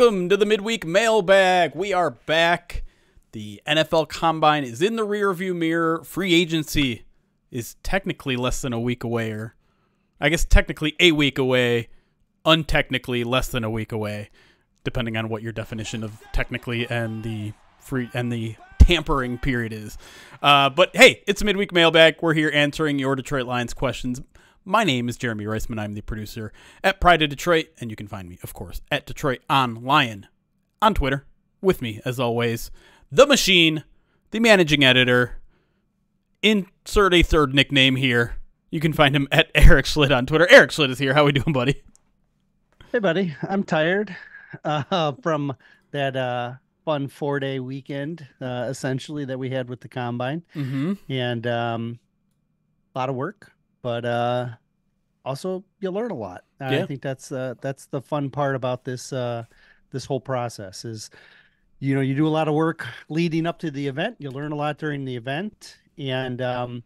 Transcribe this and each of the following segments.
Welcome to the midweek mailbag. We are back. The NFL Combine is in the rearview mirror. Free agency is technically less than a week away, or I guess technically a week away, untechnically less than a week away, depending on what your definition of technically and the free and the tampering period is. Uh, but hey, it's a midweek mailbag. We're here answering your Detroit Lions questions. My name is Jeremy Reisman. I'm the producer at Pride of Detroit, and you can find me, of course, at Detroit on Lion on Twitter. With me, as always, the machine, the managing editor. Insert a third nickname here. You can find him at Erik Schlitt on Twitter. Erik Schlitt is here. How are we doing, buddy? Hey, buddy. I'm tired uh, from that uh, fun four day weekend, uh, essentially, that we had with the combine. Mm-hmm. And um, a lot of work, but uh, also you learn a lot. Yeah. I think that's uh, that's the fun part about this uh, this whole process is, you know, you do a lot of work leading up to the event. You learn a lot during the event, and um,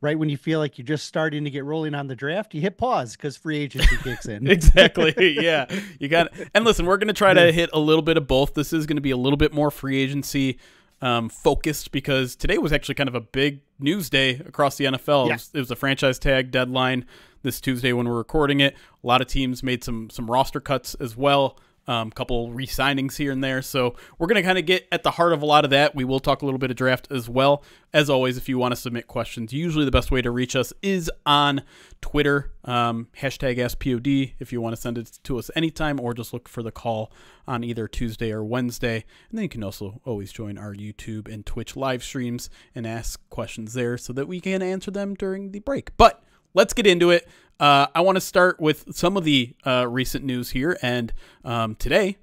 right when you feel like you're just starting to get rolling on the draft, you hit pause because free agency kicks in. exactly. Yeah. You got and listen, we're gonna try to hit a little bit of both. This is gonna be a little bit more free agency um, focused because today was actually kind of a big news day across the NFL. It, was, it was a franchise tag deadline this Tuesday when we're recording it. A lot of teams made some some roster cuts as well. Um, couple re-signings here and there. So we're gonna kind of get at the heart of a lot of that. We will talk a little bit of draft as well. As always, if you want to submit questions, usually the best way to reach us is on Twitter. Um, hashtag AskPOD if you want to send it to us anytime, or just look for the call on either Tuesday or Wednesday. And then you can also always join our YouTube and Twitch live streams and ask questions there so that we can answer them during the break. But let's get into it. Uh, I want to start with some of the uh, recent news here. And um, today,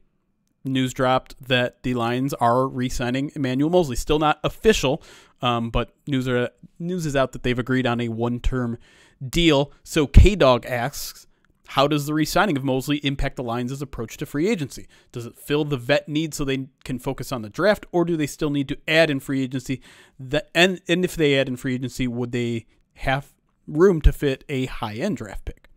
news dropped that the Lions are re-signing Emmanuel Moseley. Still not official, um, but news are news is out that they've agreed on a one-term deal. So K Dog asks, how does the re-signing of Mosley impact the Lions' approach to free agency? Does it fill the vet need so they can focus on the draft, or do they still need to add in free agency? That and and if they add in free agency, would they have room to fit a high-end draft pick?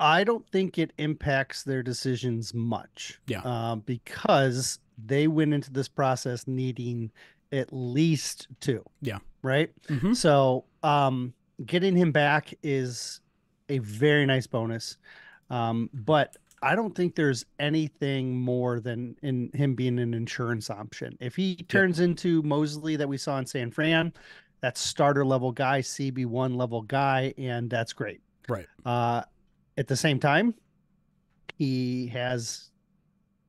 I don't think it impacts their decisions much. Yeah. Um, because they went into this process needing at least two. Yeah. Right. Mm-hmm. So um, getting him back is a very nice bonus. Um, but I don't think there's anything more than in him being an insurance option. If he turns into Moseley that we saw in San Fran, that's starter level guy, CB1 level guy, and that's great. Right. Uh, at the same time, he has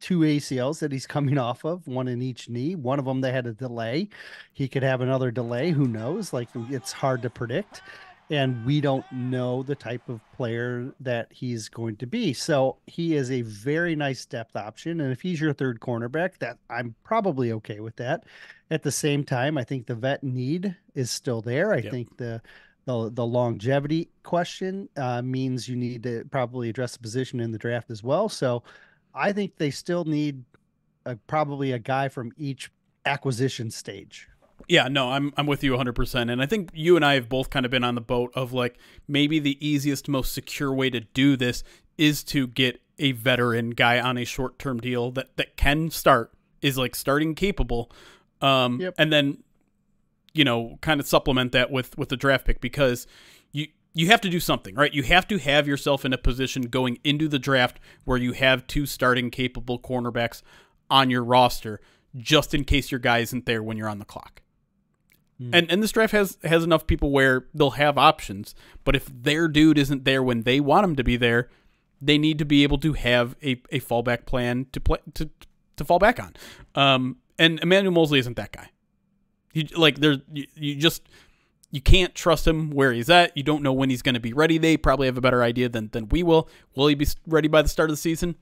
two ACLs that he's coming off of, one in each knee. One of them they had a delay. He could have another delay. Who knows? Like it's hard to predict. And we don't know the type of player that he's going to be. So he is a very nice depth option. And if he's your third cornerback, that I'm probably okay with that. At the same time, I think the vet need is still there. I Yep. think the the the longevity question uh, means you need to probably address the position in the draft as well. So I think they still need a, probably a guy from each acquisition stage. Yeah, no, I'm I'm with you 100%. And I think you and I have both kind of been on the boat of like maybe the easiest most secure way to do this is to get a veteran guy on a short-term deal that that can start is like starting capable. Um Yep. and then you know, kind of supplement that with with the draft pick because you you have to do something, right? You have to have yourself in a position going into the draft where you have two starting capable cornerbacks on your roster just in case your guy isn't there when you're on the clock. And and this draft has has enough people where they'll have options, but if their dude isn't there when they want him to be there, they need to be able to have a, a fallback plan to play to to fall back on. Um, and Emmanuel Moseley isn't that guy. You like there's you, you just you can't trust him where he's at. You don't know when he's going to be ready. They probably have a better idea than than we will. Will he be ready by the start of the season?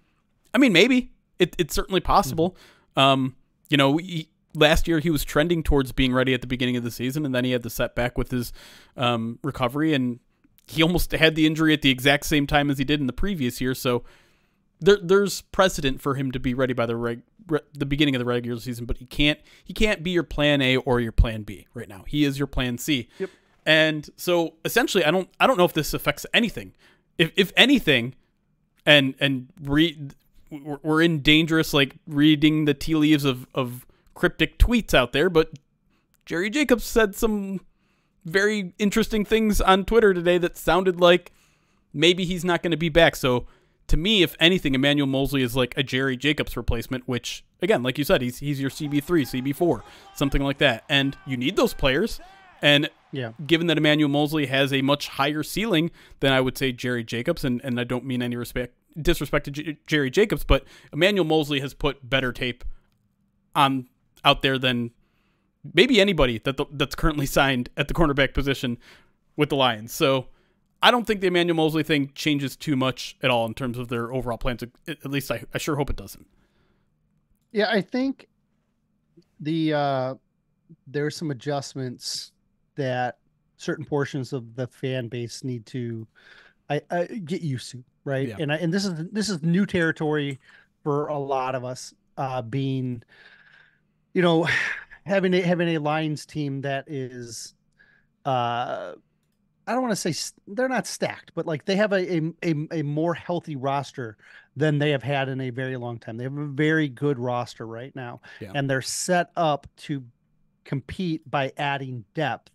I mean, maybe it, it's certainly possible. Um, you know, he, last year he was trending towards being ready at the beginning of the season, and then he had the setback with his um, recovery, and he almost had the injury at the exact same time as he did in the previous year. So there, there's precedent for him to be ready by the reg, re, the beginning of the regular season, but he can't he can't be your plan A or your plan B right now. He is your plan C. Yep. And so essentially, I don't I don't know if this affects anything. If if anything, and and re, we're, we're in dangerous like reading the tea leaves of of cryptic tweets out there, but Jerry Jacobs said some very interesting things on Twitter today that sounded like maybe he's not going to be back. So to me, if anything, Emmanuel Moseley is like a Jerry Jacobs replacement, which again, like you said, he's he's your CB three, CB four, something like that. And you need those players. And Yeah. given that Emmanuel Moseley has a much higher ceiling than I would say Jerry Jacobs, and, and I don't mean any respect disrespect to J- Jerry Jacobs, but Emmanuel Moseley has put better tape on out there than maybe anybody that the, that's currently signed at the cornerback position with the Lions. So I don't think the Emmanuel Moseley thing changes too much at all in terms of their overall plans. At at least I, I sure hope it doesn't. Yeah, I think the uh there's some adjustments that certain portions of the fan base need to I, I get used to, right? Yeah. And I, and this is this is new territory for a lot of us uh being you know having a having a Lions team that is uh I don't want to say they're not stacked, but like they have a, a a a more healthy roster than they have had in a very long time. They have a very good roster right now, Yeah. and they're set up to compete by adding depth.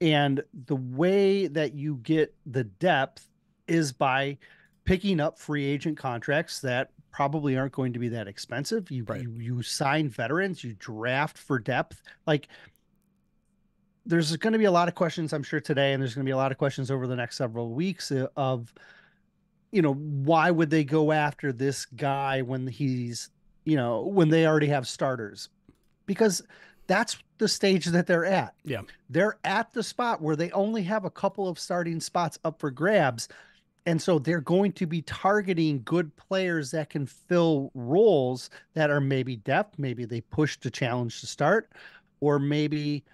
And the way that you get the depth is by picking up free agent contracts that probably aren't going to be that expensive. You Right. you, you sign veterans, you draft for depth. Like there's going to be a lot of questions, I'm sure today, and there's going to be a lot of questions over the next several weeks uh, of, you know, why would they go after this guy when he's, you know, when they already have starters? Because that's the stage that they're at. Yeah. They're at the spot where they only have a couple of starting spots up for grabs. And so they're going to be targeting good players that can fill roles that are maybe depth, maybe they push to challenge to start, or maybe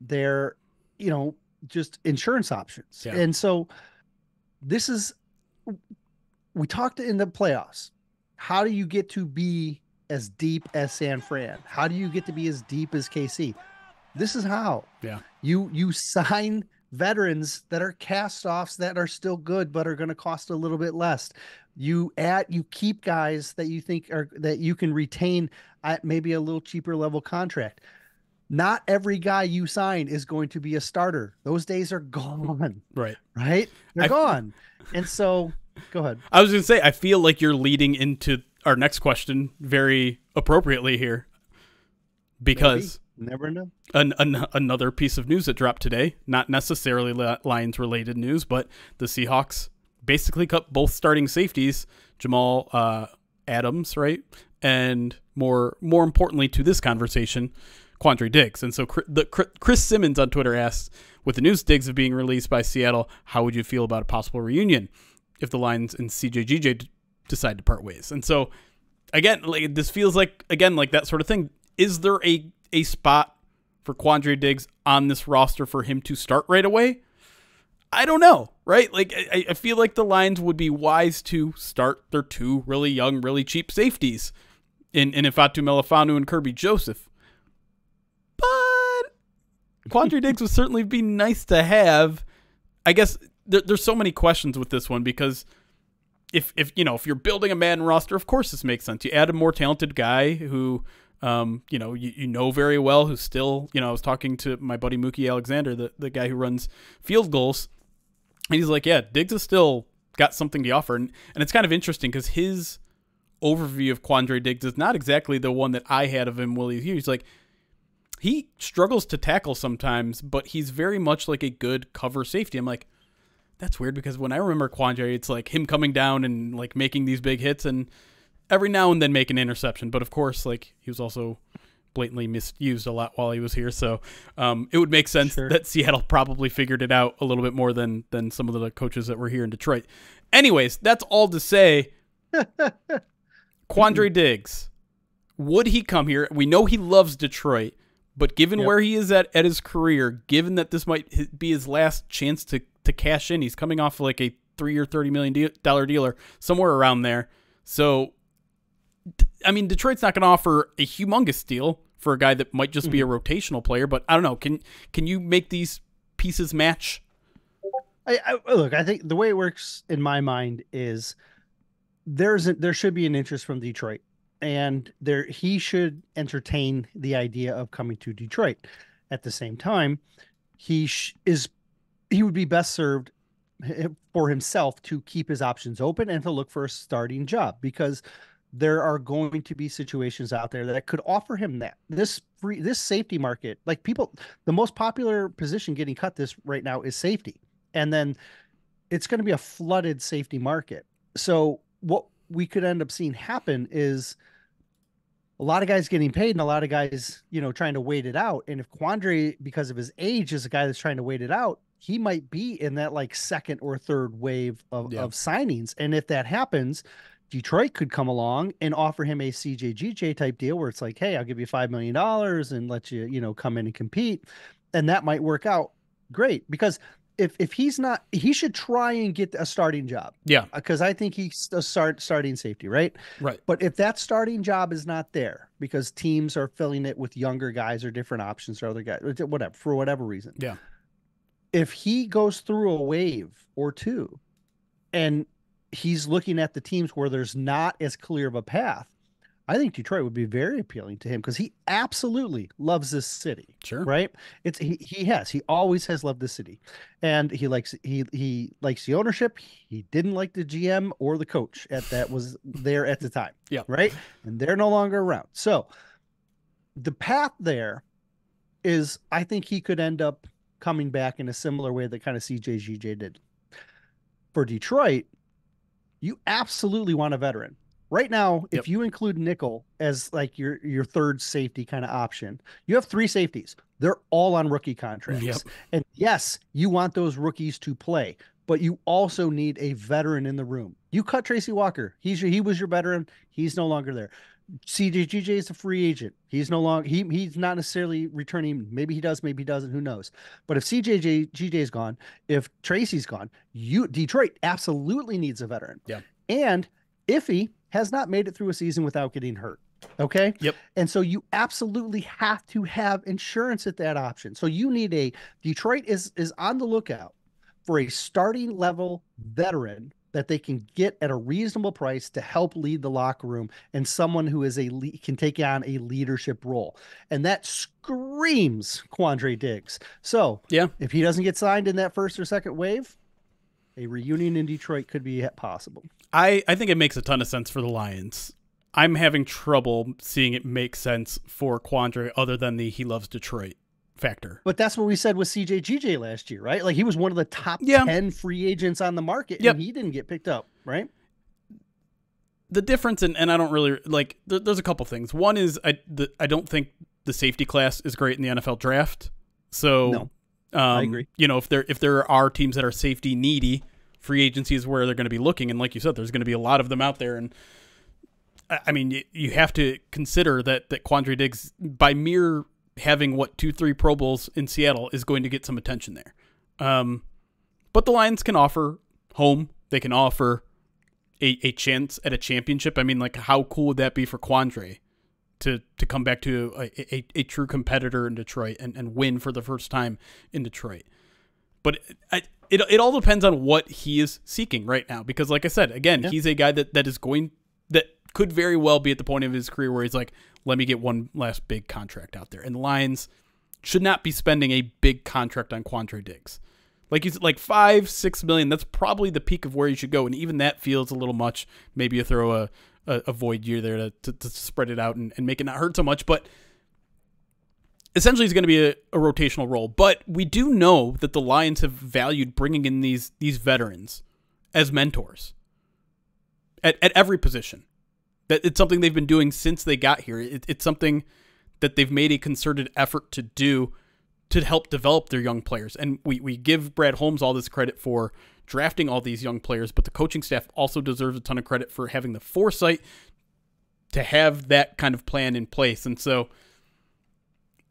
they're, you know, just insurance options. Yeah. And so this is, we talked in the playoffs. How do you get to be as deep as San Fran? How do you get to be as deep as KC? This is how. Yeah. You you sign veterans that are cast-offs that are still good but are going to cost a little bit less. You add you keep guys that you think are that you can retain at maybe a little cheaper level contract. Not every guy you sign is going to be a starter. Those days are gone, Right. right? They're I- gone. And so go ahead. I was going to say, I feel like you're leading into our next question very appropriately here because Maybe. never know. an, an, another piece of news that dropped today, not necessarily Li- Lions related news, but the Seahawks basically cut both starting safeties, Jamal uh, Adams, right? And more more importantly to this conversation, Quandre Diggs. And so Chris Simmons on Twitter asks, with the news Diggs of being released by Seattle, how would you feel about a possible reunion if the Lions and CJGJ decide to part ways? And so again, like this feels like again like that sort of thing. Is there a a spot for Quandre Diggs on this roster for him to start right away? I don't know, right? Like I, I feel like the Lions would be wise to start their two really young, really cheap safeties in in Ifeatu Melifonwu and Kerby Joseph. Quandre Diggs would certainly be nice to have. I guess there, there's so many questions with this one because if if you know if you're building a Madden roster, of course this makes sense. You add a more talented guy who um, you know you, you know very well who's still you know I was talking to my buddy Mookie Alexander, the the guy who runs Field Gulls, and he's like, yeah, Diggs has still got something to offer, and and it's kind of interesting because his overview of Quandre Diggs is not exactly the one that I had of him. Willie Hughes, like he struggles to tackle sometimes, but he's very much like a good cover safety. I'm like, that's weird because when I remember Quandre, it's like him coming down and like making these big hits and every now and then make an interception. But of course, like he was also blatantly misused a lot while he was here. So um, it would make sense Sure. that Seattle probably figured it out a little bit more than than some of the coaches that were here in Detroit. Anyways, that's all to say. Quandre Diggs, would he come here? We know he loves Detroit, but given Yep. where he is at at his career, given that this might be his last chance to to cash in, he's coming off like a three or thirty million dollar dealer somewhere around there. So, I mean, Detroit's not going to offer a humongous deal for a guy that might just be a mm-hmm. rotational player. But I don't know. Can can you make these pieces match? I, I look. I think the way it works in my mind is there's a, there should be an interest from Detroit, and there he should entertain the idea of coming to Detroit. At the same time, he sh- is he would be best served for himself to keep his options open and to look for a starting job because there are going to be situations out there that could offer him that. This free this safety market like people the most popular position getting cut this right now is safety. And then it's going to be a flooded safety market. So what we could end up seeing happen is a lot of guys getting paid and a lot of guys you know trying to wait it out. And if quandre because of his age is a guy that's trying to wait it out he might be in that like second or third wave of, yeah. of signings. And if that happens Detroit could come along and offer him a CJGJ type deal where it's like, hey, I'll give you five million dollars and let you, you know, come in and compete, and that might work out great because if if he's not, he should try and get a starting job. Yeah, uh, because I think he's a start starting safety, right? Right. But if that starting job is not there because teams are filling it with younger guys or different options or other guys, whatever for whatever reason. Yeah. If he goes through a wave or two, and he's looking at the teams where there's not as clear of a path. I think Detroit would be very appealing to him because he absolutely loves this city. Sure. Right. It's he he has. He always has loved the city. And he likes he he likes the ownership. He didn't like the GM or the coach at that was there at the time. Yeah. Right. And they're no longer around. So the path there is I think he could end up coming back in a similar way that kind of CJGJ did. For Detroit, you absolutely want a veteran. Right now, yep. if you include nickel as like your your third safety kind of option, you have three safeties. They're all on rookie contracts. Yep. And yes, you want those rookies to play, but you also need a veteran in the room. You cut Tracy Walker. He's your, he was your veteran. He's no longer there. CJGJ is a free agent. He's no longer he he's not necessarily returning. Maybe he does, maybe he doesn't. Who knows? But if CJJ GJ is gone, if Tracy's gone, you Detroit absolutely needs a veteran. Yeah. And Iffy has not made it through a season without getting hurt. Okay. Yep. And so you absolutely have to have insurance at that option. So you need a Detroit is is on the lookout for a starting level veteran that they can get at a reasonable price to help lead the locker room and someone who is a can take on a leadership role. And that screams Quandre Diggs. So, yeah, if he doesn't get signed in that first or second wave, a reunion in Detroit could be possible. I, I think it makes a ton of sense for the Lions. I'm having trouble seeing it make sense for Quandre other than the he loves Detroit factor. But that's what we said with CJ GJ last year, right? Like he was one of the top yeah. 10 free agents on the market yep. and he didn't get picked up, right? The difference, and, and I don't really like, there, there's a couple things. One is I, the, I don't think the safety class is great in the NFL draft. So, no, um, I agree. You know, if there, if there are teams that are safety needy, free agency is where they're going to be looking. And like you said, there's going to be a lot of them out there. And I mean, you have to consider that, that Quandre Diggs, by mere having what two three Pro Bowls in Seattle is going to get some attention there. Um, but the Lions can offer home. They can offer a, a chance at a championship. I mean, like how cool would that be for Quandre to to come back to a, a, a true competitor in Detroit and, and win for the first time in Detroit? But it, it, it all depends on what he is seeking right now. Because like I said, again, yeah. he's a guy that, that is going that could very well be at the point of his career where he's like, let me get one last big contract out there. And the Lions should not be spending a big contract on Quandre Diggs. Like he's like five, six million. That's probably the peak of where you should go, and even that feels a little much. Maybe you throw a a, a void year there to, to, to, spread it out and, and make it not hurt so much. But essentially, he's going to be a, a rotational role. But we do know that the Lions have valued bringing in these these veterans as mentors at at every position. That it's something they've been doing since they got here. It, it's something that they've made a concerted effort to do to help develop their young players. And we, we give Brad Holmes all this credit for drafting all these young players, but the coaching staff also deserves a ton of credit for having the foresight to have that kind of plan in place. And so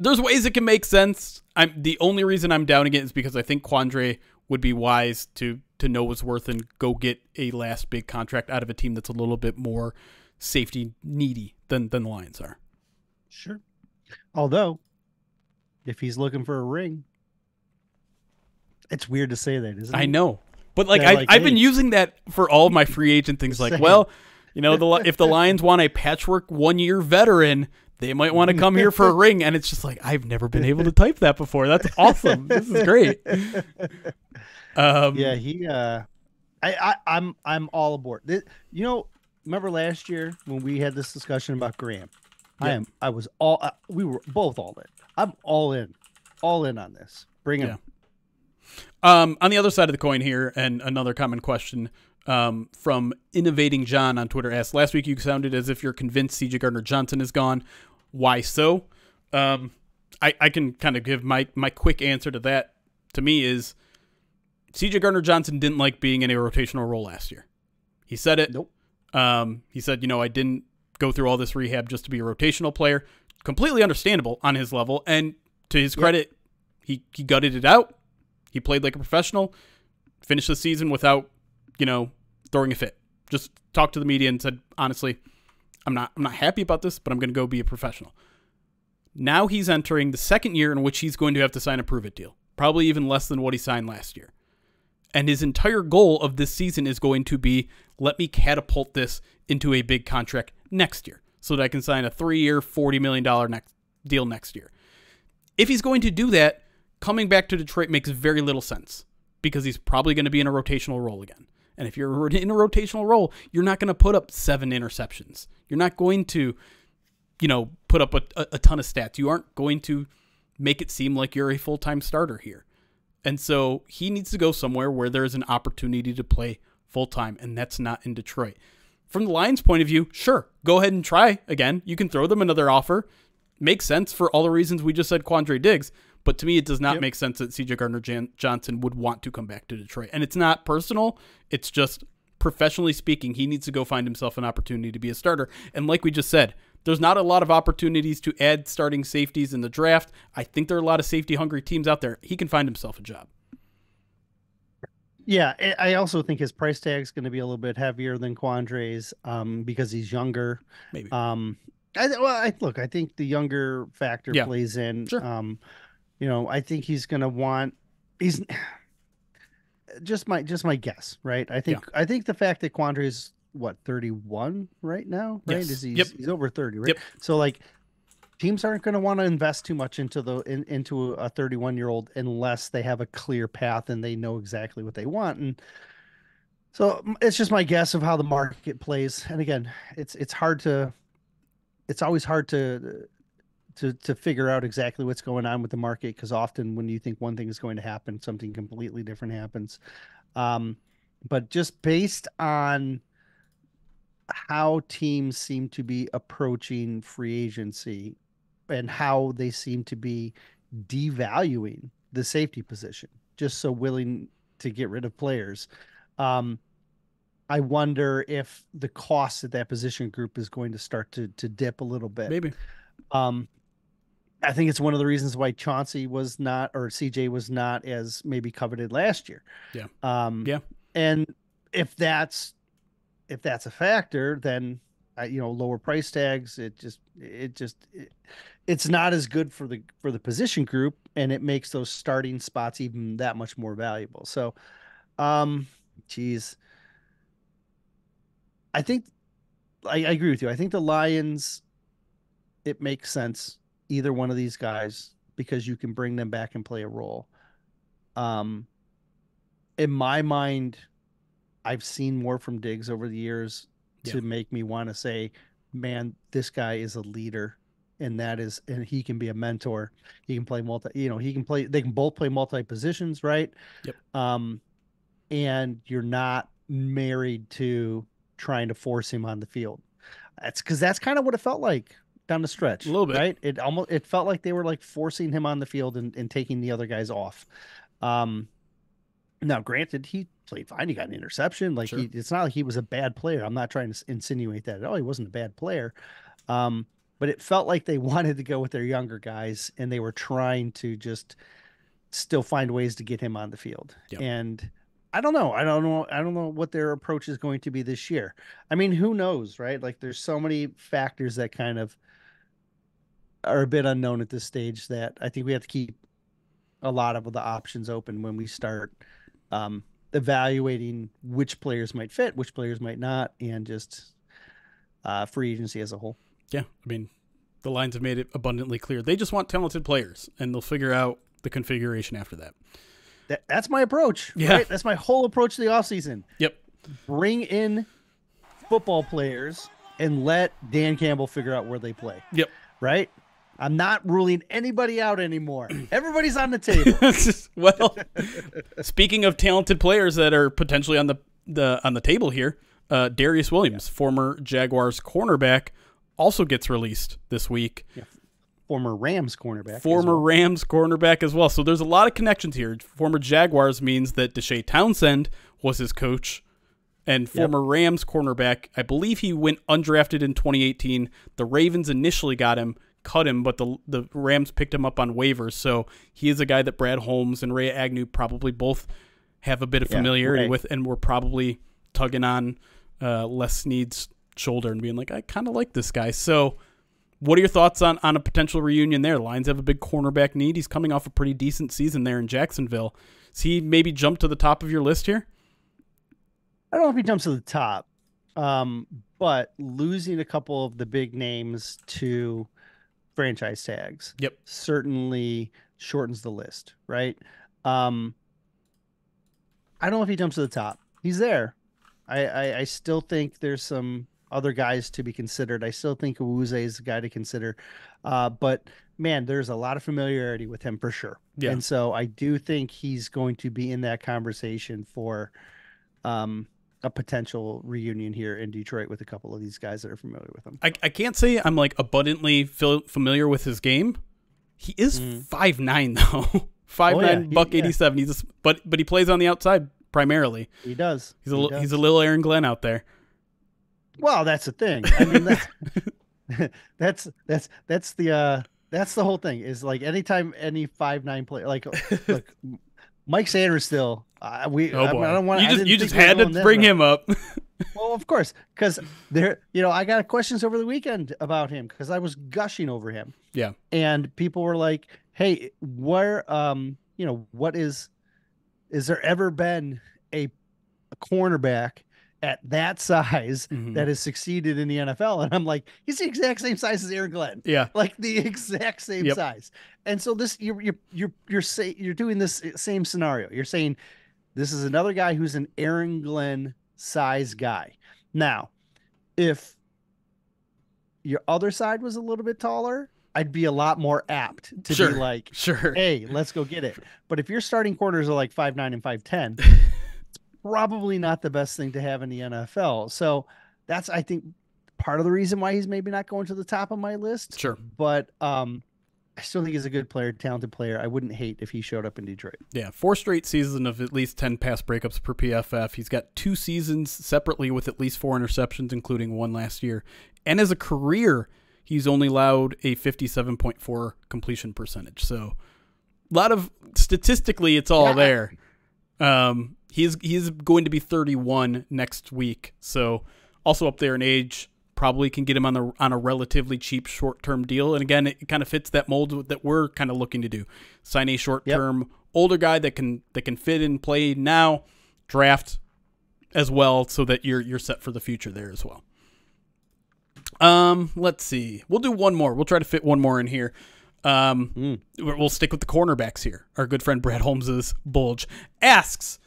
there's ways it can make sense. I'm the only reason I'm doubting it is because I think Quandre would be wise to to know what's worth and go get a last big contract out of a team that's a little bit more safety needy than than the Lions are. Sure. Although, if he's looking for a ring, it's weird to say that, isn't it? I know. But like, I, like, I've been using that for all of my free agent things. Like, Same. well, you know, the if the Lions want a patchwork one year veteran, they might want to come here for a ring. And it's just like I've never been able to type that before. That's awesome. this is great. Um, Yeah, he. uh I, I I'm I'm all aboard. Thi- You know, remember last year when we had this discussion about Graham? I am. I was all. Uh, we were both all in. I'm all in, all in on this. Bring him. Yeah. Um, on the other side of the coin here, and another common question um, from Innovating John on Twitter asked last week you sounded as if you're convinced CJ Gardner Johnson is gone. Why so? Um, I, I can kind of give my, my quick answer to that. To me, is CJ Gardner Johnson didn't like being in a rotational role last year. He said it. Nope. Um, he said, you know, I didn't go through all this rehab just to be a rotational player. Completely understandable on his level. And to his credit, he, he gutted it out. He played like a professional, finished the season without, you know, throwing a fit. Just talked to the media and said, honestly, I'm not I'm not happy about this, but I'm going to go be a professional. Now he's entering the second year in which he's going to have to sign a prove it deal, probably even less than what he signed last year. And his entire goal of this season is going to be let me catapult this into a big contract next year so that I can sign a three year, $40 million next deal next year. If he's going to do that, coming back to Detroit makes very little sense because he's probably going to be in a rotational role again. And if you're in a rotational role, you're not going to put up seven interceptions. You're not going to, you know, put up a, a, ton of stats. You aren't going to make it seem like you're a full time starter here. And so he needs to go somewhere where there's an opportunity to play full time, and that's not in Detroit. From the Lions' point of view, sure, go ahead and try again. You can throw them another offer. Makes sense for all the reasons we just said, Quandre Diggs. But to me, it does not Yep. make sense that CJ Gardner Jan- Johnson would want to come back to Detroit. And it's not personal, it's just professionally speaking, he needs to go find himself an opportunity to be a starter. And like we just said, there's not a lot of opportunities to add starting safeties in the draft. I think there are a lot of safety hungry teams out there. He can find himself a job. Yeah, I- I also think his price tag is going to be a little bit heavier than Quandre's um, because he's younger. Maybe. Um, I, well, I, look, I think the younger factor Yeah. plays in. Sure. Um, you know, I think he's going to want. He's just my just my guess, right? I think I think the fact that Quandre is what thirty one right now, right? Yes. Is he's, Yep. he's over thirty, right? Yep. So like teams aren't going to want to invest too much into the in, into a 31 year old unless they have a clear path and they know exactly what they want and so it's just my guess of how the market plays and again it's it's hard to it's always hard to to to figure out exactly what's going on with the market because often when you think one thing is going to happen something completely different happens um but just based on how teams seem to be approaching free agency and how they seem to be devaluing the safety position, just so willing to get rid of players. Um, I wonder if the cost at that position group is going to start to to dip a little bit. Maybe. Um, I think it's one of the reasons why Chauncey was not or CJ was not as maybe coveted last year. Yeah. Um, Yeah. And if that's if that's a factor, then uh, you know lower price tags. It just it just it, it's not as good for the for the position group, and it makes those starting spots even that much more valuable. So, um, geez, I think I, I agree with you. I think the Lions. It makes sense either one of these guys because you can bring them back and play a role. Um, in my mind, I've seen more from Diggs over the years to Yeah. make me want to say, man, this guy is a leader. And that is, and he can be a mentor. He can play multi, you know, he can play, they can both play multi positions, right? Yep. Um, and you're not married to trying to force him on the field. That's because that's kind of what it felt like down the stretch. A little bit. right? It almost it felt like they were like forcing him on the field and, and taking the other guys off. Um, now, granted, he played fine. He got an interception. Like Sure. he, it's not like he was a bad player. I'm not trying to insinuate that at all. He wasn't a bad player. Um, but it felt like they wanted to go with their younger guys and they were trying to just still find ways to get him on the field. Yep. And I don't know. I don't know. I don't know what their approach is going to be this year. I mean, who knows, right? Like there's so many factors that kind of are a bit unknown at this stage that I think we have to keep a lot of the options open when we start um, evaluating which players might fit, which players might not, and just uh, free agency as a whole. Yeah, I mean, the lines have made it abundantly clear. They just want talented players, and they'll figure out the configuration after that. That, that's my approach. Yeah. Right? That's my whole approach to the offseason. Yep. Bring in football players and let Dan Campbell figure out where they play. Yep. Right? I'm not ruling anybody out anymore. Everybody's on the table. well, speaking of talented players that are potentially on the, the on the table here, uh, Darious Williams, former Jaguars cornerback, also gets released this week. Yeah. Former Rams cornerback. Former well. Rams cornerback as well. So there's a lot of connections here. Former Jaguars means that Deshea Townsend was his coach. And former Rams cornerback, I believe he went undrafted in 2018. The Ravens initially got him, cut him, but the the Rams picked him up on waivers. So he is a guy that Brad Holmes and Ray Agnew probably both have a bit of Yeah, familiarity with, and we're probably tugging on uh, Les Snead's shoulder and being like, I kind of like this guy. So, what are your thoughts on on a potential reunion there? The Lions have a big cornerback need. He's coming off a pretty decent season there in Jacksonville. Does he maybe jump to the top of your list here? I don't know if he jumps to the top, um, but losing a couple of the big names to franchise tags Yep. certainly shortens the list, right? Um, I don't know if he jumps to the top. He's there. I, I, I still think there's some other guys to be considered. I still think Awuzie is the guy to consider. Uh, but man, there's a lot of familiarity with him for sure. Yeah. And so I do think he's going to be in that conversation for um, a potential reunion here in Detroit with a couple of these guys that are familiar with him. I, I can't say I'm like abundantly familiar with his game. He is Mhm. five nine though, five Oh, yeah. nine, He- buck yeah. eighty seven. He's a, but but he plays on the outside primarily. He does. He's a He does. he's a little Aaron Glenn out there. Well, that's the thing. I mean, that, that's that's that's the uh that's the whole thing. Is like anytime any five nine player like look, Mike Sanders still. Uh, we Oh I, boy, I don't want. you just you just had to bring him up. Well, of course, because there, you know, I got questions over the weekend about him because I was gushing over him. Yeah. and people were like, "Hey, where, um, you know, what is, is there ever been a, a cornerback at that size Mhm. that has succeeded in the NFL?" And I'm like, he's the exact same size as Aaron Glenn, yeah, like the exact same Yep. size. And so this, you're you're you're you're say you're doing this same scenario. You're saying this is another guy who's an Aaron Glenn size guy. Now, if your other side was a little bit taller, I'd be a lot more apt to Sure. be like, sure. hey, let's go get it. But if your starting corners are like five nine and five ten, probably not the best thing to have in the NFL. So that's I think part of the reason why he's maybe not going to the top of my list. Sure. But um I still think he's a good player, talented player. I wouldn't hate if he showed up in Detroit. Yeah, four straight seasons of at least 10 pass breakups per PFF. He's got two seasons separately with at least four interceptions, including one last year. And as a career, he's only allowed a 57.4 completion percentage. So a lot of statistically, it's all Yeah. there. Um, he's he's going to be 31 next week. So also up there in age, probably can get him on the on a relatively cheap short term deal. And again, it kind of fits that mold that we're kind of looking to do. Sign a short term older guy that can that can fit and play now, draft as well, so that you're you're set for the future there as well. Um, let's see. We'll do one more. We'll try to fit one more in here. Um, Mm. we'll stick with the cornerbacks here. Our good friend Brad Holmes's bulge asks,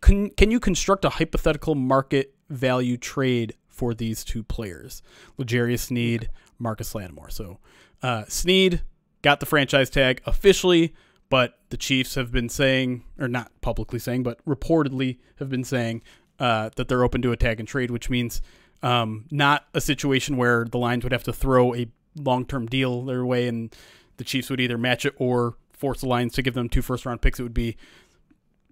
can can you construct a hypothetical market value trade for these two players, L'Jarius Sneed, Marcus Lattimore? So, uh, Sneed got the franchise tag officially, but the Chiefs have been saying, or not publicly saying, but reportedly have been saying uh, that they're open to a tag and trade, which means um, not a situation where the Lions would have to throw a long term deal their way and the Chiefs would either match it or force the Lions to give them two first round picks. It would be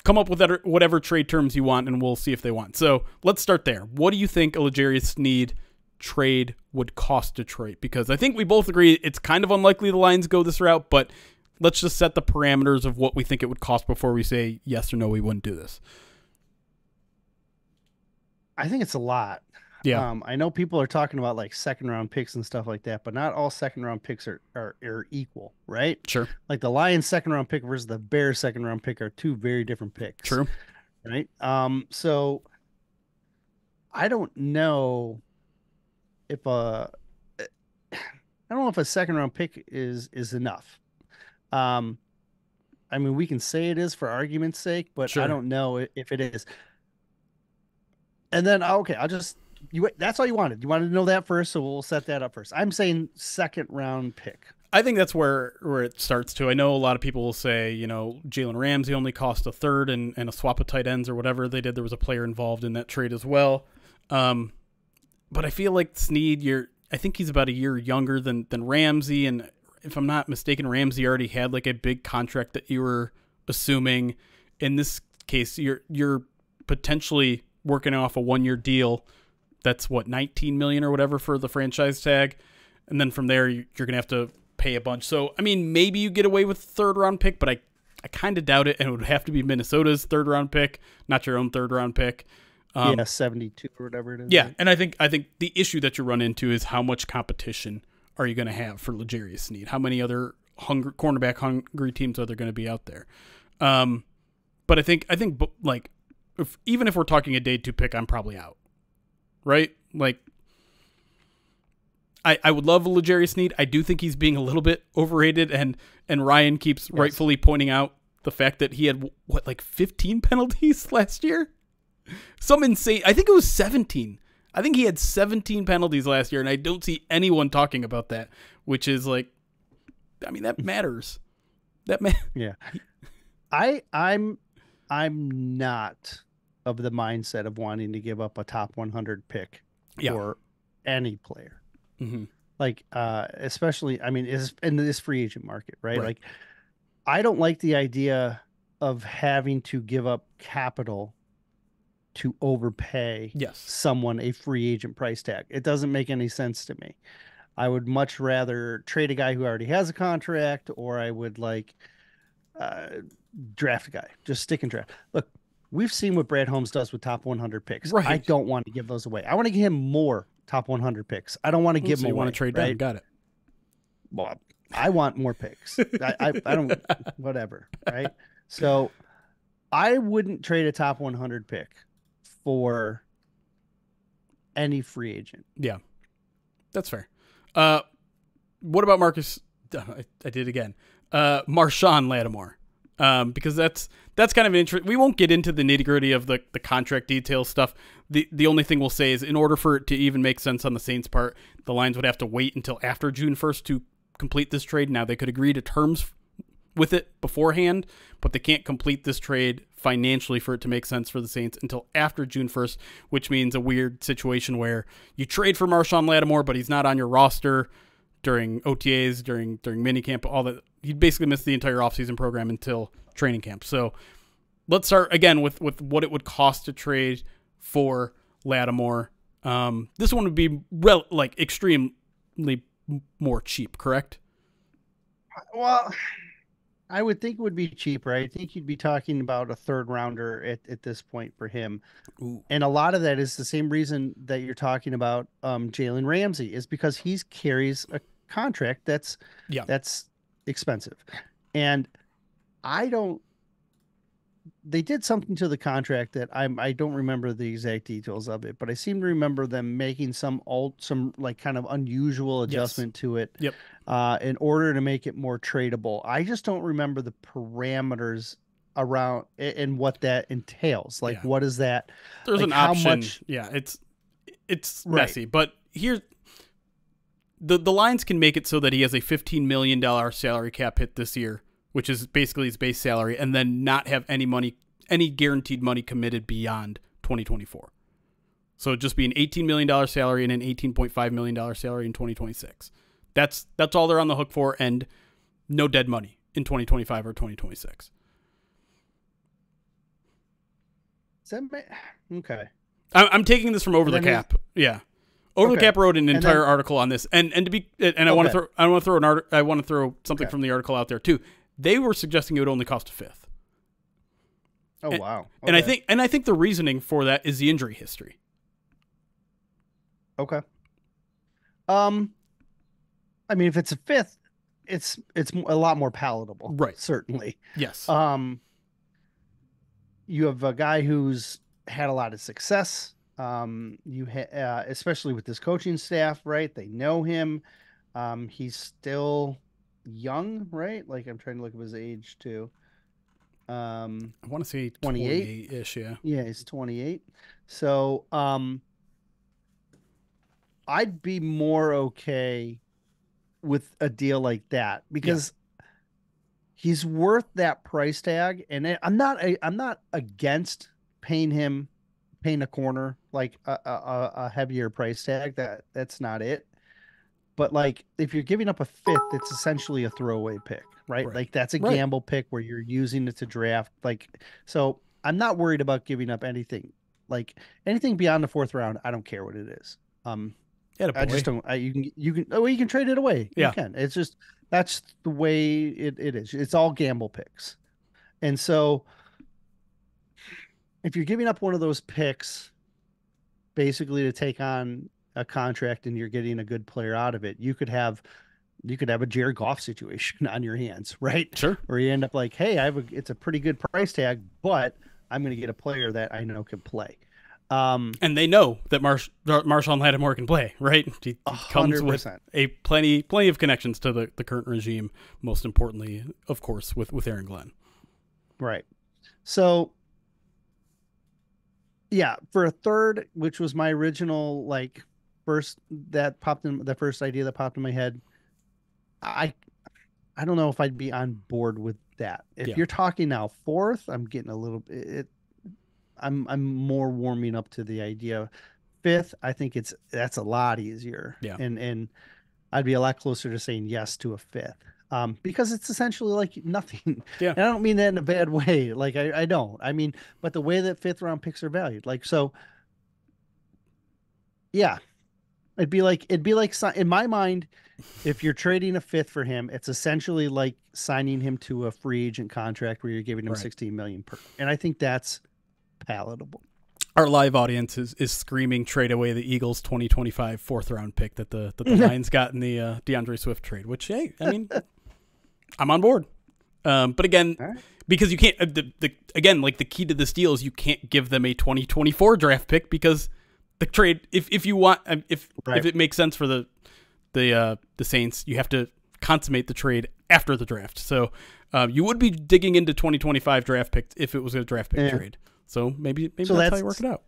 come up with whatever trade terms you want, and we'll see if they want. So let's start there. What do you think a L'Jarius Sneed trade would cost Detroit? Because I think we both agree it's kind of unlikely the Lions go this route, but let's just set the parameters of what we think it would cost before we say yes or no, we wouldn't do this. I think it's a lot. Yeah. Um, I know people are talking about like second round picks and stuff like that, but not all second round picks are, are, are equal, right? Sure. Like the Lions second round pick versus the Bears second round pick are two very different picks. True. right? Um, so I don't know if a I don't know if a second round pick is is enough. Um, I mean, we can say it is for argument's sake, but Sure. I don't know if it is. And then okay, I'll just you. That's all you wanted. You wanted to know that first, so we'll set that up first. I'm saying second round pick. I think that's where where it starts to. I know a lot of people will say, you know, Jalen Ramsey only cost a third and, and a swap of tight ends or whatever they did. There was a player involved in that trade as well. Um, but I feel like Sneed, you're I think he's about a year younger than than Ramsey, and if I'm not mistaken, Ramsey already had like a big contract that you were assuming. In this case, you're you're potentially working off a one year deal. That's what 19 million or whatever for the franchise tag, and then from there you- you're gonna have to pay a bunch. So I mean, maybe you get away with third round pick, but I I kind of doubt it, and it would have to be Minnesota's third round pick, not your own third round pick. Um, yeah, 72 or whatever it is. yeah, right? and I think I think the issue that you run into is how much competition are you going to have for L'Jarius Sneed? How many other hungry cornerback hungry teams are there going to be out there? Um, but I think I think like if even if we're talking a day two pick, I'm probably out. Right? Like I, I would love L'Jarius Sneed. I do think he's being a little bit overrated and and Ryan keeps rightfully pointing out the fact that he had what like 15 penalties last year some insane. I think it was 17. I think he had 17 penalties last year, and I don't see anyone talking about that, which is like, I mean, that matters. That man. Yeah. I I'm I'm not of the mindset of wanting to give up a top 100 pick Yeah. for any player. hmm Like uh especially I mean is in this free agent market, right? Right. Like I don't like the idea of having to give up capital to overpay Yes. someone a free agent price tag. It doesn't make any sense to me. I would much rather trade a guy who already has a contract, or I would like uh, draft a guy. Just stick and draft. Look, we've seen what Brad Holmes does with top 100 picks. Right. I don't want to give those away. I want to give him more top 100 picks. I don't want to give so him you away. want to trade down? right? Got it. Well, I want more picks. I, I, I don't, whatever. Right. So I wouldn't trade a top 100 pick for any free agent. Yeah, that's fair. Uh, what about Marcus? I, I did again. Uh, Marshawn Lattimore. Um, because that's that's kind of interesting. We won't get into the nitty gritty of the, the contract details stuff. The the only thing we'll say is, in order for it to even make sense on the Saints' part, the Lions would have to wait until after June first to complete this trade. Now they could agree to terms with it beforehand, but they can't complete this trade financially for it to make sense for the Saints until after June 1st, which means a weird situation where you trade for Marshawn Lattimore, but he's not on your roster during OTAs, during during minicamp, all that. You basically miss the entire offseason program until training camp. So let's start again with with what it would cost to trade for Lattimore. Um, this one would be rel- like extremely more cheap, correct? Well, I would think it would be cheaper. I think you'd be talking about a third rounder at, at this point for him. Ooh. And a lot of that is the same reason that you're talking about um, Jalen Ramsey is because he carries a contract that's Yeah. that's expensive. And I don't they did something to the contract that I'm I don't remember the exact details of it, but I seem to remember them making some alt some like kind of unusual Yes. adjustment to it Yep. uh, in order to make it more tradable. I just don't remember the parameters around and what that entails. Like, Yeah. what is that? There's Like, an how option. much- Yeah, it's it's Right. messy, but here the the Lions can make it so that he has a 15 million dollar salary cap hit this year, which is basically his base salary, and then not have any money, any guaranteed money committed beyond 2024. So it'd just be an 18 million dollar salary and an 18.5 million dollar salary in 2026. That's that's all they're on the hook for, and no dead money in 2025 or 2026. Is that ma- okay? I'm, taking this from Over the Cap. Yeah, Over the Cap wrote an entire then- article on this, and and to be and I want to throw I want to throw an art I want to throw something Okay. from the article out there too. They were suggesting it would only cost a fifth, Oh And- wow! and I think and I think the reasoning for that is the injury history. okay. Um, I mean, if it's a fifth, it's it's a lot more palatable, Right. Certainly. Yes, Um, you have a guy who's had a lot of success. Um, you ha- uh, especially with this coaching staff, right? They know him. Um, he's still young, right? Like I'm trying to look up his age too. Um, I want to say 28? 28 ish. Yeah. yeah, he's 28. So, um, I'd be more okay with a deal like that because he's worth that price tag. And I'm not, I- I'm not against paying him, paying a corner like a, a- a heavier price tag. That that's not it. But like, if you're giving up a fifth, it's essentially a throwaway pick, right? Right. Like that's a Right. gamble pick where you're using it to draft. Like, so I'm not worried about giving up anything. Like anything beyond the fourth round, I don't care what it is. Um, Yeah. I just don't. I, you can you can oh you can trade it away. Yeah. You can. It's just that's the way it, it is. It's all gamble picks, and so if you're giving up one of those picks, basically to take on a contract and you're getting a good player out of it, you could have you could have a Jared Goff situation on your hands, right? Sure. Where you end up like, hey, I have a it's a pretty good price tag, but I'm going to get a player that I know can play. Um, And they know that Marsh Mar- Marshawn Lattimore can play, right? He, he a comes with a plenty plenty of connections to the, the current regime. Most importantly, of course, with with Aaron Glenn. Right. So yeah, for a third, which was my original like first that popped in the first idea that popped in my head, I I don't know if I'd be on board with that. If Yeah. you're talking now fourth, I'm getting a little it I'm I'm more warming up to the idea. Fifth, I think it's that's a lot easier. Yeah. And and I'd be a lot closer to saying yes to a fifth. Um, because it's essentially like nothing. Yeah. And I don't mean that in a bad way. Like I, I don't. I mean, but the way that fifth round picks are valued. Like so yeah. It'd be like it'd be like in my mind, if you're trading a fifth for him, it's essentially like signing him to a free agent contract where you're giving him Right. 16 million per. And I think that's palatable. Our live audience is, is screaming trade away the Eagles 2025 fourth round pick that the that the Lions got in the uh, D'Andre Swift trade. Which hey, I mean, I'm on board. Um, but again, right. because you can't uh, the, the again like the key to this deal is you can't give them a 2024 draft pick because the trade if if you want um, if Right. if it makes sense for the the uh, the Saints you have to consummate the trade after the draft. So um, you would be digging into 2025 draft picks if it was a draft pick Yeah. trade. So maybe maybe So that's, how you work it out.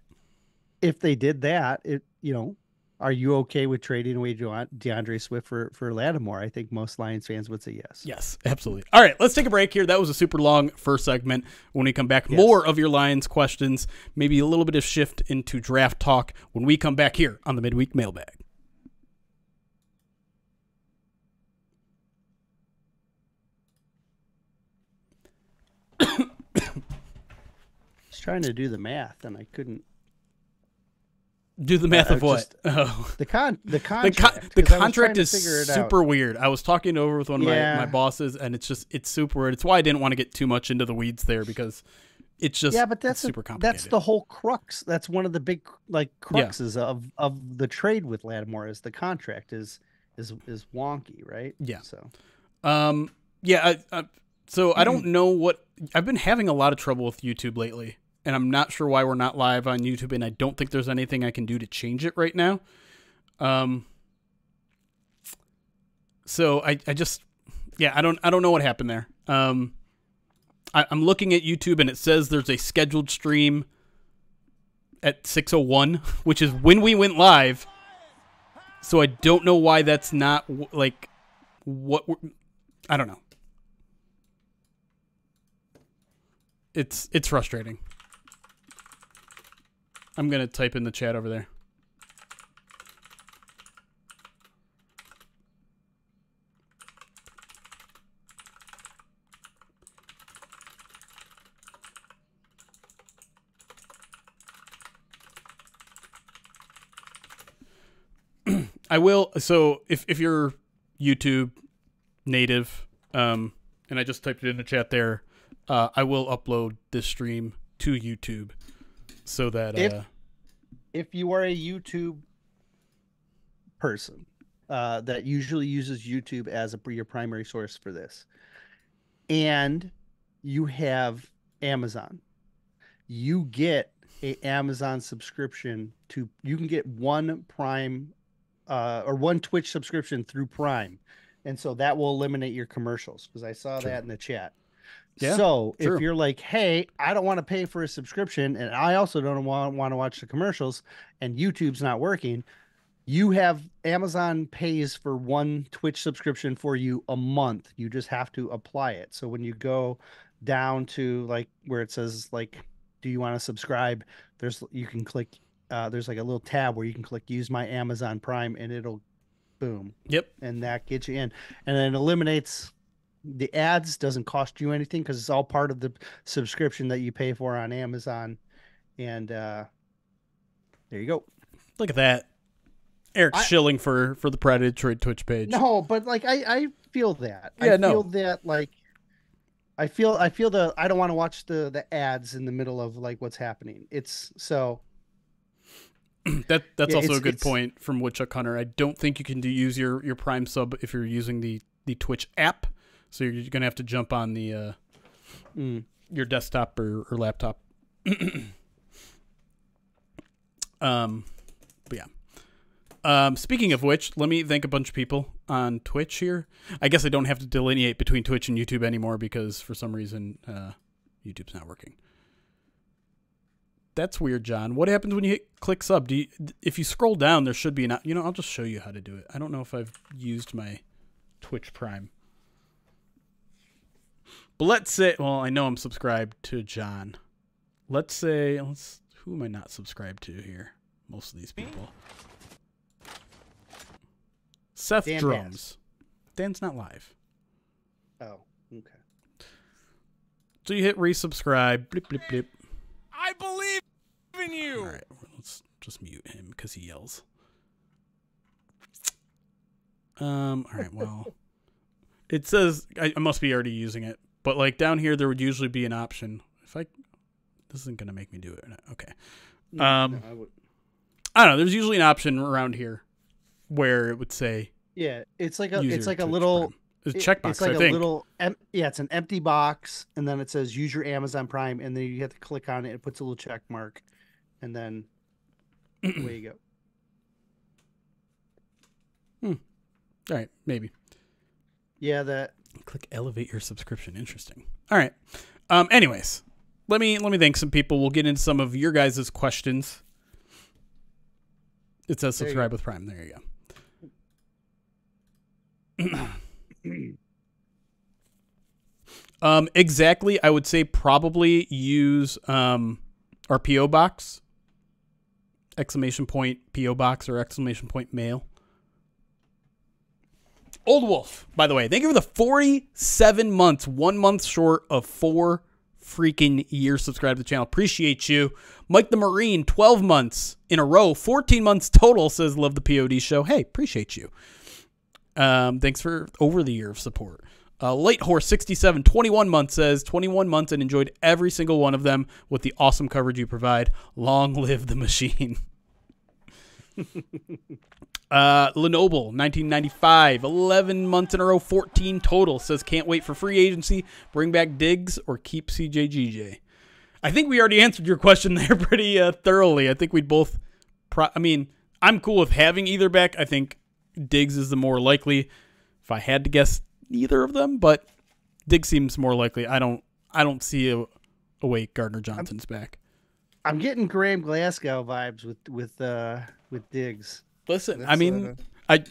If they did that, it you know, are you okay with trading away D'Andre Swift for for Lattimore? I think most Lions fans would say yes. Yes, absolutely. All right, let's take a break here. That was a super long first segment. When we come back, Yes. more of your Lions questions, maybe a little bit of shift into draft talk when we come back here on the midweek mailbag. I was trying to do the math and I couldn't. Do the math I of what? oh. The con the The, contract. con- the I was trying contract is it out. super weird. I was talking over with one of Yeah. my, my bosses, and it's just it's super weird. It's why I didn't want to get too much into the weeds there because it's just yeah, but that's super complicated. that's the whole crux. That's one of the big like cruxes of of the trade with Lattimore is the contract is is is wonky, right? Yeah. So Um, yeah. I, I, so I Mm-hmm. don't know what I've been having a lot of trouble with YouTube lately, and I'm not sure why we're not live on YouTube, and I don't think there's anything I can do to change it right now. Um. So I, I just, yeah, I don't, I don't know what happened there. Um, I, I'm looking at YouTube and it says there's a scheduled stream at 6:01, which is when we went live. So I don't know why that's not like what I don't know. It's it's frustrating. I'm gonna type in the chat over there. I will. So if if you're YouTube native, um, and I just typed it in the chat there, uh, I will upload this stream to YouTube so that If- uh, if you are a YouTube person uh, that usually uses YouTube as a, your primary source for this, and you have Amazon, you get a Amazon subscription to you can get one Prime uh, or one Twitch subscription through Prime, and so that will eliminate your commercials because I saw True. that in the chat. Yeah, so true. if you're like, hey, I don't want to pay for a subscription, and I also don't want want to watch the commercials, and YouTube's not working, you have Amazon pays for one Twitch subscription for you a month. You just have to apply it. So when you go down to like where it says like, do you want to subscribe? There's you can click. Uh, there's like a little tab where you can click use my Amazon Prime, and it'll boom, Yep. and that gets you in, and then it eliminates the ads. Doesn't cost you anything because it's all part of the subscription that you pay for on Amazon, and uh, there you go. Look at that. Erik's I- shilling for for the Predatory Twitch page. No, but like I, I feel that. Yeah, I no. feel that like I feel I feel the I don't want to watch the the ads in the middle of like what's happening. It's so That that's Yeah, also a good point from Woodchuck Hunter. I don't think you can do, use your your Prime sub if you're using the the Twitch app. So you're gonna have to jump on the uh, mm, your desktop or, or laptop. um, but yeah. Um, speaking of which, let me thank a bunch of people on Twitch here. I guess I don't have to delineate between Twitch and YouTube anymore because for some reason uh, YouTube's not working. That's weird, John. What happens when you hit click sub? Do you, if you scroll down, there should be an. You know, I'll just show you how to do it. I don't know if I've used my Twitch Prime. But let's say, well, I know I'm subscribed to John. Let's say, let's who am I not subscribed to here? Most of these people. Seth Dan Drums. Dan's not live. oh okay. So you hit resubscribe. Blip blip blip. I believe in you. All right, let's just mute him because he yells. Um. All right. Well, it says I, I must be already using it, but like down here, there would usually be an option. If I, this isn't gonna make me do it. Okay. No, Um, no, I would- I don't know. There's usually an option around here where it would say yeah, it's like a it's like a little Prime. It's a checkbox. It's like I a think. little em- yeah, it's an empty box, and then it says use your Amazon Prime, and then you have to click on it. It puts a little check mark, and then away you go. Hmm. All right, maybe. Yeah, that Click elevate your subscription. Interesting. All right. Um. Anyways, let me let me thank some people. We'll get into some of your guys' questions. It says subscribe with Prime. There you go. Um, exactly. I would say probably use um, our PO box, exclamation point PO box or exclamation point mail. Old Wolf, by the way, thank you for the 47 months, one month short of four freaking years subscribed to the channel. Appreciate you. Mike the Marine, 12 months in a row, 14 months total, says love the POD show. Hey, appreciate you. Um, thanks for over the year of support. Uh, Horse 67, 21 months says 21 months and enjoyed every single one of them with the awesome coverage you provide. Long live the machine. uh, Lenoble 1995, 11 months in a row, 14 total says can't wait for free agency, bring back Diggs or keep CJGJ. I think we already answered your question there pretty uh, thoroughly. I think we'd both. Pro- I mean, I'm cool with having either back. I think Diggs is the more likely. If I had to guess, neither of them, but Diggs seems more likely. I don't. I don't see a, a way Gardner Johnson's back. I'm getting Graham Glasgow vibes with with uh with Diggs. Listen, I mean, uh, I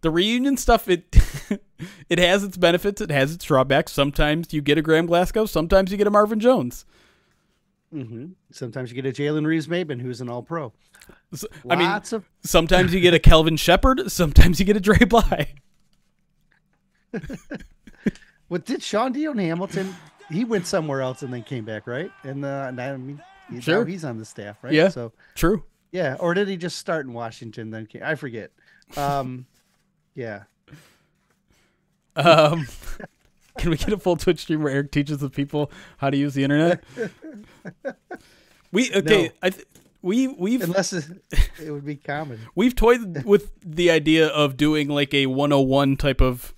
the reunion stuff. It it has its benefits. It has its drawbacks. Sometimes you get a Graham Glasgow. Sometimes you get a Marvin Jones. hmm Sometimes you get a Jalen Reeves-Maybin who's an All Pro. S- I mean, of sometimes you get a Kelvin Sheppard. Sometimes you get a Dre Bly. what did Shaun Dion Hamilton? He went somewhere else and then came back, right? And uh, and I mean, Sure. now he's on the staff, right? Yeah. So True. Yeah, or did he just start in Washington then? I forget. Um, yeah. Um, can we get a full Twitch stream where Erik teaches the people how to use the internet? We okay. No. I th- we we've Unless it, it would be common. we've toyed with the idea of doing like a 101 type of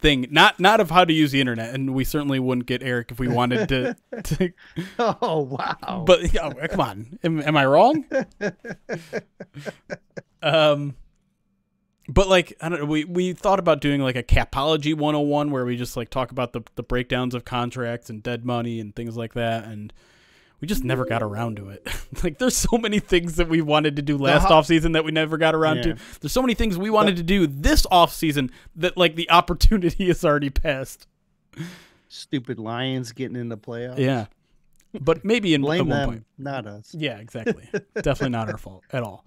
thing, not not of how to use the internet, and we certainly wouldn't get Erik if we wanted to. to Oh wow! but oh, come on, am, am I wrong? um, but like I don't know, we we thought about doing like a capology 101 where we just like talk about the the breakdowns of contracts and dead money and things like that, and we just never got around to it. like there's so many things that we wanted to do last ho- offseason that we never got around Yeah. to. There's so many things we wanted to do this offseason that like the opportunity has already passed. Stupid Lions getting in the playoffs. Yeah. But maybe in blame at one them, point. not us. Yeah, exactly. Definitely not our fault at all.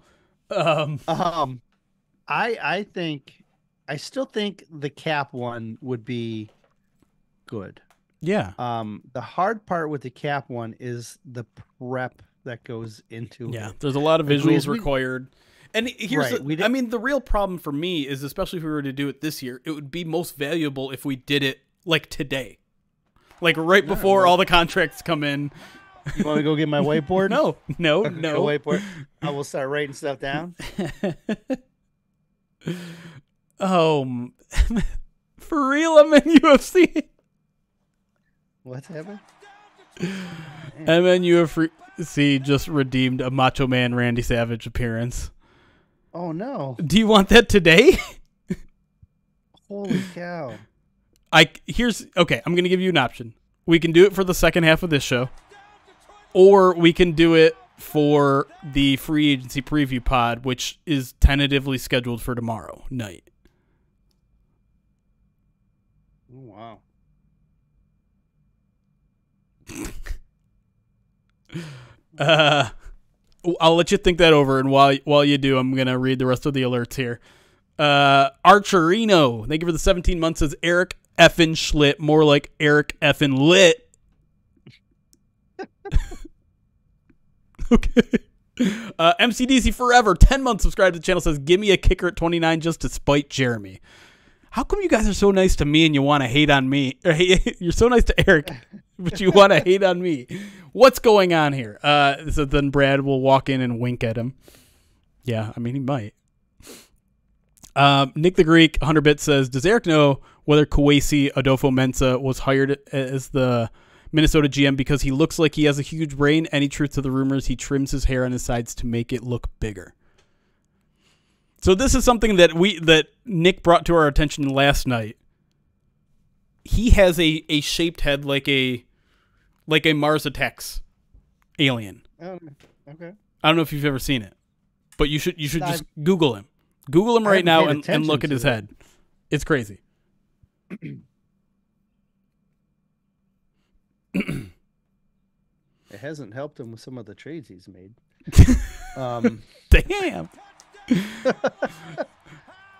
Um, Um, I I think I still think the cap one would be good. Yeah. Um, the hard part with the cap one is the prep that goes into Yeah, it. there's a lot of visuals we- required. And here's, Right, the- we I mean, the real problem for me is, especially if we were to do it this year, it would be most valuable if we did it like today, like right before all the contracts come in. You want to go get my whiteboard? No, no, no. whiteboard. I will start writing stuff down. Oh, for real, I'm in UFC. What's happening? And then UFC just redeemed a Macho Man Randy Savage appearance. Oh no! Do you want that today? Holy cow! I here's okay. I'm gonna give you an option. We can do it for the second half of this show, or we can do it for the free agency preview pod, which is tentatively scheduled for tomorrow night. Wow. Uh, I'll let you think that over, and while while you do, I'm gonna read the rest of the alerts here. Uh, Archerino, thank you for the 17 months. Says Erik effin Schlitt, more like Erik effin Lit. okay. Uh, MCDC Forever, 10 months subscribed to the channel, says, Give me a kicker at 29 just to spite Jeremy. How come you guys are so nice to me and you want to hate on me? You're so nice to Erik, but you want to hate on me. What's going on here? Uh, so then Brad will walk in and wink at him. Yeah, I mean, he might. Um, Nick the Greek, 100 bit says, Does Erik know whether Kwesi Adofo-Mensah was hired as the Minnesota GM because he looks like he has a huge brain? Any truth to the rumors he trims his hair on his sides to make it look bigger? So this is something that we that Nick brought to our attention last night. He has a, a shaped head like a like a Mars Attacks alien. Oh, okay. I don't know if you've ever seen it, but you should you should I've- just Google him. Google him right now and, and look at his head. It's crazy. It hasn't helped him with some of the trades he's made. um, Damn.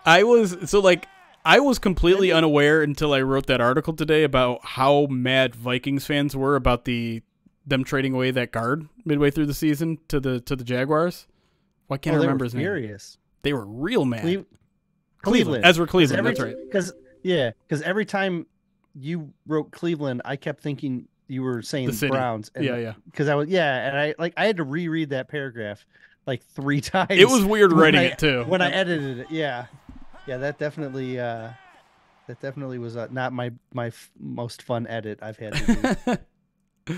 I was so like I was completely unaware until I wrote that article today about how mad Vikings fans were about the them trading away that guard midway through the season to the to the Jaguars. Why can't oh, I remember were his name? furious. They were real mad. Cle- Cleveland. Ezra Cleveland, every, that's right. Because yeah, because every time you wrote Cleveland, I kept thinking you were saying The. Browns. And, Yeah, yeah. Because I was yeah, and I like I had to reread that paragraph like three times. It was weird writing I- it too. when I edited it. Yeah, yeah, that definitely uh, that definitely was uh, not my my f- most fun edit I've had.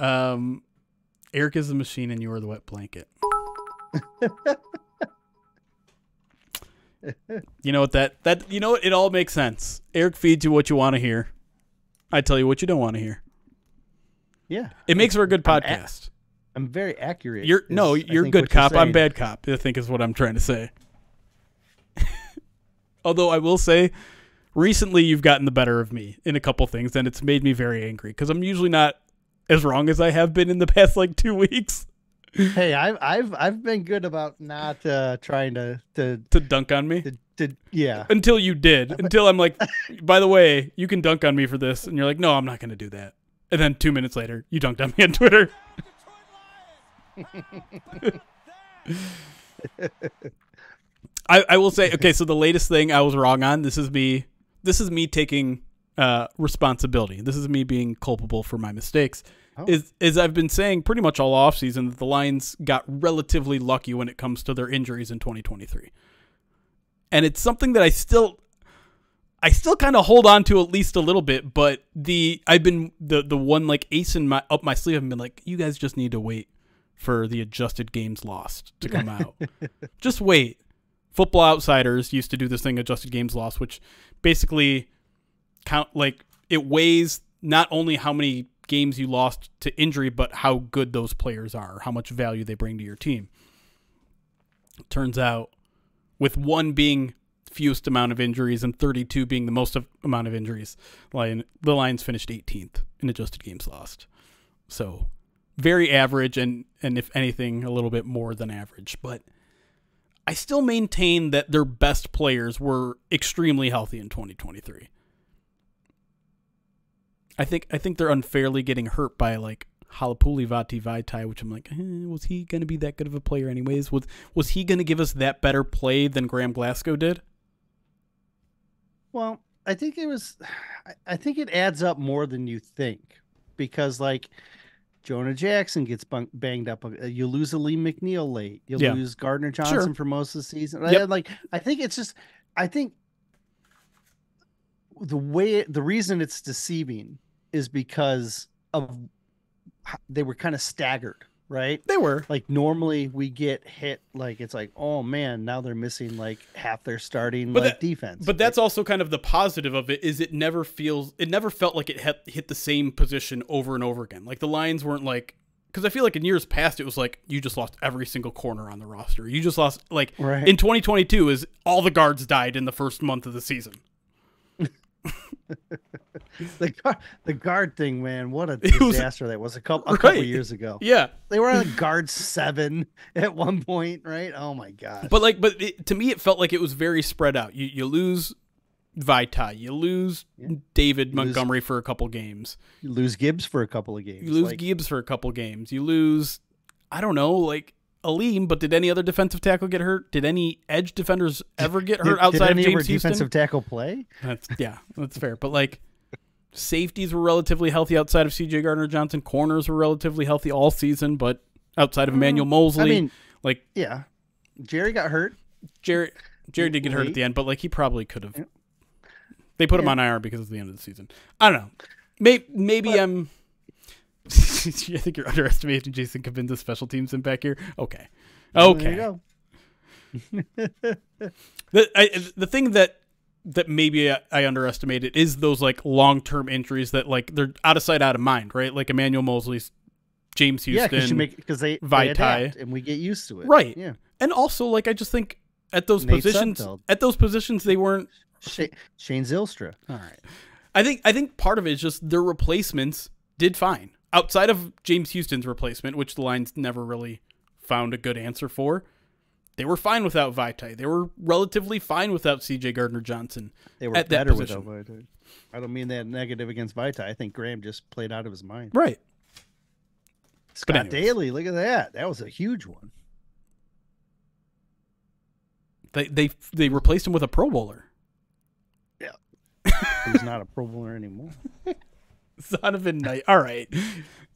Um, Erik is the machine, and you are the wet blanket. you know what that that you know what it all makes sense. Erik feeds you what you want to hear. I tell you what you don't want to hear. yeah, It makes for a good I'm a- podcast. I'm very accurate. You're no, you're good what you're cop. I'm bad cop. I think is what I'm trying to say. Although I will say, recently you've gotten the better of me in a couple things, and it's made me very angry because I'm usually not as wrong as I have been in the past like two weeks Hey, I've I've I've been good about not uh, trying to to to dunk on me. to, to yeah. Until you did. Until I'm like, by the way, you can dunk on me for this, and you're like, no, I'm not going to do that. And then two minutes later, you dunked on me on Twitter. I, I will say, okay, so the latest thing I was wrong on. This is me. This is me taking uh, responsibility. This is me being culpable for my mistakes. Oh. Is is I've been saying pretty much all off season that the Lions got relatively lucky when it comes to their injuries in 2023, and it's something that I still I still kind of hold on to at least a little bit, but the I've been the the one like ace in my up my sleeve. I've been like, you guys just need to wait for the adjusted games lost to come out. just wait. Football Outsiders used to do this thing, adjusted games lost, which basically count like it weighs not only how many games you lost to injury, but how good those players are, how much value they bring to your team. Turns out, with one being fewest amount of injuries and 32 being the most of, amount of injuries, Lion, the Lions finished 18th in adjusted games lost. So very average and and if anything a little bit more than average, but I still maintain that their best players were extremely healthy in 2023. I think I think they're unfairly getting hurt by like Halapoulivaati Vaitai, which I'm like, eh, was he going to be that good of a player anyways? Was was he going to give us that better play than Graham Glasgow did? Well, I think it was. I think it adds up more than you think, because like Jonah Jackson gets banged up. Uh, you lose Alim McNeil late. You yeah. lose Gardner Johnson sure. for most of the season. Yep. Like I think it's just. I think the way the reason it's deceiving is because of they were kind of staggered right? They were. Like normally we get hit like it's like, oh man, now they're missing like half their starting but like that, defense. But that's also kind of the positive of it is it never feels it never felt like it hit, hit the same position over and over again. Like the Lions weren't like because I feel like in years past it was like you just lost every single corner on the roster. You just lost like right. in 2022 is all the guards died in the first month of the season. the guard, the guard thing, man, what a disaster was, that was a couple a right. couple years ago. Yeah, they were on guard seven at one point, right? Oh my god! But like, but it, to me, it felt like it was very spread out. You you lose Vita, you lose yeah. David you Montgomery lose, for a couple games, you lose Gibbs for a couple of games, you lose like, Gibbs for a couple games, you lose, I don't know, like Alim, but did any other defensive tackle get hurt? Did any edge defenders ever get hurt did, outside did any of James Houston? Defensive tackle play? That's yeah, that's fair. But like safeties were relatively healthy outside of C.J. Gardner Johnson. Corners were relatively healthy all season, but outside of Emmanuel mm, Moseley, I mean, like yeah, Jerry got hurt. Jerry Jerry did get hurt at the end, but like he probably could have. They put yeah. him on IR because it's the end of the season. I don't know. Maybe maybe but, I'm. I think you're underestimating Jason Cabinda's special teams impact here. Okay, okay. the I, the thing that that maybe I, I underestimated is those like long term injuries that like they're out of sight, out of mind, right? Like Emmanuel Moseley's, James Houston, yeah, because they Vaitai, and we get used to it, right? Yeah, and also like I just think at those Nate positions, Sudfeld. at those positions they weren't. Shane, Shane Zylstra. All right, I think I think part of it is just their replacements did fine outside of James Houston's replacement, which the Lions never really found a good answer for. They were fine without Vaitai. They were relatively fine without C.J. Gardner Johnson. They were better without Vaitai. I don't mean that negative against Vaitai. I think Graham just played out of his mind. Right. Scott Daly, look at that. That was a huge one. They they they replaced him with a Pro Bowler. Yeah. He's not a Pro Bowler anymore. Donovan Knight. All right.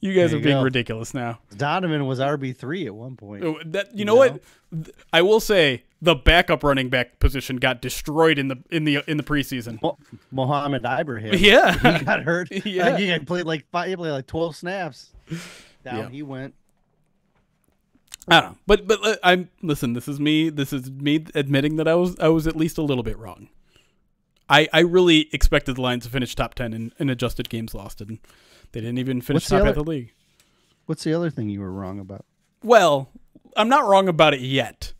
You guys are being go. ridiculous now. Donovan was RB three at one point. Oh, that you, you know, know, what? I will say the backup running back position got destroyed in the in the in the preseason. Mo- Mohamed Ibrahim. Yeah, he got hurt. Yeah, he played like five, he played like twelve snaps. Down yeah. he went. I don't know, but but uh, I'm listen. This is me. This is me admitting that I was I was at least a little bit wrong. I I really expected the Lions to finish top ten in, in adjusted games lost, and they didn't even finish top half of the league. What's the other thing you were wrong about? Well, I'm not wrong about it yet.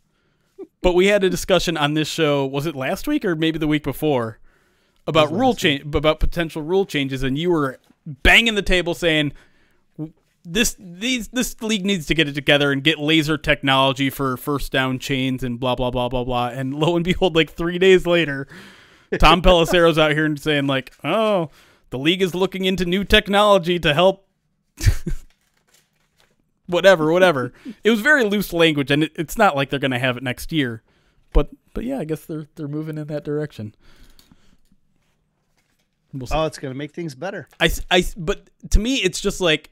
But we had a discussion on this show, was it last week or maybe the week before, about rule change about potential rule changes and you were banging the table saying this these this league needs to get it together and get laser technology for first down chains and blah blah blah blah blah and lo and behold like 3 days later Tom Pelissero's out here and saying like, "Oh, the league is looking into new technology to help whatever, whatever. it was very loose language, and it, it's not like they're going to have it next year. But but yeah, I guess they're they're moving in that direction. We'll oh, it's going to make things better. I, I, but to me, it's just like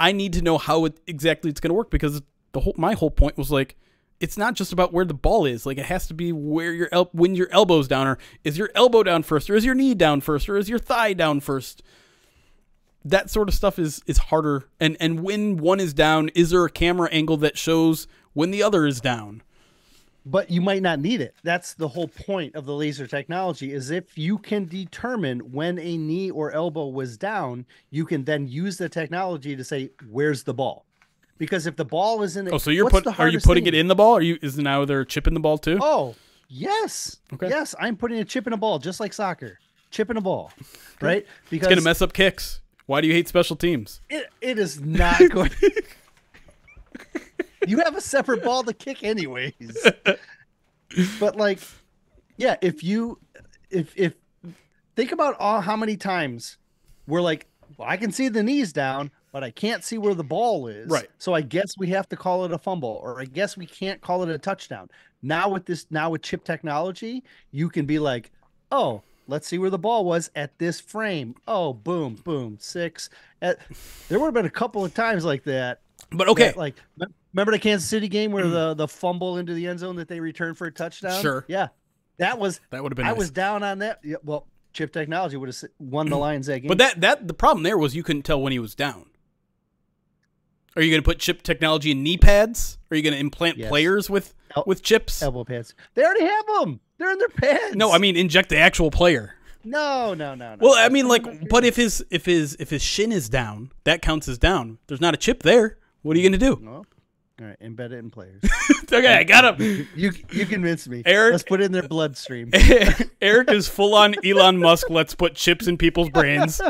I need to know how it exactly it's going to work because the whole my whole point was like it's not just about where the ball is. Like it has to be where your el- when your elbow's down, or is your elbow down first, or is your knee down first, or is your thigh down first? That sort of stuff is is harder. And and when one is down, is there a camera angle that shows when the other is down? but you might not need it. That's the whole point of the laser technology is if you can determine when a knee or elbow was down, you can then use the technology to say where's the ball. Because if the ball is in the, Oh, so you're what's put are you putting thing? it in the ball? Are you is now there a chip in the ball too? Oh, yes. Okay. Yes, I'm putting a chip in a ball just like soccer. Chip in a ball. Right? Because it's gonna mess up kicks. Why do you hate special teams? it, it is not going You have a separate ball to kick anyways. but like yeah, if you if if think about all how many times we're like, well, I can see the knees down, but I can't see where the ball is. Right. So I guess we have to call it a fumble, or I guess we can't call it a touchdown. Now with this, now with chip technology, you can be like, oh, let's see where the ball was at this frame. Oh, boom, boom, six. At, there would have been a couple of times like that. But okay, that, like remember the Kansas City game where the the fumble into the end zone that they returned for a touchdown? Sure. Yeah, that was that would have been. I nice. was down on that. Yeah, well, chip technology would have won the Lions that game. But that that the problem there was you couldn't tell when he was down. Are you going to put chip technology in knee pads? Are you going to implant Yes. players with El- with chips? elbow pads. They already have them. They're in their pads. No, I mean inject the actual player. no, no, no, no. Well, I mean like, but if his if his if his shin is down, that counts as down. There's not a chip there. What are you going to do? Well, all right, embed it in players. okay, I got him. you you convinced me. Erik- Let's put it in their bloodstream. Erik is full on Elon Musk. Let's put chips in people's brains.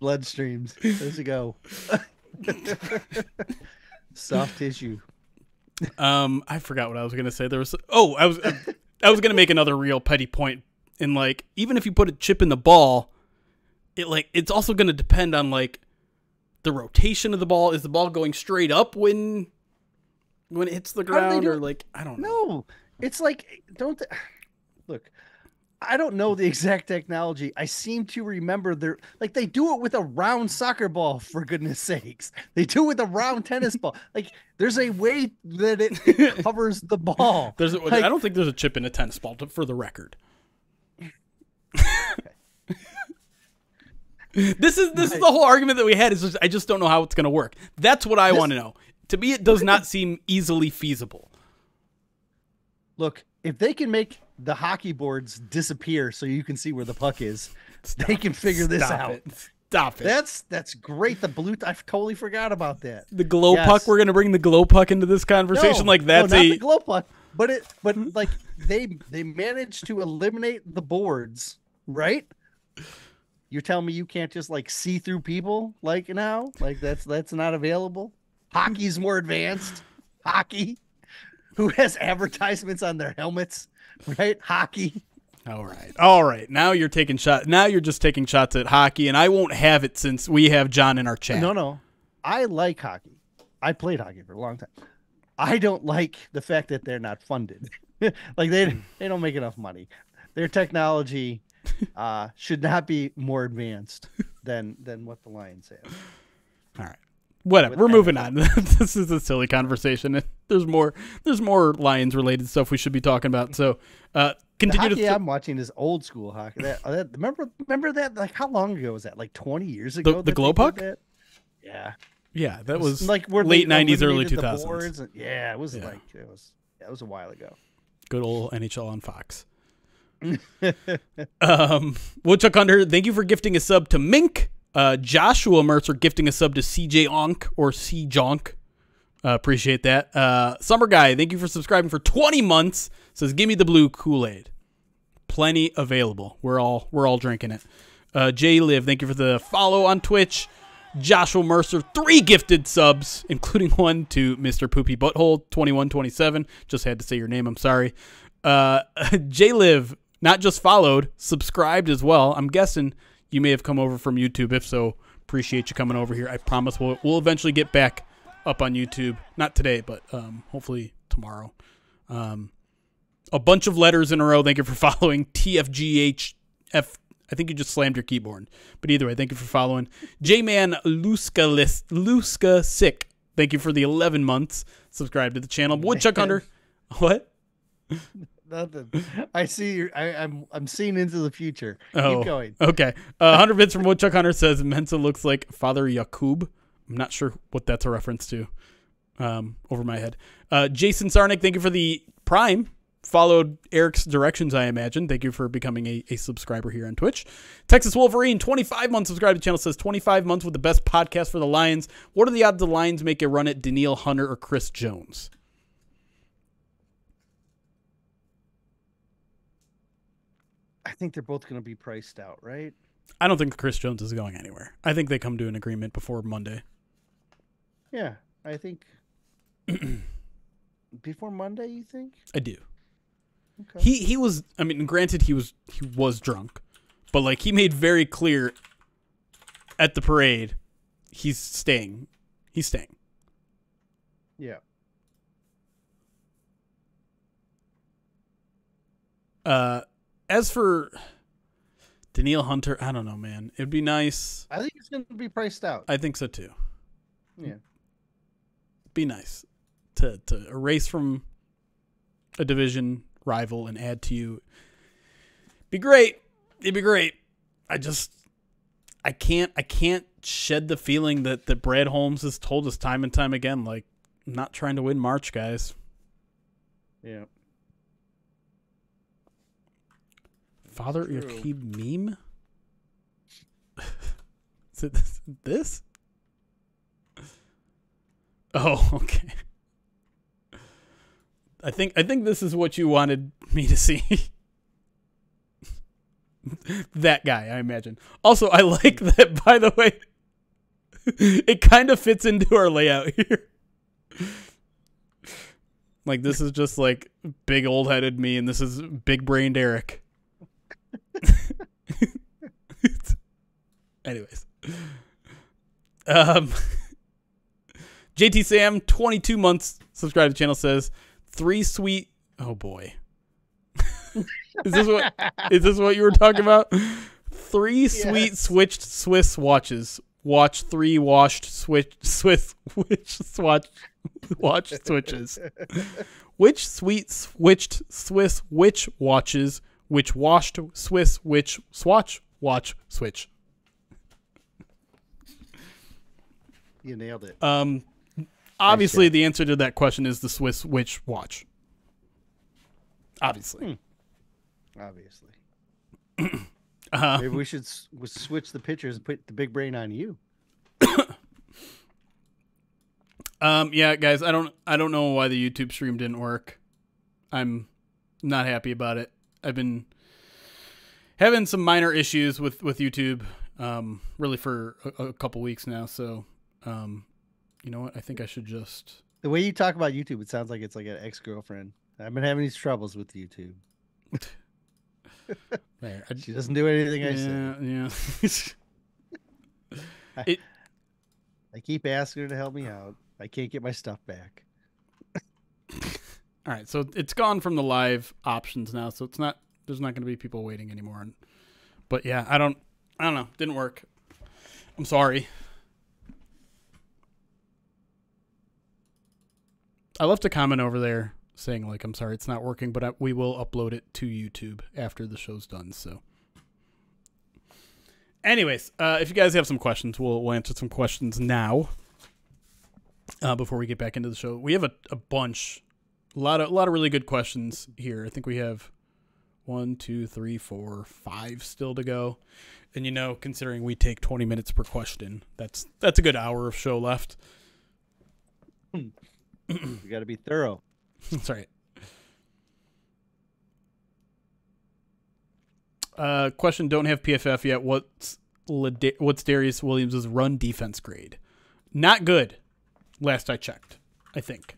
Bloodstreams. There you go. Soft tissue. Um, I forgot what I was gonna say. There was oh, I was I was gonna make another real petty point. In like, even if you put a chip in the ball, it like it's also gonna depend on like the rotation of the ball. Is the ball going straight up when when it hits the How do they ground, or like I don't know. No, it's like don't th- look. I don't know the exact technology. I seem to remember they're like they do it with a round soccer ball. For goodness sakes, they do it with a round tennis ball. Like there's a way that it covers the ball. There's Like- I don't think there's a chip in a tennis ball. To, for the record. this is this is the whole argument that we had. Is just, I just don't know how it's going to work. That's what I want to know. To me, it does not seem easily feasible. Look, if they can make the hockey boards disappear so you can see where the puck is, they can figure this Stop out. it. Stop it. That's that's great. The blue, I totally forgot about that. the glow Yes. puck. We're going to bring the glow puck into this conversation. No, like that's no, not a the glow puck, but it, but hmm? like they they managed to eliminate the boards, right? You're telling me you can't just like see through people like now? Like that's that's not available. Hockey's more advanced. Hockey, who has advertisements on their helmets, right? Hockey. All right. All right. Now you're taking shot. Now you're just taking shots at hockey, and I won't have it since we have John in our chat. No, no. I like hockey. I played hockey for a long time. I don't like the fact that they're not funded. like they they don't make enough money. Their technology uh, should not be more advanced than than what the Lions have. All right. Whatever. We're moving on. this is a silly conversation. There's more. There's more Lions related stuff we should be talking about. So, uh, The continue hockey to. I'm watching is old school hockey. That, that remember remember that like how long ago was that? Like 20 years ago. that the glow puck? Yeah, yeah, that was like where late they 90s, early 2000s. and- yeah, it was Yeah. like it was that was a while ago. Good old NHL on Fox. um, Woodchuck Hunter, thank you for gifting a sub to Mink. Uh, Joshua Mercer gifting a sub to CJ Onk or C Jonk. Uh, appreciate that. Uh, Summer Guy, thank you for subscribing for 20 months. Says, give me the blue Kool Aid. Plenty available. We're all we're all drinking it. Uh, Jay Live, thank you for the follow on Twitch. Joshua Mercer, three gifted subs, including one to Mr. Poopy Butthole 2127. Just had to say your name. I'm sorry. Uh, J Live, not just followed, subscribed as well. I'm guessing you may have come over from YouTube. If so, appreciate you coming over here. I promise we'll, we'll eventually get back up on YouTube. Not today, but um, hopefully tomorrow. Um, a bunch of letters in a row. Thank you for following TFGHF. I think you just slammed your keyboard. But either way, thank you for following. J Man Luska Luska Sick. Thank you for the 11 months. Subscribe to the channel. Woodchuck Hunter. What? Nothing. I see. You're, I, I'm I'm seeing into the future. Oh, Keep going. Okay. Uh, 100 bits from Woodchuck Hunter says Mensah looks like Father Yakub. I'm not sure what that's a reference to. Um, over my head. Uh, Jason Sarnik, thank you for the Prime. Followed Erik's directions, I imagine. Thank you for becoming a, a subscriber here on Twitch. Texas Wolverine, 25 months subscribed to the channel, says 25 months with the best podcast for the Lions. What are the odds the Lions make a run at Danielle Hunter or Chris Jones? I think they're both going to be priced out, right? I don't think Chris Jones is going anywhere. I think they come to an agreement before Monday. Yeah, I think before Monday. You think? I do. Okay. He he was. I mean, granted, he was he was drunk, but like he made very clear at the parade, he's staying. He's staying. yeah. Uh, as for Danielle Hunter, I don't know, man. It'd be nice. I think it's going to be priced out. I think so too. yeah. Be nice to to erase from a division rival and add to you. Be great. It'd be great. I just I can't I can't shed the feeling that that Brad Holmes has told us time and time again like I'm not trying to win March, guys. Yeah. Father True. Yakub meme? Is it this, this? Oh, okay. I think I think this is what you wanted me to see. that guy, I imagine. Also, I like that by the way. it kind of fits into our layout here. Like this is just like big old headed me and this is big brained Erik. Anyways. Um JT Sam, 22 months subscribe to the channel says three sweet Oh boy. is this what is this what you were talking about? Three sweet switched Swiss watches. Watch three washed switch Swiss which swatch watch switches. Which sweet switched Swiss which watches which washed Swiss which swatch watch switch. You nailed it. Um, obviously, the answer to that question is the Swiss Witch watch. Obviously, Obviously. uh, Maybe we should we switch the pictures and put the big brain on you. um, yeah, guys, I don't, I don't know why the YouTube stream didn't work. I'm not happy about it. I've been having some minor issues with with YouTube, um, really for a, a couple weeks now. So, um, you know what? I think I should just. The way you talk about YouTube, it sounds like it's like an ex girlfriend. I've been having these troubles with YouTube. There, I, She doesn't do anything I say. yeah, yeah. it, I keep asking her to help me out. I can't get my stuff back. All right, so it's gone from the live options now, so it's not there's not going to be people waiting anymore. And, but yeah, I don't I don't know, didn't work. I'm sorry. I left a comment over there saying like I'm sorry it's not working, but I, we will upload it to YouTube after the show's done. So, anyways, uh, if you guys have some questions, we'll, we'll answer some questions now. Uh, before we get back into the show, we have a, a bunch a lot of a lot of really good questions here. I think we have one, two, three, four, five still to go. And you know, considering we take twenty minutes per question, that's that's a good hour of show left. You got to be thorough. That's right. Uh, question: Don't have PFF yet. What's what's Darious Williams' run defense grade? Not good. Last I checked, I think.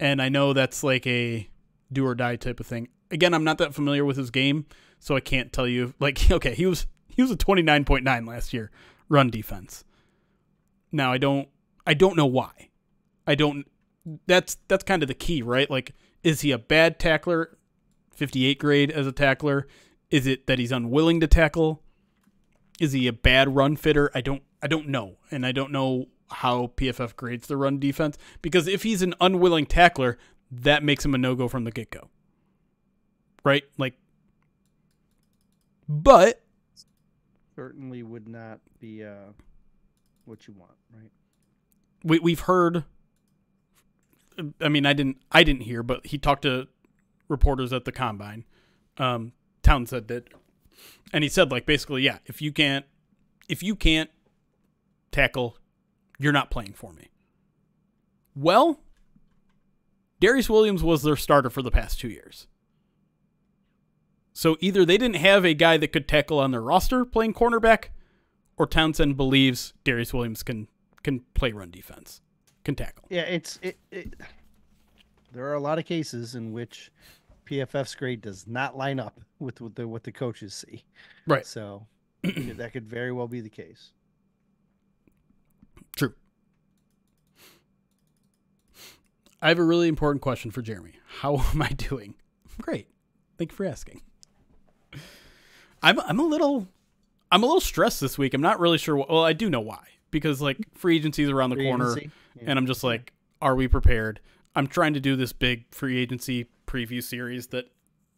And I know that's like a do or die type of thing. Again, I'm not that familiar with his game, so I can't tell you. Like, okay, he was he was a 29.9 last year run defense. Now I don't I don't know why. I don't that's that's kind of the key, right? Like, is he a bad tackler? 58 grade as a tackler. Is it that he's unwilling to tackle? Is he a bad run fitter? I don't I don't know. And I don't know how PFF grades the run defense because if he's an unwilling tackler, that makes him a no-go from the get-go. Right? Like but Certainly would not be uh, what you want, right? we we've heard I mean I didn't I didn't hear but he talked to reporters at the combine um Townsend that and he said like basically yeah if you can't if you can't tackle you're not playing for me well Darious Williams was their starter for the past 2 years so either they didn't have a guy that could tackle on their roster playing cornerback or Townsend believes Darious Williams can can play run defense, can tackle. Yeah, it's it, it. There are a lot of cases in which PFF's grade does not line up with what the what the coaches see. Right. So that could very well be the case. True. I have a really important question for Jeremy. How am I doing? Great. Thank you for asking. I'm I'm a little I'm a little stressed this week. I'm not really sure. What, well, I do know why because like free agency is around the Free corner, yeah. and I'm just like, are we prepared? I'm trying to do this big free agency preview series that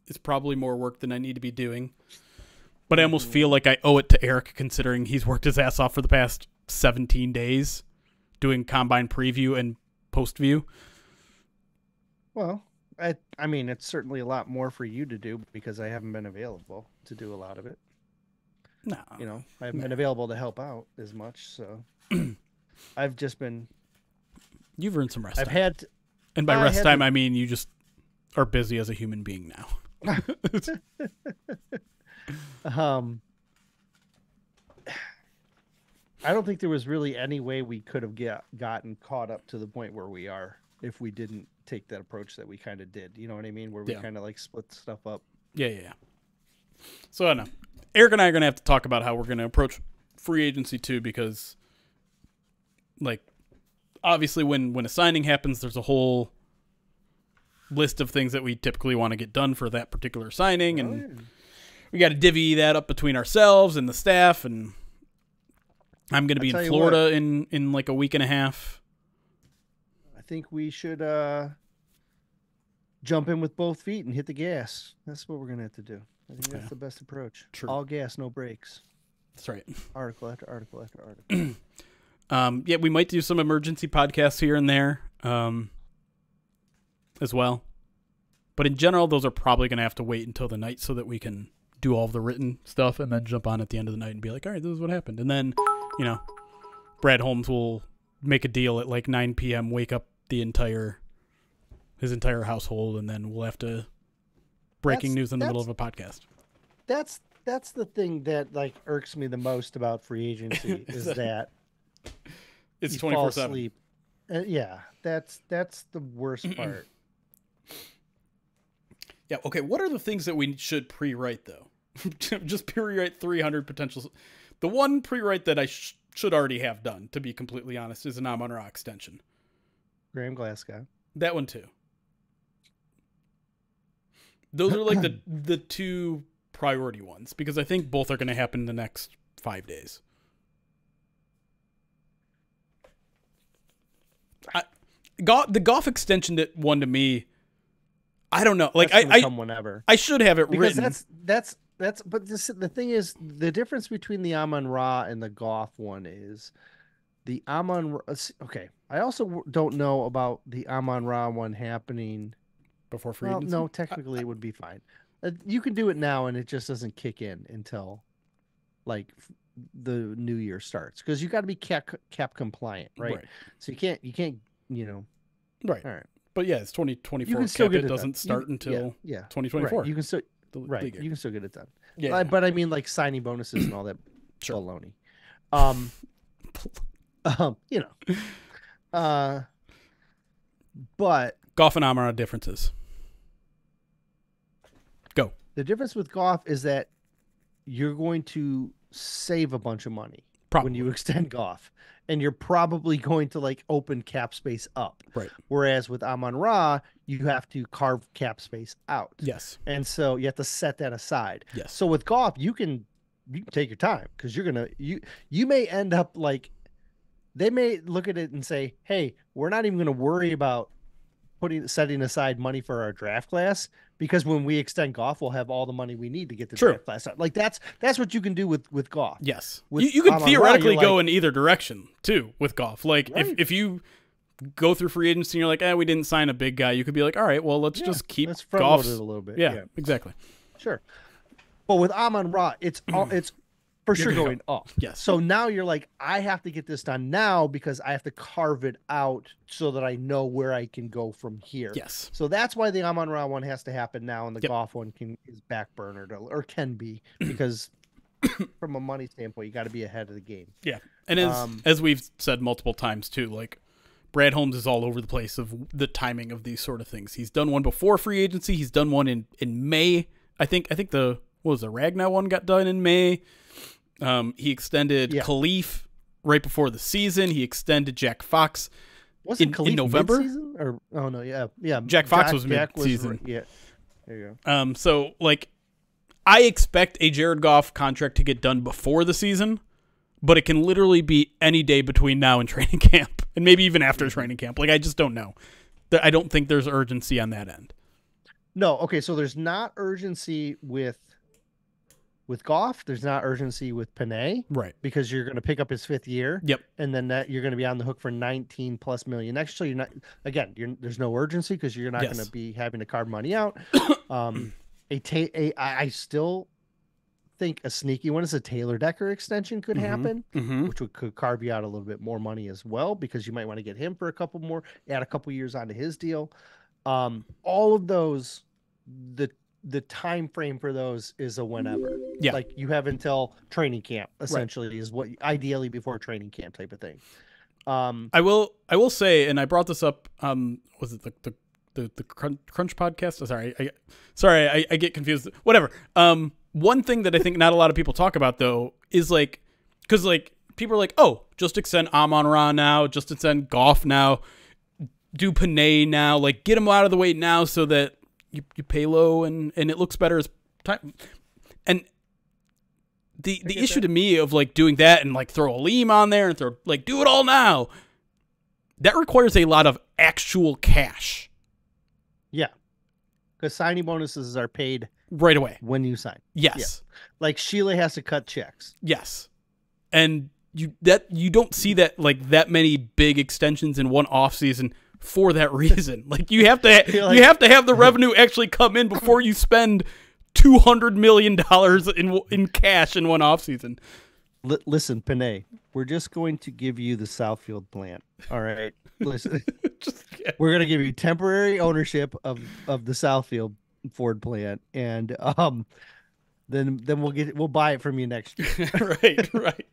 is probably more work than I need to be doing. But I almost mm-hmm. feel like I owe it to Erik considering he's worked his ass off for the past 17 days doing combine preview and post view. Well, I I mean, it's certainly a lot more for you to do because I haven't been available to do a lot of it. No. You know, I haven't been available to help out as much, so I've just been. You've earned some rest. I've time. had and by I rest time, to- I mean you just are busy as a human being now. Um, I don't think there was really any way we could have get gotten caught up to the point where we are if we didn't take that approach that we kind of did. You know what I mean? Where we Yeah. kind of like split stuff up. Yeah, yeah, yeah. So I don't know. Erik and I are gonna have to talk about how we're gonna approach free agency too, because like obviously when when a signing happens, there's a whole list of things that we typically want to get done for that particular signing, Oh, and we got to divvy that up between ourselves and the staff. And I'm gonna be in Florida in in like a week and a half. I think we should uh jump in with both feet and hit the gas. That's what we're gonna have to do. I think that's Yeah. the best approach. True. All gas, no brakes. That's right. Article after article after article. Um, yeah, we might do some emergency podcasts here and there um, as well. But in general, those are probably going to have to wait until the night so that we can do all the written stuff and then jump on at the end of the night and be like, all right, this is what happened. And then, you know, Brad Holmes will make a deal at like 9 p.m., wake up the entire, his entire household, and then we'll have to breaking That's- news in the middle of a podcast. that's that's the thing that like irks me the most about free agency Is that- It's 24 fall 7. asleep. Uh, yeah, that's that's the worst part. Yeah. Okay. What are the things that we should pre-write though? Just pre-write 300 potential. The one pre-write that I sh- should already have done, to be completely honest, is an Amon Ra extension. Graham Glasgow. That one too. Those are like the the two priority ones because I think both are going to happen in the next five days. I, go, the Goff extension that one to me, I don't know. Like I, I whenever I should have it because written. that's that's that's but this, the thing is the difference between the Amon Ra and the Goff one is the Amon okay. I also don't know about the Amon Ra one happening. before free Well, no, technically it would be fine. Uh, you can do it now, and it just doesn't kick in until like the new year starts because you got to be cap cap compliant, right? right, So you can't you can't you know. right. All right, But yeah, it's twenty twenty four. you can still Cap get it doesn't You start can- until yeah, yeah. twenty twenty four. You can still the right, league year. you can still get it done. yeah, but I mean, like signing bonuses and all that Sure. baloney. Um, um, you know, uh, but Goff and Amon Ra differences. Go. the difference with Goff is that you're going to save a bunch of money Probably. when you extend Goff, and you're probably going to like open cap space up. Right. Whereas with Amon Ra, you have to carve cap space out. Yes. And so you have to set that aside. Yes. So with Goff, you can you can take your time because you're gonna you you may end up like they may look at it and say, "Hey, we're not even going to worry about putting setting aside money for our draft class because when we extend Goff, we'll have all the money we need to get the True. draft class." out." Like that's that's what you can do with with Goff. Yes. With You, you could theoretically go like- in either direction too with Goff. Like if, Right. if you go through free agency and you're like, eh, we didn't sign a big guy, you could be like, all right, well, let's Yeah, just keep Let's Goff. a little bit. Yeah, exactly. sure. But with Amon Ra, it's all it's for sure gonna up. Yes. So now you're like, I have to get this done now because I have to carve it out so that I know where I can go from here. Yes. So that's why the Amon Ra one has to happen now, and the Yep. Goff one can is back burnered or can be because from a money standpoint, you got to be ahead of the game. Yeah. And as Um, as we've said multiple times too, like Brad Holmes is all over the place of the timing of these sort of things. He's done one before free agency. He's done one in in May. I think I think the what was the Ragnow one got done in May. Um, he extended Yeah. Kalif right before the season. He extended Jack Fox. Was In- it in Kalif November? mid-season? or oh no, yeah, yeah. Jack Fox was Jack mid-season. right- yeah, there you go. Um, so like, I expect a Jared Goff contract to get done before the season, but it can literally be any day between now and training camp, and maybe even after training camp. Like, I just don't know. I don't think there's urgency on that end. No, okay, so there's not urgency with with Goff. There's not urgency with Penei Right. because you're going to pick up his fifth year. Yep. and then that you're going to be on the hook for 19 plus million next year. You're not again. You're, there's no urgency because you're not Yes. going to be having to carve money out. Um, a, ta- a I still think a sneaky one is a Taylor Decker extension could Mhm. happen, Mm-hmm. which would could carve you out a little bit more money as well because you might want to get him for a couple more, add a couple years onto his deal. Um, all of those, the the time frame for those is a whenever. Yeah. Like you have until training camp essentially is what ideally before training camp type of thing. Um I will. I will say, and I brought this up. Um, was it the the the, the crunch, crunch podcast? Oh, sorry, I, sorry, I, I get confused. Whatever. Um, one thing that I think not a lot of people talk about though is like, because like people are like, oh, just extend Amon Ra now, just extend Goff now, do Penei now, like get him out of the way now so that you, you pay low and and it looks better as time. And the the issue that. to me of like doing that and like throw a leam on there and throw like do it all now that requires a lot of actual cash yeah. Cuz signing bonuses are paid right away when you sign. yes Like Sheila has to cut checks. yes and you that you don't see that like that many big extensions in one off season for that reason like you have to like- you have to have the revenue actually come in before you spend 200 million dollars in in cash in one off season Li- listen, Penei, we're just going to give you the Southfield plant. All right. Listen. just yeah. we're going to give you temporary ownership of of the Southfield Ford plant and um then then we'll get we'll buy it from you next year. right, right.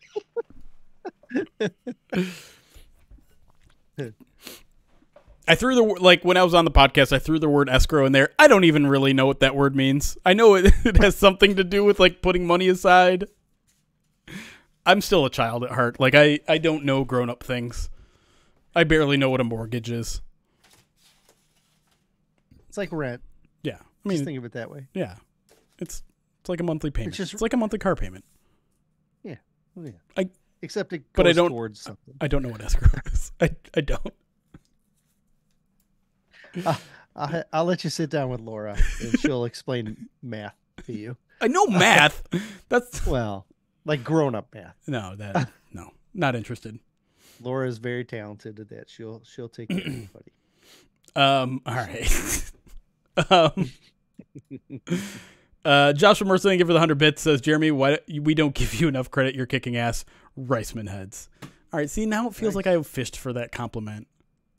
I threw the like when I was on the podcast. I threw the word escrow in there. I don't even really know what that word means. I know it, it has something to do with like putting money aside. I'm still a child at heart. Like I, I don't know grown up things. I barely know what a mortgage is. It's like rent. Yeah, I Just mean, think of it that way. yeah, it's it's like a monthly payment. It's, just- like a monthly car payment. Oh, yeah. I- Except it goes but I don't- towards something. I don't know what escrow is. I, I don't. I'll, I'll let you sit down with Laura and she'll explain math to you. I know math. That's Well, like grown up math. no that no not interested. Laura is very talented at that. She'll she'll take care of anybody. Um, all right. um, uh, Joshua Mercer, thank you for the hundred bits. Says Jeremy, why we don't give you enough credit? You're kicking ass, Riceman heads. All right, see now it feels like I have fished for that compliment.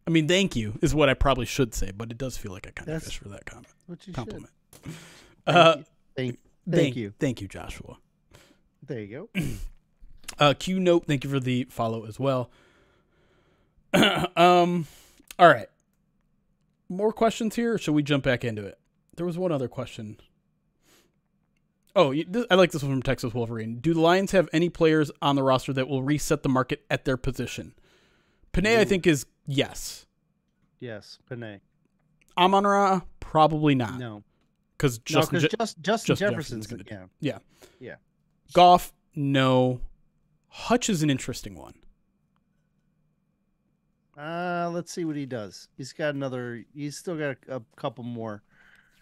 I mean, thank you is what I probably should say, but it does feel like I kind of That's- fished for that comment What you compliment. should. Uh, Thank, you. thank, thank, thank you. thank you, Joshua. There you go. Uh, Q note, thank you for the follow as well. um, all right. More questions here, or should we jump back into it? There was one other question. Oh, I like this one from Texas Wolverine. Do the Lions have any players on the roster that will reset the market at their position? Penei, I think, is yes. Yes, Penei. Amon Ra, probably not. No, Because Justin because Je- just, Justin Justin Jefferson's, Jefferson's gonna yeah. yeah. Goff, no. Hutch is an interesting one. Uh, let's see what he does. He's got another. He's still got a, a couple more.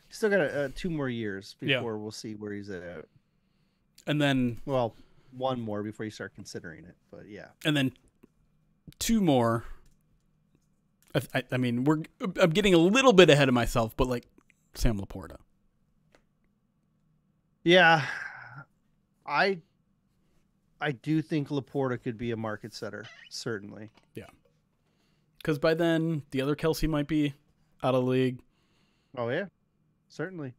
He's still got a, uh, two more years Yeah. before we'll see where he's at. And then Well, one more before you start considering it. But yeah, and then two more. I, I, I mean, we're I'm getting a little bit ahead of myself, but like Sam LaPorta. yeah. I, I do think LaPorta could be a market setter. Certainly. Yeah, because by then the other Kelce might be out of league. Oh yeah, certainly.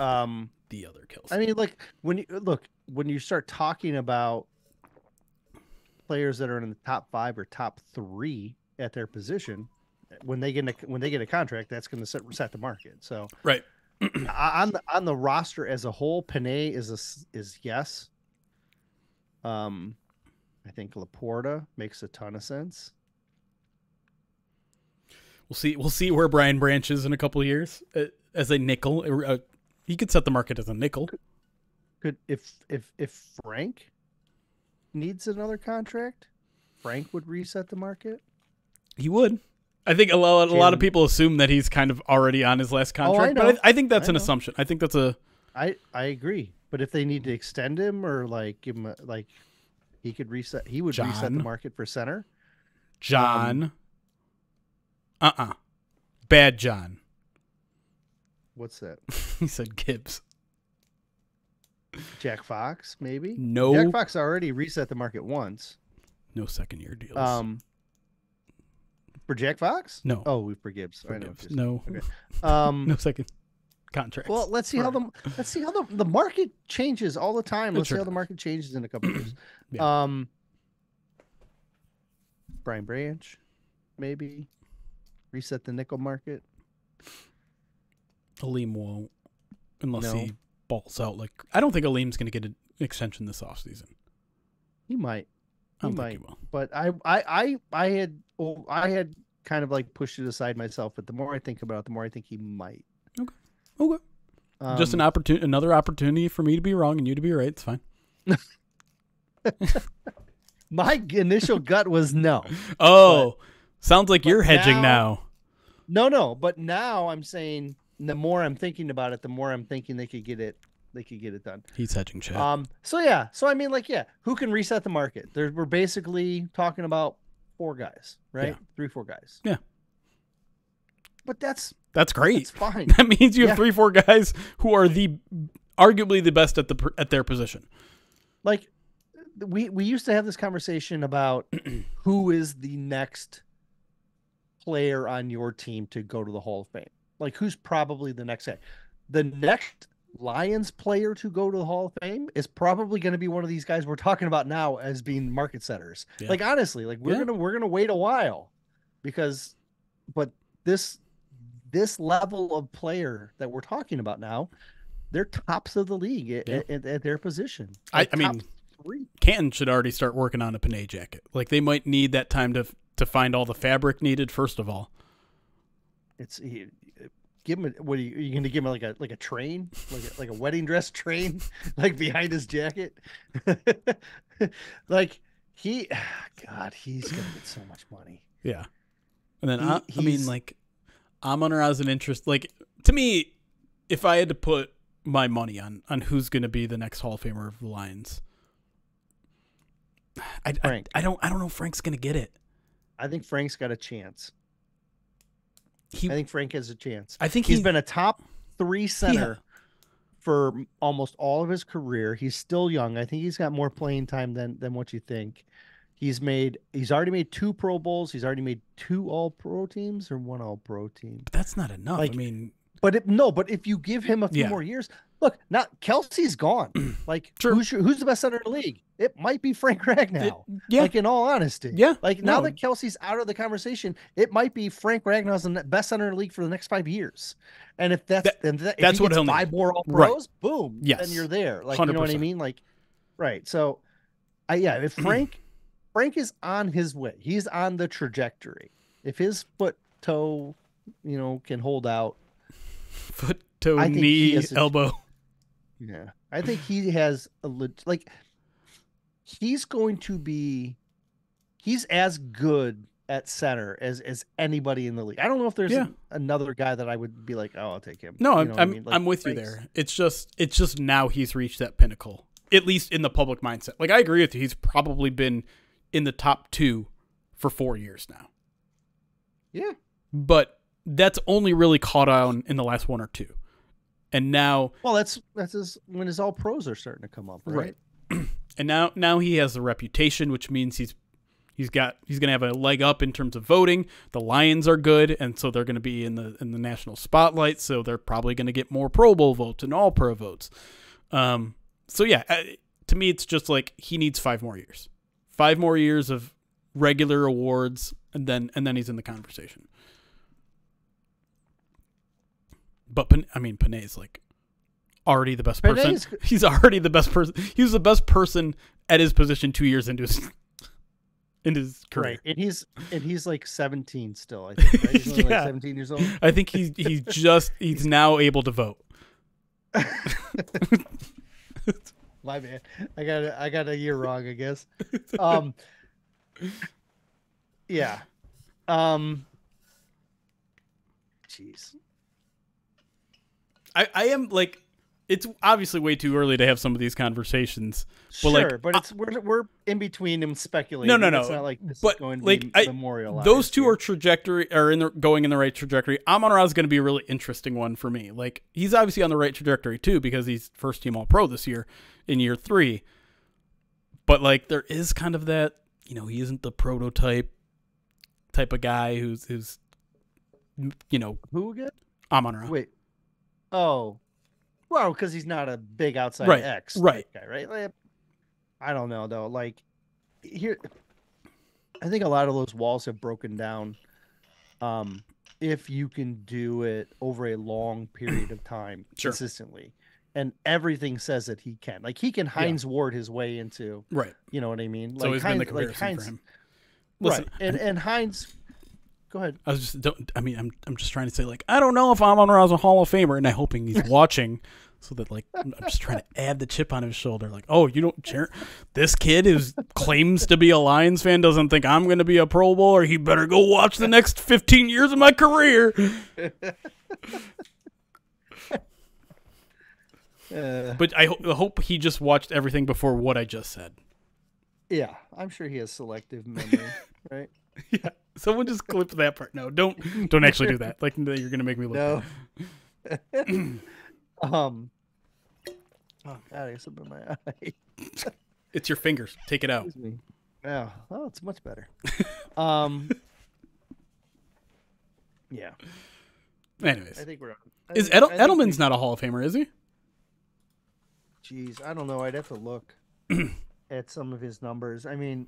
Um, The other Kelce. I mean, like when you look when you start talking about players that are in the top five or top three at their position, when they get a, when they get a contract, that's going to set set the market. So right. on the on the roster as a whole, Penei is a is yes. Um, I think LaPorta makes a ton of sense. We'll see. We'll see where Brian Branch is in a couple of years uh, as a nickel. Uh, he could set the market as a nickel. Could if if if Frank needs another contract, Frank would reset the market. He would. I think a lot, a lot of people assume that he's kind of already on his last Oh, contract, but. I, I think that's I an know. assumption. I think that's a I I agree, but if they need to extend him or like give him a, like he could reset, he would reset the market for center. John. uh uh Bad John. What's that? he said Gibbs. Jack Fox, maybe. No, Jack Fox already reset the market once. no second year deals. Um, for Jack Fox? No. Oh, for Gibbs. For I. Gibbs. No, Okay. Um. no second contracts. Well, let's see how the let's see how the, the market changes all the time. Let's see how the market changes in a couple years. Yeah. Um, Brian Branch, maybe reset the nickel market. Alim won't unless No. he balls out. Like I don't think Alim's going to get an extension this offseason. He might, I don't He think he will. but I I I I had oh, I had kind of like pushed it aside myself. But the more I think about it, the more I think he might. Okay. Okay. Just an Um, opportunity, another opportunity for me to be wrong and you to be right. It's fine. my initial gut was no, Oh, sounds like you're hedging now- now. no, no. But now I'm saying the more I'm thinking about it, the more I'm thinking they could get it. They could get it done. He's hedging, Chad. Um. So yeah. So I mean, like, yeah, who can reset the market? There, we're basically talking about four guys, right? Yeah. Three, four guys. Yeah. But that's That's great. that's fine. That means you have three, four guys who are the arguably the best at the at their position. like, we we used to have this conversation about who is the next player on your team to go to the Hall of Fame. Like, who's probably the next guy? The next Lions player to go to the Hall of Fame is probably going to be one of these guys we're talking about now as being market setters. Yeah. Like honestly, like we're Yeah. gonna we're gonna wait a while because, but this this level of player that we're talking about now, they're tops of the league at, Yeah. at, at their position. I- Like, I top mean, three. Canton should already start working on a Penei jacket. Like they might need that time to to find all the fabric needed first of all. It's give him. A, what are you, are you going to give him like a like a train, like a, like a wedding dress train, like behind his jacket? like he, God, he's going to get so much money. Yeah. And then He- I, I mean like Amon Ra as an interest like to me if I had to put my money on on who's going to be the next Hall of Famer of the Lions I, I. I don't I don't know if Frank's going to get it. I think Frank's got a chance. He I think Frank has a chance. I think He's he- been a top three center for almost all of his career. He's still young. I think he's got more playing time than than what you think. He's made. He's already made two Pro Bowls. He's already made two All Pro teams or one All Pro team. But that's not enough. Like- I mean, But it, no, but if you give him a few Yeah. more years, look, now Kelce's gone. Like, True. who's your, who's the best center in the league? It might be Frank Ragnow. yeah. Like in all honesty, Yeah, Like now that Kelce's out of the conversation, it might be Frank Ragnow's the best center in the league for the next five years. And if that's That- and that, if that's what he'll need. five more All Right. Pros, boom, Yes. then you're there. Like you know what I mean? Like, right. So, I yeah, if Frank Frank is on his way, he's on the trajectory. If his foot toe, you know, can hold out, Foot, toe, I think he knee, has a- elbow. Yeah, I think he has a leg- like he's going to be he's as good at center as as anybody in the league. I don't know if there's Yeah. an- another guy that I would be like, oh, I'll take him. No, You I'm know what I I'm, mean? Like, I'm with you there. It's just it's just now he's reached that pinnacle, at least in the public mindset. Like I agree with you. He's probably been in the top two for four years now, Yeah, but that's only really caught on in the last one or two, and now well, that's that's his when his all pros are starting to come up, right? and now now he has the reputation, which means he's he's got he's gonna have a leg up in terms of voting. The Lions are good, and so they're gonna be in the in the national spotlight. So they're probably gonna get more Pro Bowl votes and All Pro votes. Um, so yeah, to me, it's just like he needs five more years, five more years of regular awards, and then and then he's in the conversation. But Pan- I mean, Penei's like already the best person. He's already the best person. He was the best person at his position two years into his into his career. Right, and he's and he's like 17 still. I think. Right? He's Yeah. like 17 years old. I think he's he's just he's now able to vote. My man, I got a, I got a year wrong, I guess. Um, yeah, um, jeez, I, I am like it's obviously way too early to have some of these conversations. But, sure, like, but it's we're we're in between them speculating. No, no, no. It's not like this But, is going to like, be I- memorialized. Those two here. are trajectory are in the going in the right trajectory. Amon Ra is going to be a really interesting one for me. Like he's obviously on the right trajectory too because he's first team All Pro this year in year three. But like there is kind of that you know he isn't the prototype type of guy who's who's you know who again? Amon Ra. Wait, oh, well, because he's not a big outside Right, X right. guy, right? Like, I don't know though. Like here, I think a lot of those walls have broken down. Um, if you can do it over a long period of time Sure. consistently, and everything says that he can. Like he can Hines Ward his way into, Right. you know what I mean? Like always been the Hines- like comparison Hines- for him. Listen, right? And and Hines, go ahead. I was just don't. I mean, I'm I'm just trying to say like I don't know if Amon Ra is a Hall of Famer, and I'm hoping he's watching, so that like I'm I'm just trying to add the chip on his shoulder. Like, oh, you don't. Jer- this kid who claims to be a Lions fan doesn't think I'm going to be a Pro Bowler. He better go watch the next 15 years of my career. Uh, But I, ho- I hope he just watched everything before what I just said. yeah, I'm sure he has selective memory, right? Yeah. Someone just clip that part. No, don't don't actually do that. Like you're going to make me look. No. um. Oh God, I got something in my eye. It's your fingers. Take it out. Excuse me. Yeah. Oh, it's much better. um. Yeah, Anyways, I think we're. I is think- Edel- I think we- Edelman's not a Hall of Famer, is he? Jeez, I don't know. I'd have to look at some of his numbers. I mean,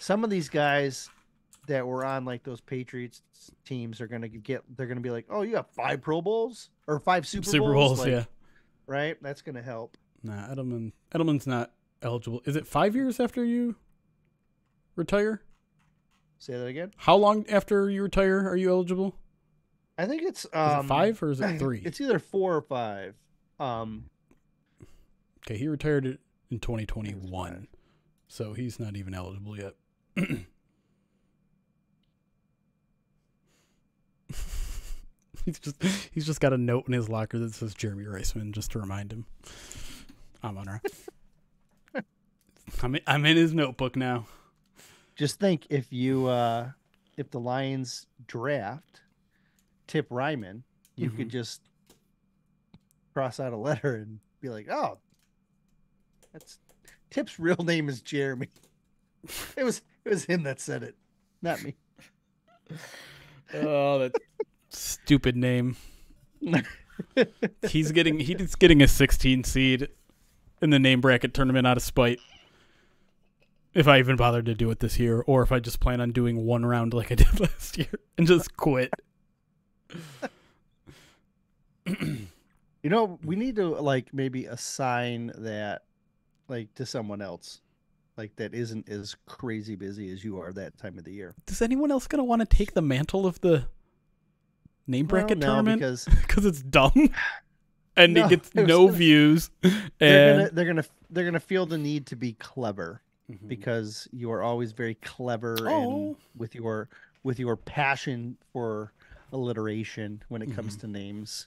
some of these guys that were on like those Patriots teams are gonna get. They're gonna be like, "Oh, you have five Pro Bowls or five Super, Super Bowls, Bowls, Like, yeah. Right. That's gonna help. Nah, Edelman. Edelman's not eligible. Is it five years after you retire? Say that again. How long after you retire are you eligible? I think it's Is um it five or is it three? It's either four or five. Um, Okay, he retired in 2021, so he's not even eligible yet. he's just he's just got a note in his locker that says Jeremy Reisman just to remind him. I'm on her. I'm in, I'm in his notebook now. just think if you uh if the Lions draft Tip Reiman, you could just cross out a letter and be like, "Oh, that's Tip's real name is Jeremy." It was it was him that said it, not me. Oh, that stupid name. he's getting he's getting a 16 seed in the name bracket tournament out of spite. If I even bothered to do it this year, or if I just plan on doing one round like I did last year and just quit. You know, we need to like maybe assign that like to someone else. Like that isn't as crazy busy as you are that time of the year. Is anyone else gonna want to take the mantle of the name Well, bracket no, tournament because because it's dumb and No, it gets no gonna- views. they're And gonna they're gonna they're gonna feel the need to be clever Mhm. because you are always very clever Oh. and with your with your passion for alliteration when it comes Mhm. to names.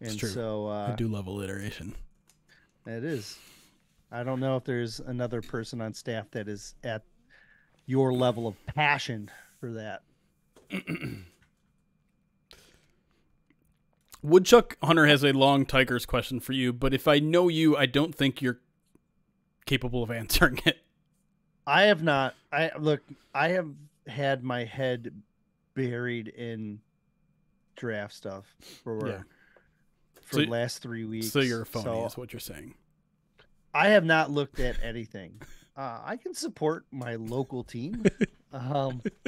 It's And true. so uh, I do love alliteration. It is. I don't know if there's another person on staff that is at your level of passion for that. Woodchuck Hunter has a long Tigers question for you, but if I know you, I don't think you're capable of answering it. I have not. I look. I have had my head buried in draft stuff for Yeah. for So- the last three weeks. So you're a phony, so is what you're saying. I have not looked at anything. Uh, I can support my local team. Um,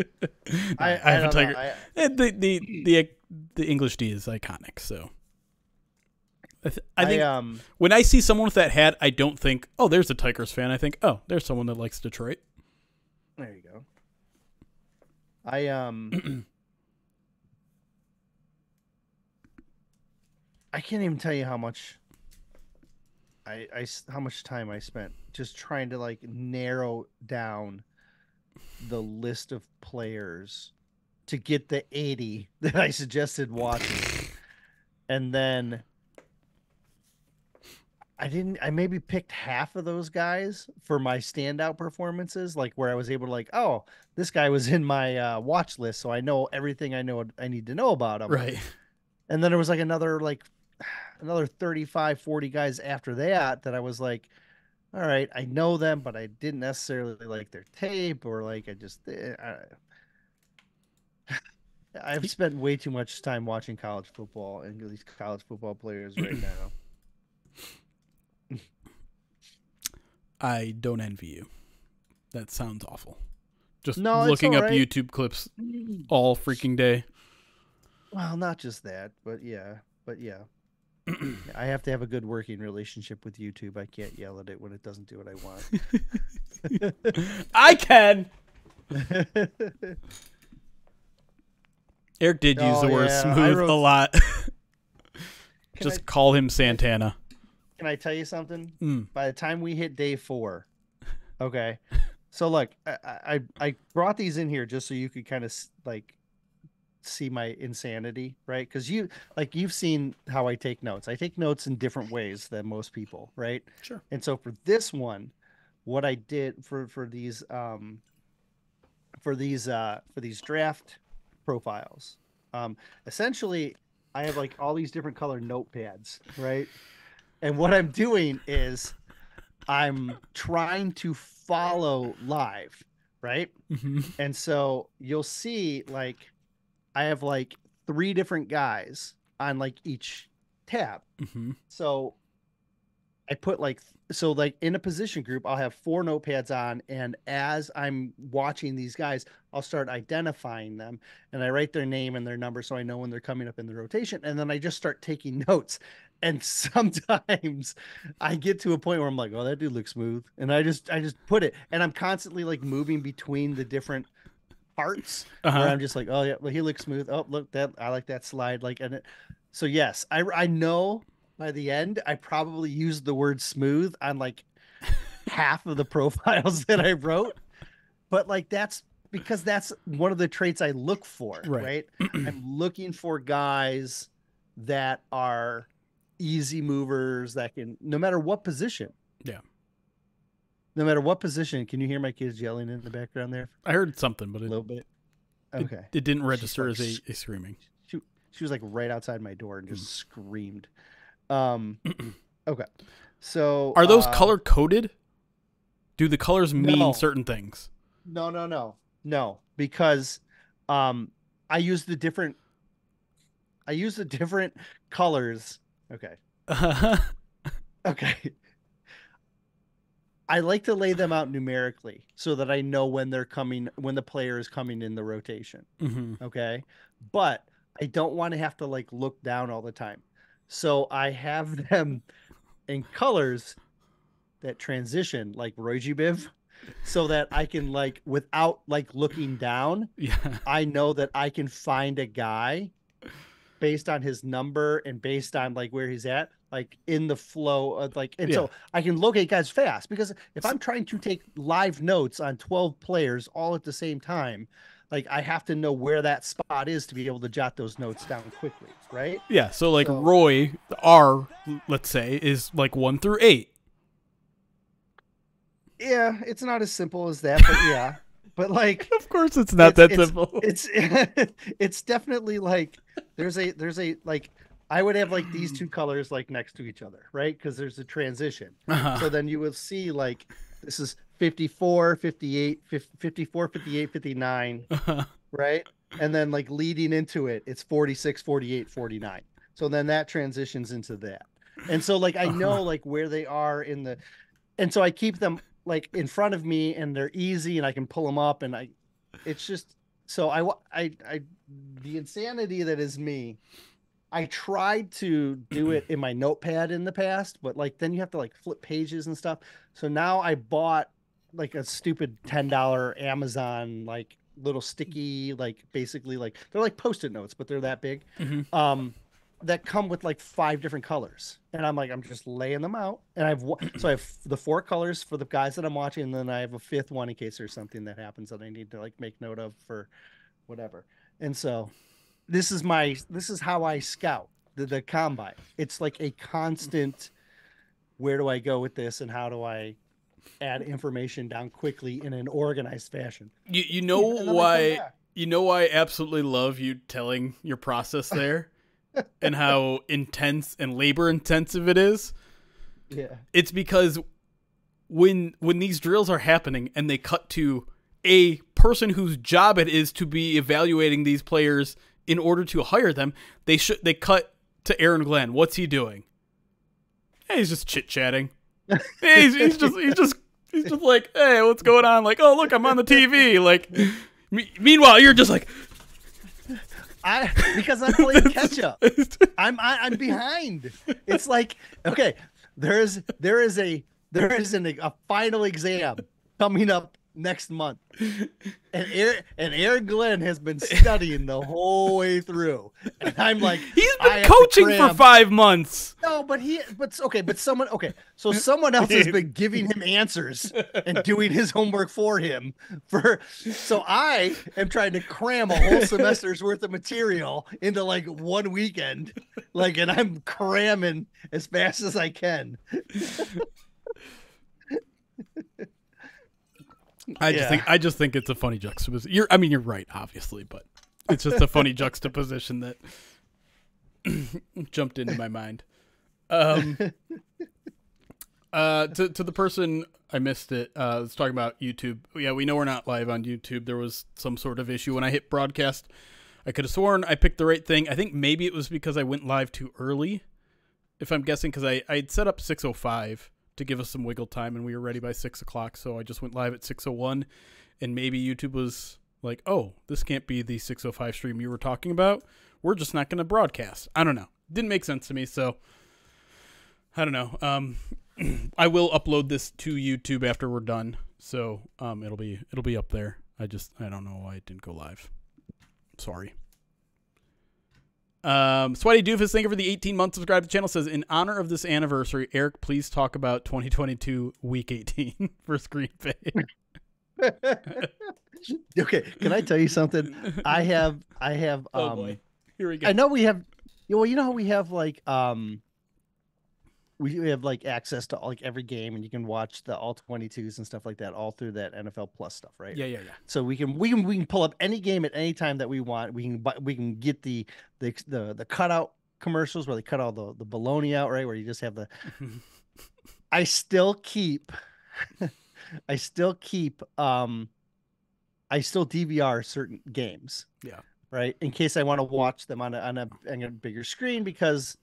I, I, I, have a Tiger. I, Eh, the the the the English D is iconic. So I, th- I think um. when I see someone with that hat, I don't think, oh, there's a Tigers fan. I think, oh, there's someone that likes Detroit. There you go. I um I can't even tell you how much I, I how much time I spent just trying to like narrow down the list of players to get the 80 that I suggested watching. and then I didn't I maybe picked half of those guys for my standout performances like where I was able to like oh this guy was in my uh, watch list so I know everything I know I need to know about him. Right. And then there was like another like another 35 40 guys after that that I was like all right, I know them but I didn't necessarily like their tape or like I just eh, I, I've spent way too much time watching college football and these college football players right now. I don't envy you. That sounds awful. Just No, looking up. YouTube clips all freaking day. Well, not just that, but yeah, but yeah. I have to have a good working relationship with YouTube. I can't yell at it when it doesn't do what I want. I can. Erik did use Oh, the word yeah, smooth wrote- a lot. Just I, call him Santana. can I tell you something? Mm. By the time we hit day four, okay. So look, I I, I brought these in here just so you could kind of like see my insanity, right? Because you like you've seen how I take notes. I take notes in different ways than most people, right? Sure. And so for this one, what I did for for these um for these uh for these draft profiles, um essentially I have like all these different color notepads, right? And what I'm doing is I'm trying to follow live, right? hmm And so you'll see like I have like three different guys on like each tab. hmm So I put like so like in a position group, I'll have four notepads on, and as I'm watching these guys, I'll start identifying them, and I write their name and their number so I know when they're coming up in the rotation, and then I just start taking notes. And sometimes I get to a point where I'm like, "Oh, that dude looks smooth," and I just I just put it, and I'm constantly like moving between the different parts where Uh-huh. I'm just like, oh yeah, well he looks smooth. Oh look that I like that slide. Like and it, so yes, I I know by the end I probably used the word smooth on like half of the profiles that I wrote, but like that's because that's one of the traits I look for. Right. Right. I'm looking for guys that are easy movers that can no matter what position. Yeah. No matter what position, can you hear my kids yelling in the background there I heard something, but a little bit? Okay. it, didn't register like as a screaming. she she was like right outside my door and just screamed. Um okay. So Are those uh, color coded? Do the colors mean No. certain things? No, no, no. No, because um I use the different I use the different colors. Okay. Okay. I like to lay them out numerically so that I know when they're coming, when the player is coming in the rotation. hmm Okay. But I don't want to have to like look down all the time. So I have them in colors that transition like Roy G. Biv so that I can like without like looking down, Yeah. I know that I can find a guy based on his number and based on like where he's at, like in the flow of like, and so I can locate guys fast because if I'm trying to take live notes on 12 players all at the same time, like I have to know where that spot is to be able to jot those notes down quickly, right? Yeah. So like So- Roy R, let's say, is like one through eight. Yeah, it's not as simple as that, but yeah. But like Of course, it's not It's- that it's- simple. it's it's definitely like there's a there's a like I would have like these two colors like next to each other, right? Because there's a transition. Uh-huh. So then you will see like this is 54, 58, 50, 54, 58, 59, right? And then like leading into it, it's 46, 48, 49. So then that transitions into that. And so like I know Uh-huh. like where they are in the and so I keep them like in front of me and they're easy and I can pull them up and I it's just so I I I the insanity that is me I tried to do it in my notepad in the past, but like then you have to like flip pages and stuff. So now I bought like a stupid ten dollar Amazon like little sticky like basically like they're like post-it notes, but they're that big. Mhm. Um, that come with like five different colors, and I'm like I'm just laying them out, and I've so I have the four colors for the guys that I'm watching, and then I have a fifth one in case there's something that happens that I need to like make note of for whatever. And so this is my this is how I scout the, the combine. It's like a constant where do I go with this and how do I add information down quickly in an organized fashion. You you know And then I come why you know why I absolutely love you telling your process there and how intense and labor intensive it is. Yeah. It's because when when these drills are happening and they cut to a person whose job it is to be evaluating these players in order to hire them, they should they cut to Aaron Glenn. What's he doing? Hey, he's just chit chatting. he's, he's just he's just he's just like, hey, what's going on? Like, oh look, I'm on the TV. Like, me- meanwhile, you're just like, I because I'm playing catch up. I'm I, I'm behind. It's like okay, there is there is a there is an, a final exam coming up next month, and Aaron, and Aaron Glenn has been studying the whole way through, and I'm like he's been coaching for five months. No, but he, but okay, but someone, okay, so someone else has been giving him answers and doing his homework for him. For so I am trying to cram a whole semester's worth of material into like one weekend, like, and I'm cramming as fast as I can. I just Yeah. think I just think it's a funny juxtaposition. You're, I mean, you're right, obviously, but it's just a funny juxtaposition that jumped into my mind. Um, uh, to to the person I missed it. Uh, was talking about YouTube. Yeah, we know we're not live on YouTube. There was some sort of issue when I hit broadcast. I could have sworn I picked the right thing. I think maybe it was because I went live too early. If I'm guessing, because I I'd set up 6:05 to give us some wiggle time, and we were ready by six o'clock. So I just went live at 6:01, and maybe YouTube was like, "Oh, this can't be the 6:05 stream you were talking about. We're just not going to broadcast." I don't know. Didn't make sense to me. So I don't know. Um, I will upload this to YouTube after we're done, so um, it'll be it'll be up there. I just I don't know why it didn't go live. Sorry. Um, Sweaty Doofus, thank you for the 18 month subscribe to the channel. Says in honor of this anniversary, Erik, please talk about 2022 Week 18 for Screen Bay. okay, can I tell you something? I have, I have, oh um, boy, here we go. I know we have, well, you know how we have like, um, we have like access to like every game, and you can watch the all twenty twos and stuff like that all through that NFL Plus stuff, right? Yeah, yeah, yeah. So we can we can we can pull up any game at any time that we want. We can buy, we can get the the the the cutout commercials where they cut all the the baloney out, right? Where you just have the. I still keep, I still keep, um, I still DVR certain games. Yeah. right? In case I want to watch them on a on a, on a bigger screen because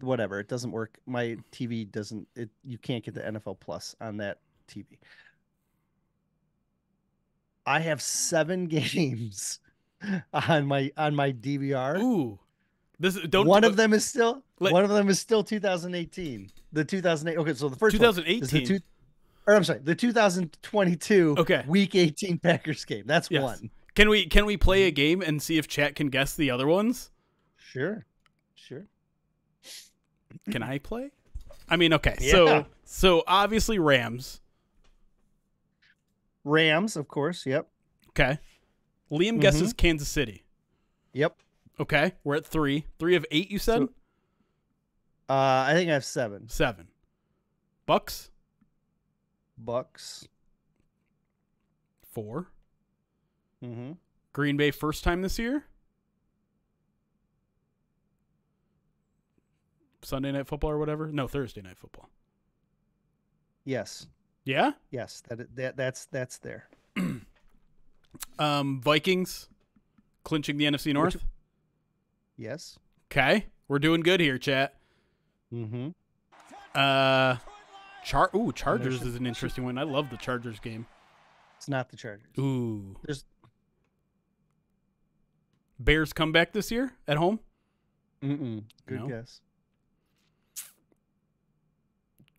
whatever it doesn't work. My TV doesn't. It you can't get the NFL Plus on that TV. I have seven games on my on my DVR. Ooh, this don't one of them is still Let- one of them is still 2018. The 2008. Okay, so the first one is the 2018. two, or I'm sorry, the 2022 Okay. Week 18 Packers game. That's Yes. one. Can we can we play a game and see if chat can guess the other ones? Sure, sure. Can I play? I mean, okay. Yeah. So so obviously Rams. Rams, of course. Yep, Okay. Liam guesses Kansas City. yep. Okay. We're at three. Three of eight. You said So- Uh, I think I have seven seven. Bucks Bucks. four. Mm-hmm. Green Bay first time this year. Sunday night football or whatever. No, Thursday night football. Yes, Yeah. yes. That that that's that's there. Um, Vikings clinching the NFC North. Yes. Okay, we're doing good here, chat. Mm-hmm. Uh, Char. Ooh, Chargers is an interesting one. I love the Chargers game. It's not the Chargers. Ooh, There's Bears come back this year at home. mm-mm. Good No? guess.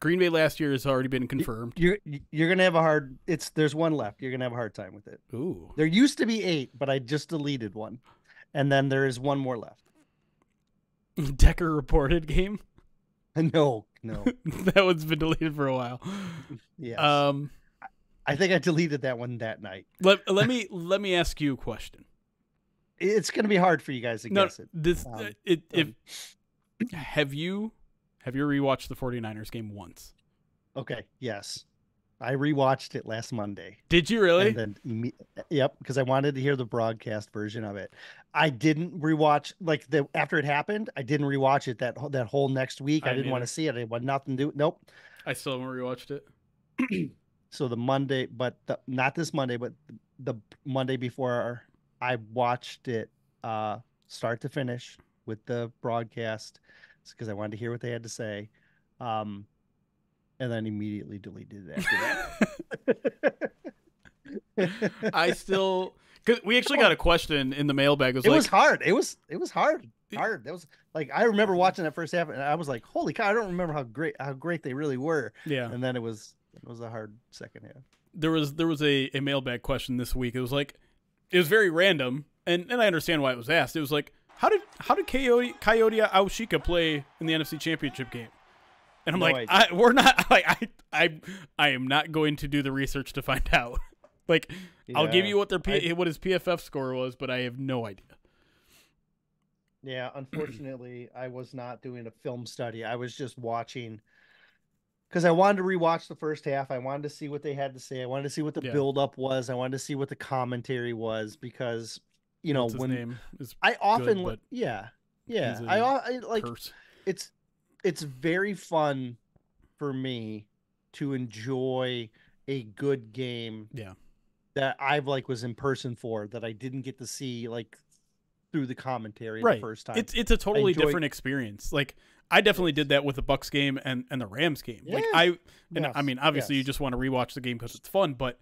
Green Bay last year has already been confirmed. You're you're gonna have a hard. It's there's one left. You're gonna have a hard time with it. Ooh, There used to be eight, but I just deleted one, and then there is one more left. Decker reported game. No, no. that one's been deleted for a while. Yes. Um, I think I deleted that one that night. let let me let me ask you a question. It's gonna be hard for you guys to No, guess it. this Um, it if have you have you rewatched the 49ers game once? Okay. Yes. I rewatched it last Monday. Did you really? And then, yep, because I wanted to hear the broadcast version of it. I didn't rewatch like the after it happened. I didn't rewatch it that that whole next week. I I, didn't want to see it. I had nothing to do. Nope. I still haven't rewatched it. So the Monday, but the, not this Monday, but the Monday before, I watched it uh start to finish with the broadcast because I wanted to hear what they had to say. Um, and then immediately deleted it after that. I still cause we actually got a question in the mailbag. It was it like, was hard. It was it was hard. Hard. That was like I remember watching that first half and I was like, holy cow, I don't remember how great how great they really were. yeah. And then it was it was a hard second half. There was there was a, a mailbag question this week. It was like it was very random, and, and I understand why it was asked. It was like how did how did Coyote Coyote Aushika play in the NFC Championship game? And I'm No like, I, we're not like I I I am not going to do the research to find out. like I'll give you what their P, I- what his PFF score was, but I have no idea. Yeah, unfortunately, I was not doing a film study. I was just watching because I wanted to rewatch the first half. I wanted to see what they had to say. I wanted to see what the Yeah. build up was. I wanted to see what the commentary was because you know What's when name is I often but yeah yeah I, I like curse. it's it's very fun for me to enjoy a good game Yeah. that I've like was in person for that I didn't get to see like through the commentary Right. the first time. It's it's a totally enjoy- different experience. Like I definitely did that with the Bucks game and, and the Rams game. Like Yeah. I and I mean obviously you just want to rewatch the game because it's fun, but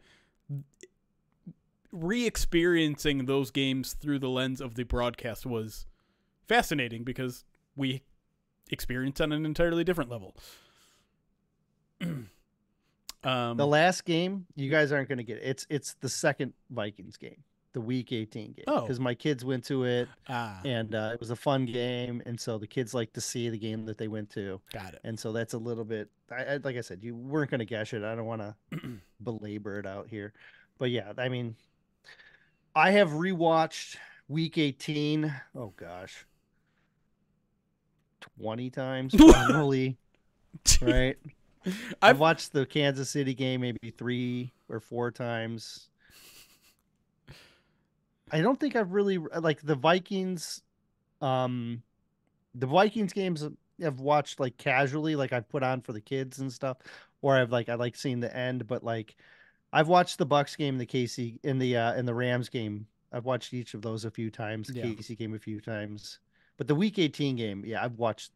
re-experiencing those games through the lens of the broadcast was fascinating because we experienced on an entirely different level. um, the last game, you guys aren't going to get it. It's it's the second Vikings game, the Week 18 game, Oh. because my kids went to it ah, and uh, it was a fun game, and so the kids like to see the game that they went to, got it. and so that's a little bit. I, I like I said, you weren't going to guess it. I don't want to belabor it out here, but yeah, I mean, I have rewatched Week 18. Oh gosh. 20 times probably, right? I've I've watched the Kansas City game maybe three or four times. I don't think I've really like the Vikings. Um, the Vikings games I've watched like casually, like I've put on for the kids and stuff, or I've like I like seeing the end. But like, I've watched the Bucks game, the KC in the uh in the Rams game I've watched each of those a few times. Yeah. Casey game a few times, but the Week 18 game, yeah, I've watched.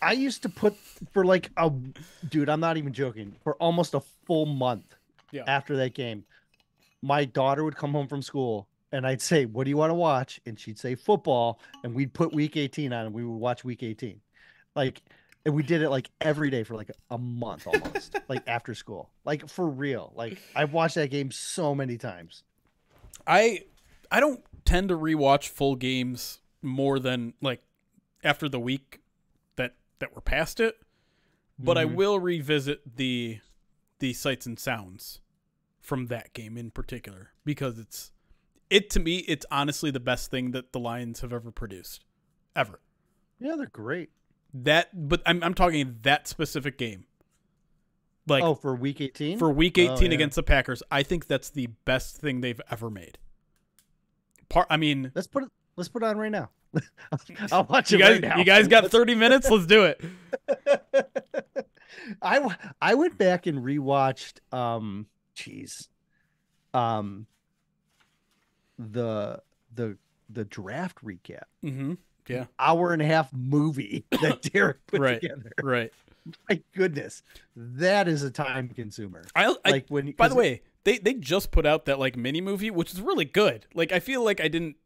I used to put for like a dude. I'm not even joking. For almost a full month Yeah. after that game, my daughter would come home from school and I'd say, "What do you want to watch?" And she'd say football, and we'd put Week 18 on, and we would watch Week 18. Like, and we did it like every day for like a month almost, like after school, like for real. Like I've watched that game so many times. I I don't tend to rewatch full games more than like after the week that that we're past it, but I Mhm. will revisit the the sights and sounds from that game in particular because it's it to me it's honestly the best thing that the Lions have ever produced ever. Yeah, they're great. That but I'm I'm talking that specific game. Like oh, for Week 18 for week Oh, 18 yeah. against the Packers, I think that's the best thing they've ever made. Part I mean, Let's put it. Let's put it on right now. I'll watch you it guys right now. you guys got 30 minutes, let's do it. I I went back and rewatched um jeez um the the the draft recap Mm Mhm. Yeah. hour and a half movie that Derek put Right. together. Right. My goodness, that is a time consumer. I, I Like when by the way, they they just put out that like mini movie which is really good. Like I feel like I didn't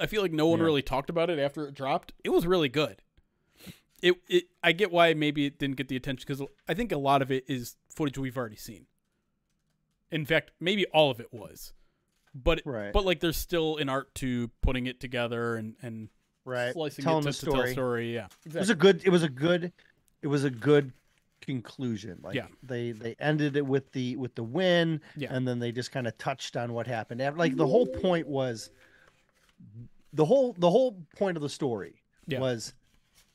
I feel like no one Yeah. really talked about it after it dropped. It was really good. It it I get why maybe it didn't get the attention cuz I think a lot of it is footage we've already seen. In fact, maybe all of it was. But Right. but like there's still an art to putting it together and and right, slicing telling it the to, to tell a story. story. Yeah, It was a good. It was a good. It was a good conclusion. Like Yeah. they they ended it with the with the win, Yeah. and then they just kind of touched on what happened. Like the whole point was the whole the whole point of the story Yeah. was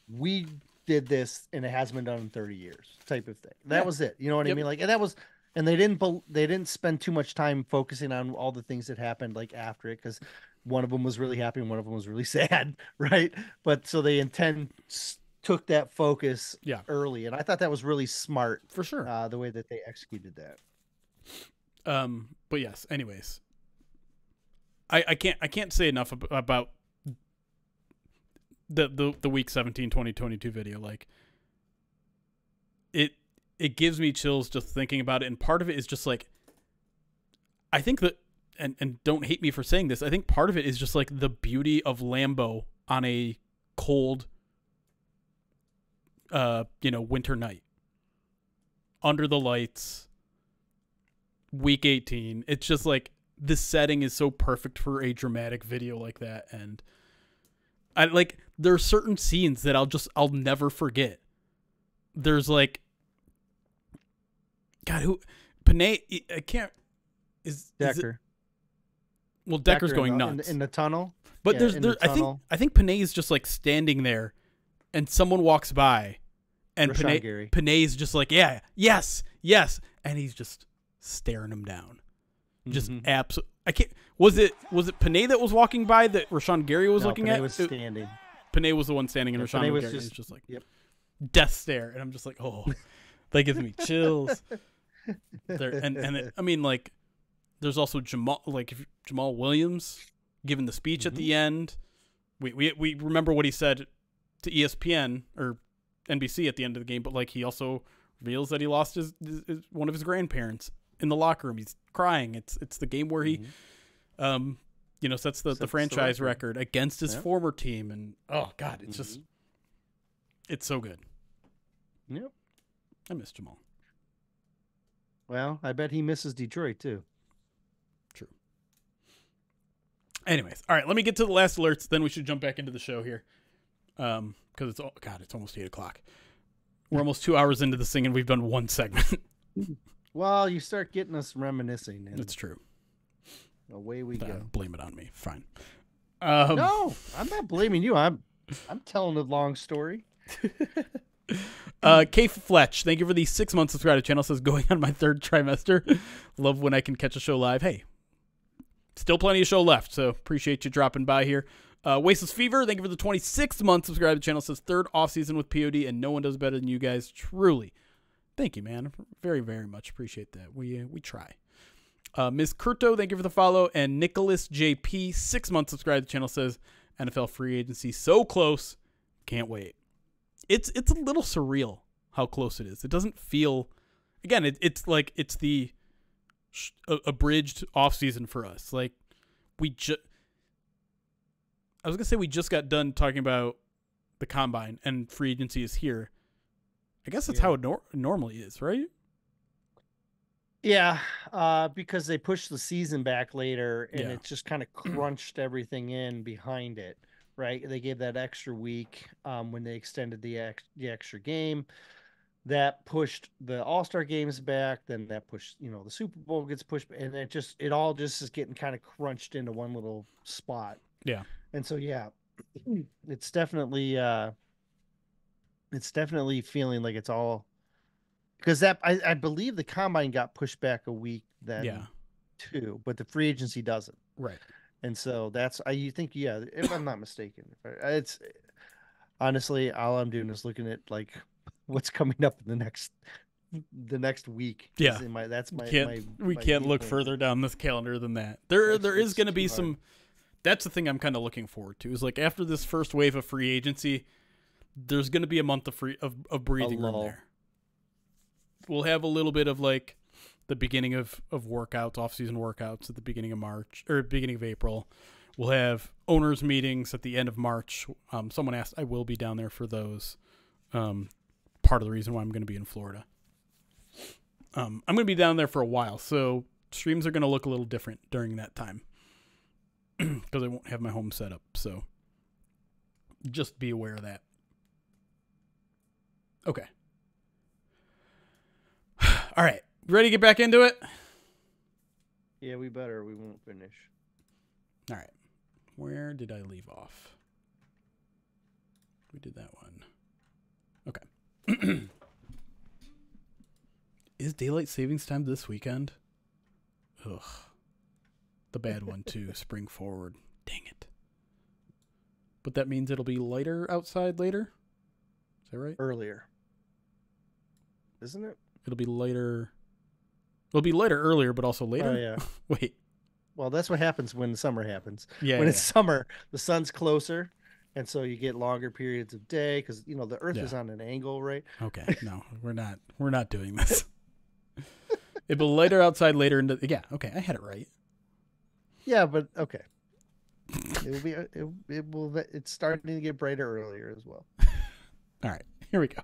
we did this and it hasn't been done in 30 years type of thing. That Yeah. was it. You know what Yep. I mean? Like and that was and they didn't they didn't spend too much time focusing on all the things that happened like after it because one of them was really happy and one of them was really sad, right? But so they intend took that focus Yeah. early, and I thought that was really smart for sure. uh, the way that they executed that. Um, but yes. Anyways, I I can't I can't say enough ab- about the the the week 17 2022 video. Like it it gives me chills just thinking about it, and part of it is just like I think that and and don't hate me for saying this. I think part of it is just like the beauty of Lambeau on a cold uh you know winter night under the lights week 18 it's just like the setting is so perfect for a dramatic video like that and i like there are certain scenes that i'll just i'll never forget there's like god who Penei, i can't is, is it, Decker, well decker's Decker going in the, nuts the, in the tunnel. but Yeah, there's there, the I think. I think Penei is just like standing there, and someone walks by, and Penei. Penei's just like yeah yes yes, and he's just staring him down, just Mhm. absolute. I can't. Was it was it Penei that was walking by that Rashan Gary was No, looking Penei at? was standing. Penei was the one standing, and Yeah, Rashan was Gary was just- just like yep. death stare, and I'm just like oh, that gives me chills. there and and it, I mean like, there's also Jamaal like if, Jamaal Williams giving the speech at Mhm. the end. We, we we remember what he said to ESPN or NBC at the end of the game, but like he also reveals that he lost his, his, his- one of his grandparents in the locker room. He's crying. It's it's the game where he Mhm. um you know sets the, Sets the the franchise record. record. against his Yep. former team and oh god, it's just Mhm. it's so good. Yep. I miss Jamaal. Well, I bet he misses Detroit too. Anyways, all right, let me get to the last alerts. Then we should jump back into the show here, um, because it's all God, it's almost eight o'clock. We're almost two hours into this thing, and we've done one segment. Well, you start getting us reminiscing, and It's true. away we go. blame it on me. Fine. Um, no, I'm not blaming you. I'm I'm telling a long story. Uh, K Fletch, thank you for the six month subscribe to channel. Says going on my third trimester. Love when I can catch a show live. Hey, still plenty of show left, so appreciate you dropping by here. Uh, Wasteless Fever, thank you for the 26th month subscribe to the channel. Says third off season with POD, and no one does better than you guys. Truly, thank you, man. Very, very much appreciate that. We uh, we try. Uh, Ms. Curto, thank you for the follow. And Nicholas JP, six months subscribe to the channel, says NFL free agency so close. Can't wait. It's it's a little surreal how close it is. It doesn't feel again, it, it's like it's the sh- abridged off season for us. Like we just I was gonna say we just got done talking about the combine and free agency is here. I guess that's Yeah. how it nor- normally is, right? Yeah, uh, because they pushed the season back later, and Yeah. it just kind of crunched everything in behind it. Right? They gave that extra week um, when they extended the ex- the extra game. That pushed the All Star games back. Then that pushed, you know, the Super Bowl gets pushed, and it just it all just is getting kind of crunched into one little spot. Yeah. And so yeah, it's definitely uh, it's definitely feeling like it's all because that I, I believe the combine got pushed back a week then yeah. too, but the free agency doesn't. Right. And so that's I you think yeah, if I'm not mistaken, it's honestly all I'm doing is looking at like what's coming up in the next the next week. Yeah. in my that's my, can't my we my can't look further down this calendar than that. There It's- there is going to be hard. some that's the thing I'm kind of looking forward to. Is like after this first wave of free agency, there's going to be a month of free of, of breathing room there. We'll have a little bit of like the beginning of of workouts, off-season workouts at the beginning of March or beginning of April. We'll have owners meetings at the end of March. Um, someone asked, I will be down there for those. Um, part of the reason why I'm going to be in Florida. Um, I'm going to be down there for a while, so streams are going to look a little different during that time because I won't have my home set up. So just be aware of that. Okay. All right. Ready to get back into it? Yeah, we better we won't finish. All right. Where did I leave off? We did that one. Is daylight savings time this weekend? Ugh. The bad one too. Spring forward. Dang it. But that means it'll be lighter outside later. Is that right? Earlier. Isn't it? It'll be lighter. It'll be lighter earlier, but also later. Oh yeah. Wait. Well, that's what happens when summer happens. Yeah. when yeah, it's summer, the sun's closer, and so you get longer periods of day because you know the Earth Yeah. is on an angle, right? Okay. No, we're not. We're not doing this. It'll be lighter outside later into. Yeah. Okay. I had it right. Yeah, but okay. It will be. Uh, it, it will. It's starting to get brighter earlier as well. All right. Here we go.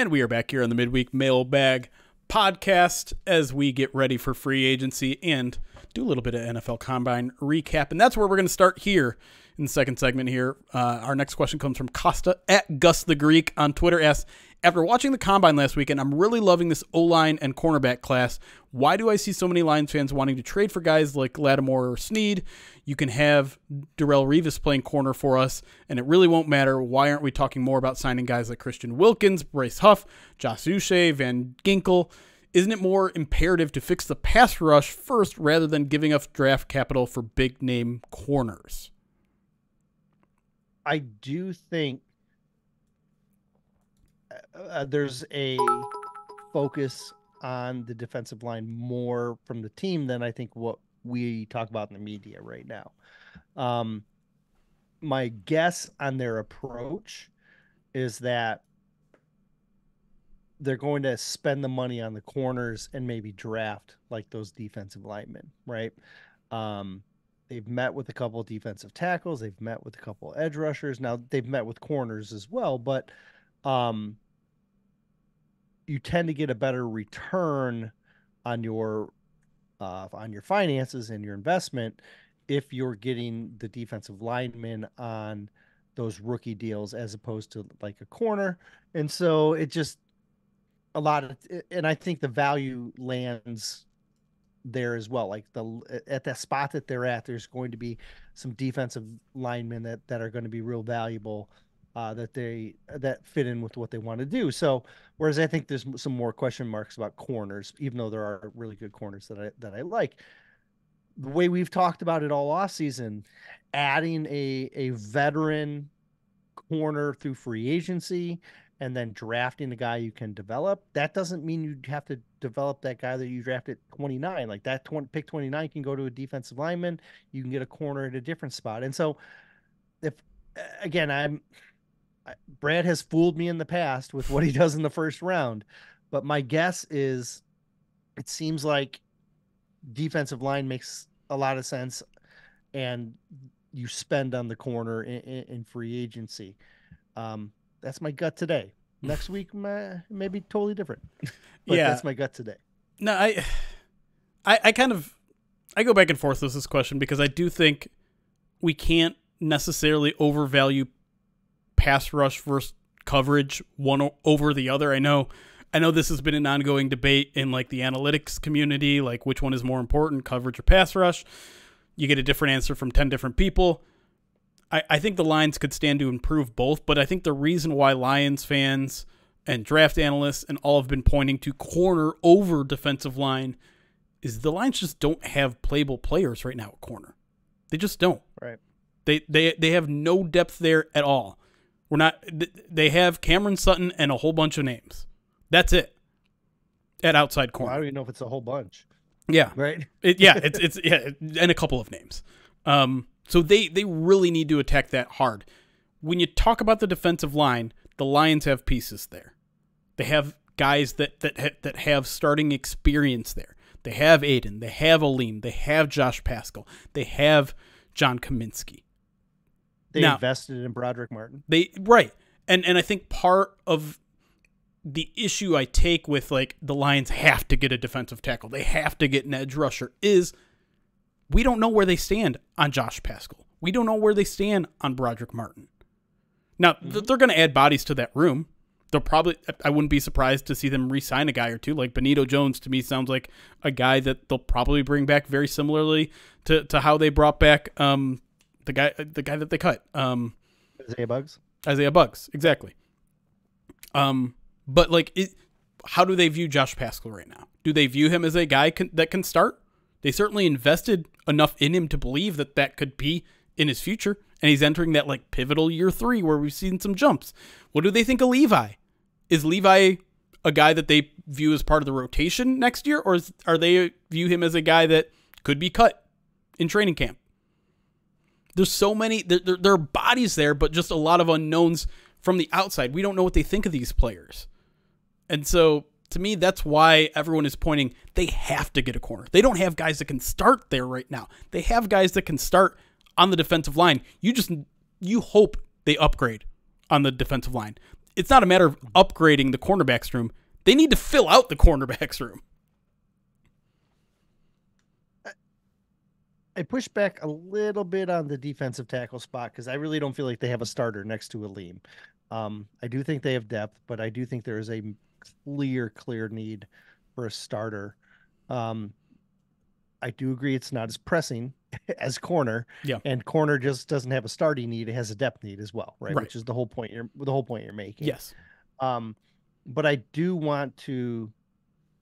And we are back here on the Midweek Mailbag podcast as we get ready for free agency and do a little bit of NFL Combine recap. And that's where we're going to start here in the second segment here. Uh, our next question comes from Costa at Gus the Greek on Twitter. Asks, after watching the Combine last weekend, I'm really loving this O-line and cornerback class. Why do I see so many Lions fans wanting to trade for guys like Lattimore or Sneed? You can have Darrelle Revis playing corner for us, and it really won't matter. Why aren't we talking more about signing guys like Christian Wilkins, Bryce Huff, Josh Uche, Van Ginkel? Isn't it more imperative to fix the pass rush first rather than giving up draft capital for big name corners? I do think uh, there's a focus on the defensive line more from the team than I think what we talk about in the media right now. Um, my guess on their approach is that they're going to spend the money on the corners and maybe draft like those defensive linemen, right? Um, they've met with a couple defensive tackles, they've met with a couple edge rushers. Now they've met with corners as well, but um, you tend to get a better return on your uh, on your finances and your investment if you're getting the defensive linemen on those rookie deals as opposed to like a corner. And so it just a lot of and I think the value lands there as well. Like the at that spot that they're at, there's going to be some defensive linemen that that are going to be real valuable uh, that they that fit in with what they want to do. So whereas I think there's some more question marks about corners, even though there are really good corners that I that I like. The way we've talked about it all off season, adding a a veteran corner through free agency and then drafting a guy you can develop, that doesn't mean you have to develop that guy that you drafted 29. Like that 20, pick 29 can go to a defensive lineman. You can get a corner at a different spot. And so, if again, I'm Brad has fooled me in the past with what he does in the first round, but my guess is it seems like defensive line makes a lot of sense and you spend on the corner in, in, in free agency. Um, that's my gut today. Next week, may, maybe totally different. but Yeah. that's my gut today. No, I, I, I kind of, I go back and forth with this question because I do think we can't necessarily overvalue pass rush versus coverage one over the other. I know, I know this has been an ongoing debate in like the analytics community, like which one is more important, coverage or pass rush. You get a different answer from ten different people. I, I think the Lions could stand to improve both, but I think the reason why Lions fans and draft analysts and all have been pointing to corner over defensive line is the Lions just don't have playable players right now at corner. They just don't. Right. They they they have no depth there at all. We're not. They have Cameron Sutton and a whole bunch of names. That's it. At outside Well, I don't even know if it's a whole bunch, yeah. right? It, yeah, it's it's yeah, and a couple of names. Um, so they they really need to attack that hard. When you talk about the defensive line, the Lions have pieces there. They have guys that that ha- that have starting experience there. They have Aidan, they have Alim, they have Josh Paschal, they have John Cominsky. They Now- invested in Brodric Martin. They right. And and I think part of the issue I take with like the Lions have to get a defensive tackle. They have to get an edge rusher is we don't know where they stand on Josh Paschal. We don't know where they stand on Brodric Martin. Now, th- they're going to add bodies to that room. They'll probably I wouldn't be surprised to see them re-sign a guy or two like Benito Jones to me sounds like a guy that they'll probably bring back very similarly to, to how they brought back um the guy the guy that they cut. Um Isaiah Buggs. Isaiah Buggs, exactly. Um, but like, it, how do they view Josh Paschal right now? Do they view him as a guy can, that can start? They certainly invested enough in him to believe that that could be in his future, and he's entering that like pivotal year three where we've seen some jumps. What do they think of Levi? Is Levi a guy that they view as part of the rotation next year, or is, are they view him as a guy that could be cut in training camp? There's so many there, there, are bodies there but just a lot of unknowns from the outside. We don't know what they think of these players. And so to me that's why everyone is pointing they have to get a corner. They don't have guys that can start there right now. They have guys that can start on the defensive line. You just you hope they upgrade on the defensive line. It's not a matter of upgrading the cornerbacks room. They need to fill out the cornerbacks room I push back a little bit on the defensive tackle spot because I really don't feel like they have a starter next to Alim. Um, I do think they have depth, but I do think there is a clear, clear need for a starter. Um, I do agree it's not as pressing as corner. Yeah. And corner just doesn't have a starting need; it has a depth need as well, right? Right. Which is the whole point you're the whole point you're making. yes Um, but I do want to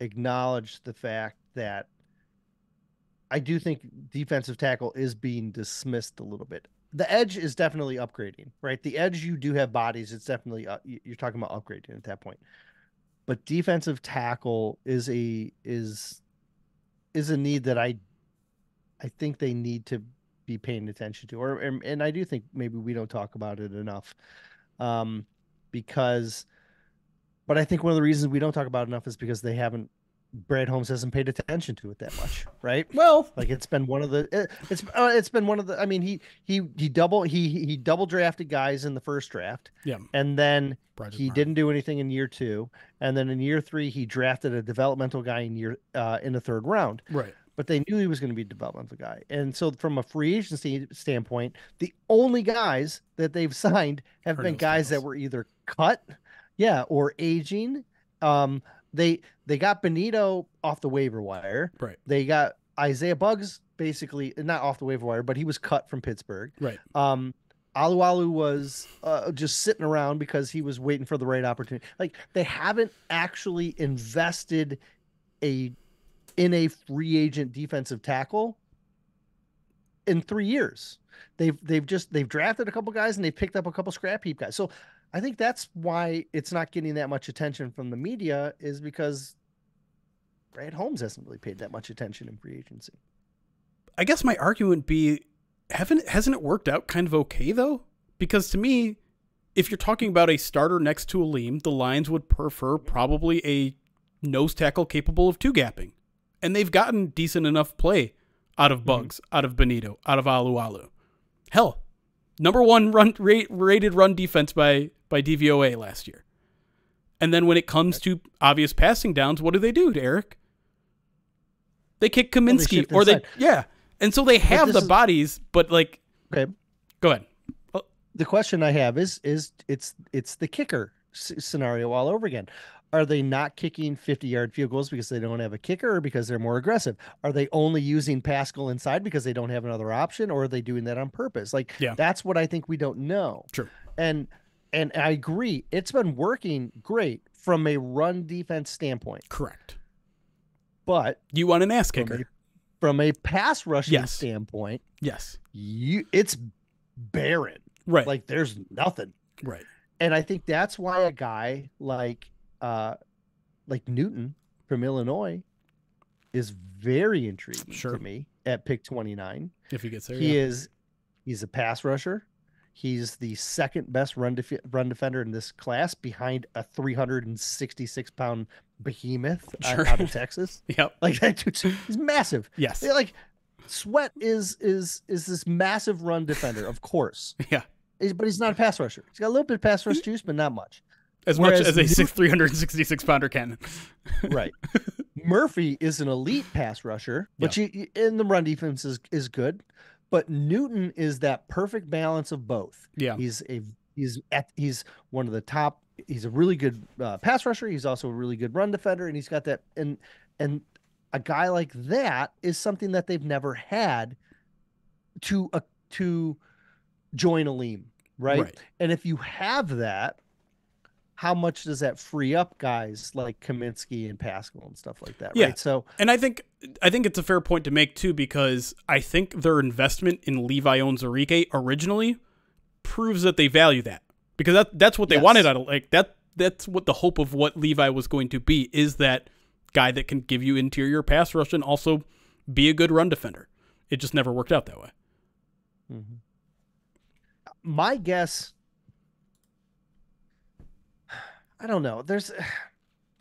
acknowledge the fact that I do think defensive tackle is being dismissed a little bit. The edge is definitely upgrading, right? The edge, you do have bodies. It's definitely uh, you- you're talking about upgrading at that point. But defensive tackle is a is is a need that I I think they need to be paying attention to, or and, and I do think maybe we don't talk about it enough, um, because. But I think one of the reasons we don't talk about enough is because they haven't. Brad Holmes hasn't paid attention to it that much, right? well Like it's been one of the it, it's uh, it's been one of the I mean he he he double he he double drafted guys in the first draft yeah and then Brodric he Martin. didn't do anything in year 2 and then in year 3 he drafted a developmental guy in year uh in the third round right but they knew he was going to be a developmental guy. And so from a free agency standpoint, the only guys that they've signed have been guys that were either cut, yeah, or aging. Um they they got Benito off the waiver wire. right They got Isaiah Buggs basically not off the waiver wire, but he was cut from Pittsburgh. right Um, Alu Alu was uh, just sitting around because he was waiting for the right opportunity. Like they haven't actually invested a in a free agent defensive tackle in three years. They've they've just they've drafted a couple guys and they picked up a couple scrap heap guys. So I think that's why it's not getting that much attention from the media is because Brad Holmes hasn't really paid that much attention in free agency. I guess my argument would be haven't hasn't it worked out kind of okay though? Because to me, if you're talking about a starter next to Alim, the Lions would prefer probably a nose tackle capable of two gapping. And they've gotten decent enough play out of Buggs, mm-hmm. out of Benito, out of Alu Alu. Hell, number one run rate, rated run defense by by DVOA last year. And then when it comes to obvious passing downs, what do they do, Erik? They kick Cominsky well, they or they yeah, and so they have the is, bodies, but like, okay, go ahead. The question I have is is it's it's the kicker scenario all over again. Are they not kicking 50 yard field goals because they don't have a kicker or because they're more aggressive? Are they only using Paschal inside because they don't have another option or are they doing that on purpose? Like, yeah. that's what I think we don't know. True. And, and I agree. It's been working great from a run defense standpoint. Correct. But you want an ass kicker. From a, from a pass rushing yes. standpoint, yes. You it's barren. Right. Like there's nothing. Right. And I think that's why a guy like uh like Newton from Illinois is very intriguing sure. to me at pick 29. If he gets there. He yeah. is he's a pass rusher. He's the second best run def- run defender in this class behind a 366 pound behemoth sure. out of Texas. yep. Like that dude's he's massive. Yes. Like Sweat is is is this massive run defender, of course. yeah. but he's not a pass rusher. He's got a little bit of pass rush mm. juice, but not much. As Whereas much as a six, 366 pounder can. right. Murphy is an elite pass rusher, but yeah. you, in the run defense is, is good. But Newton is that perfect balance of both. Yeah. He's a he's at he's one of the top he's a really good uh, pass rusher. He's also a really good run defender, and he's got that. And and a guy like that is something that they've never had to uh, to join Alim, right? right? And if you have that, how much does that free up guys like Cominsky and Paschal and stuff like that? Yeah. Right? So, and I think I think it's a fair point to make too because I think their investment in Levi Onwuzurike originally proves that they value that because that that's what they yes. wanted out of like that that's what the hope of what Levi was going to be is that guy that can give you interior pass rush and also be a good run defender. It just never worked out that way. Mm-hmm. My guess, I don't know. There's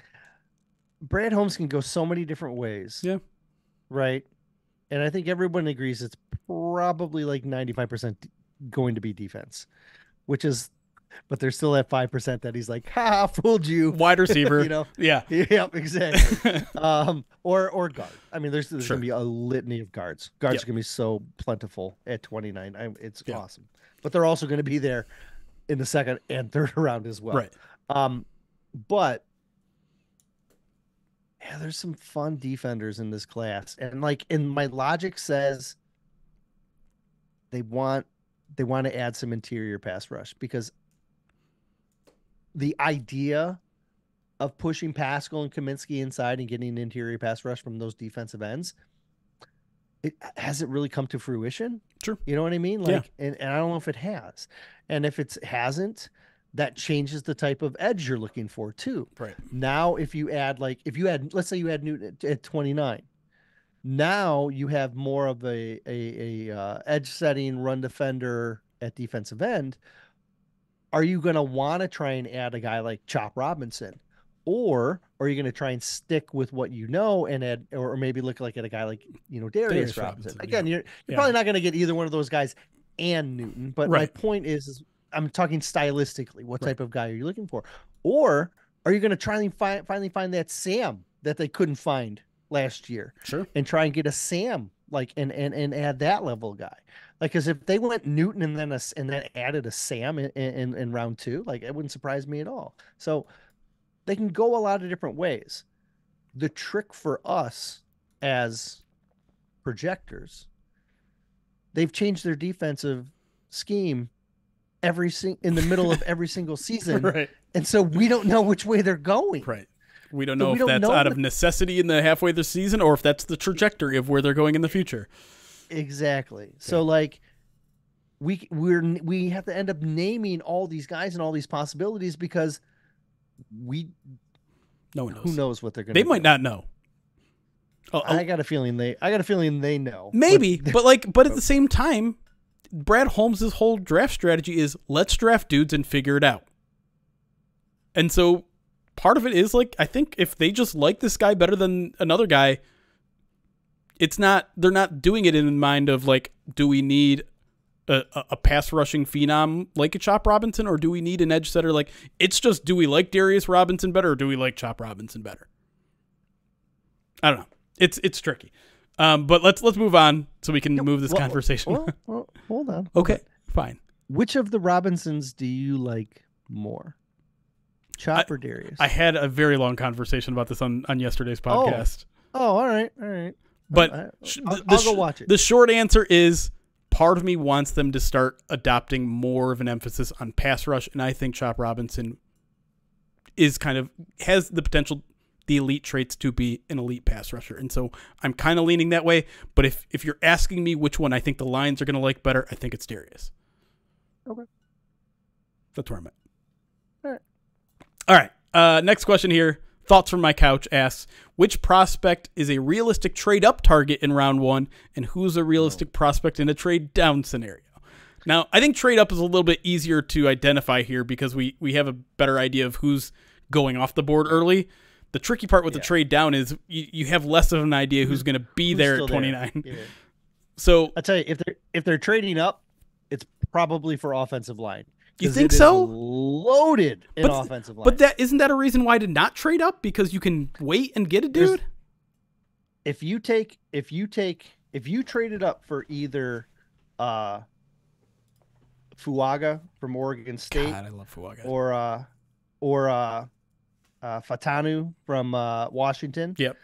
Brad Holmes can go so many different ways. Yeah. Right. And I think everyone agrees it's probably like 95% going to be defense, which is but there's still that five percent that he's like, "Ha, fooled you." Wide receiver, you know? Yeah, yep, exactly. um, or or guard. I mean, there's there's sure. gonna be a litany of guards. Guards yep. are gonna be so plentiful at 29. I, it's yeah. awesome, but they're also gonna be there in the second and third round as well. Right. Um, but yeah, there's some fun defenders in this class, and like, and my logic says they want they want to add some interior pass rush because the idea of pushing Paschal and Cominsky inside and getting an interior pass rush from those defensive ends, it hasn't really come to fruition. Sure. You know what I mean? Like, yeah. and, and I don't know if it has. And if it hasn't, that changes the type of edge you're looking for too. Right. Now, if you add like, if you had, let's say you had Newton at 29, now you have more of a, a, a uh, edge setting run defender at defensive end are you going to want to try and add a guy like Chop Robinson? Or are you going to try and stick with what you know and add, or maybe look like at a guy like, you know, Darius, Darius Robinson? Robinson? Again, yeah. you're, you're yeah. probably not going to get either one of those guys and Newton. But right. my point is, is I'm talking stylistically. What right. type of guy are you looking for? Or are you going to try and find, finally find that Sam that they couldn't find last year? Sure. And try and get a Sam like and and and add that level guy. Like, because if they went Newton and then a, and then added a Sam in, in, in round two, like it wouldn't surprise me at all. So they can go a lot of different ways. The trick for us as projectors, they've changed their defensive scheme every sing- in the middle of every single season, right. and so we don't know which way they're going. Right. We don't know we if don't that's know out of necessity in the halfway of the season or if that's the trajectory of where they're going in the future. Exactly. So like we we're we have to end up naming all these guys and all these possibilities because we No one knows. who knows what they're going They to might not know. Oh, I oh. got a feeling they I got a feeling they know. but Maybe, but like, but at the same time, Brad Holmes' whole draft strategy is let's draft dudes and figure it out. And so part of it is like, I think if they just like this guy better than another guy, it's not, they're not doing it in mind of like, do we need a, a- a pass rushing phenom like a Chop Robinson or do we need an edge setter? Like, it's just, do we like Darius Robinson better or do we like Chop Robinson better? I don't know. It's, it's tricky. Um, but let's let's move on so we can move this well, conversation. well, well, hold on. okay, fine. Which of the Robinsons do you like more? Chop or Darius? I had a very long conversation about this on on yesterday's Oh, podcast. oh, all right, all right. but I, I'll, the, I'll go watch it. The short answer is part of me wants them to start adopting more of an emphasis on pass rush, and I think Chop Robinson is kind of has the potential, the elite traits to be an elite pass rusher, and so I'm kind of leaning that way. But if if you're asking me which one I think the Lions are going to like better, I think it's Darius. Okay. That's where I'm at. All right. All right. Uh, next question here. Thoughts from my couch asks which prospect is a realistic trade up target in round one, and who's a realistic prospect in a trade down scenario. Now, I think trade up is a little bit easier to identify here because we we have a better idea of who's going off the board early. The tricky part with the trade down is you, you have less of an idea who's going to be Who's there at 29. Yeah. So I tell you, if they're if they're trading up, it's probably for offensive line. You think so? Loaded in But- offensive line. But that isn't that a reason why to not trade up because you can wait and get a There's- dude. if you take if you take if you traded up for either uh Fuaga from Oregon State God, I love Fuaga. or uh or uh, uh Fautanu from uh Washington. Yep.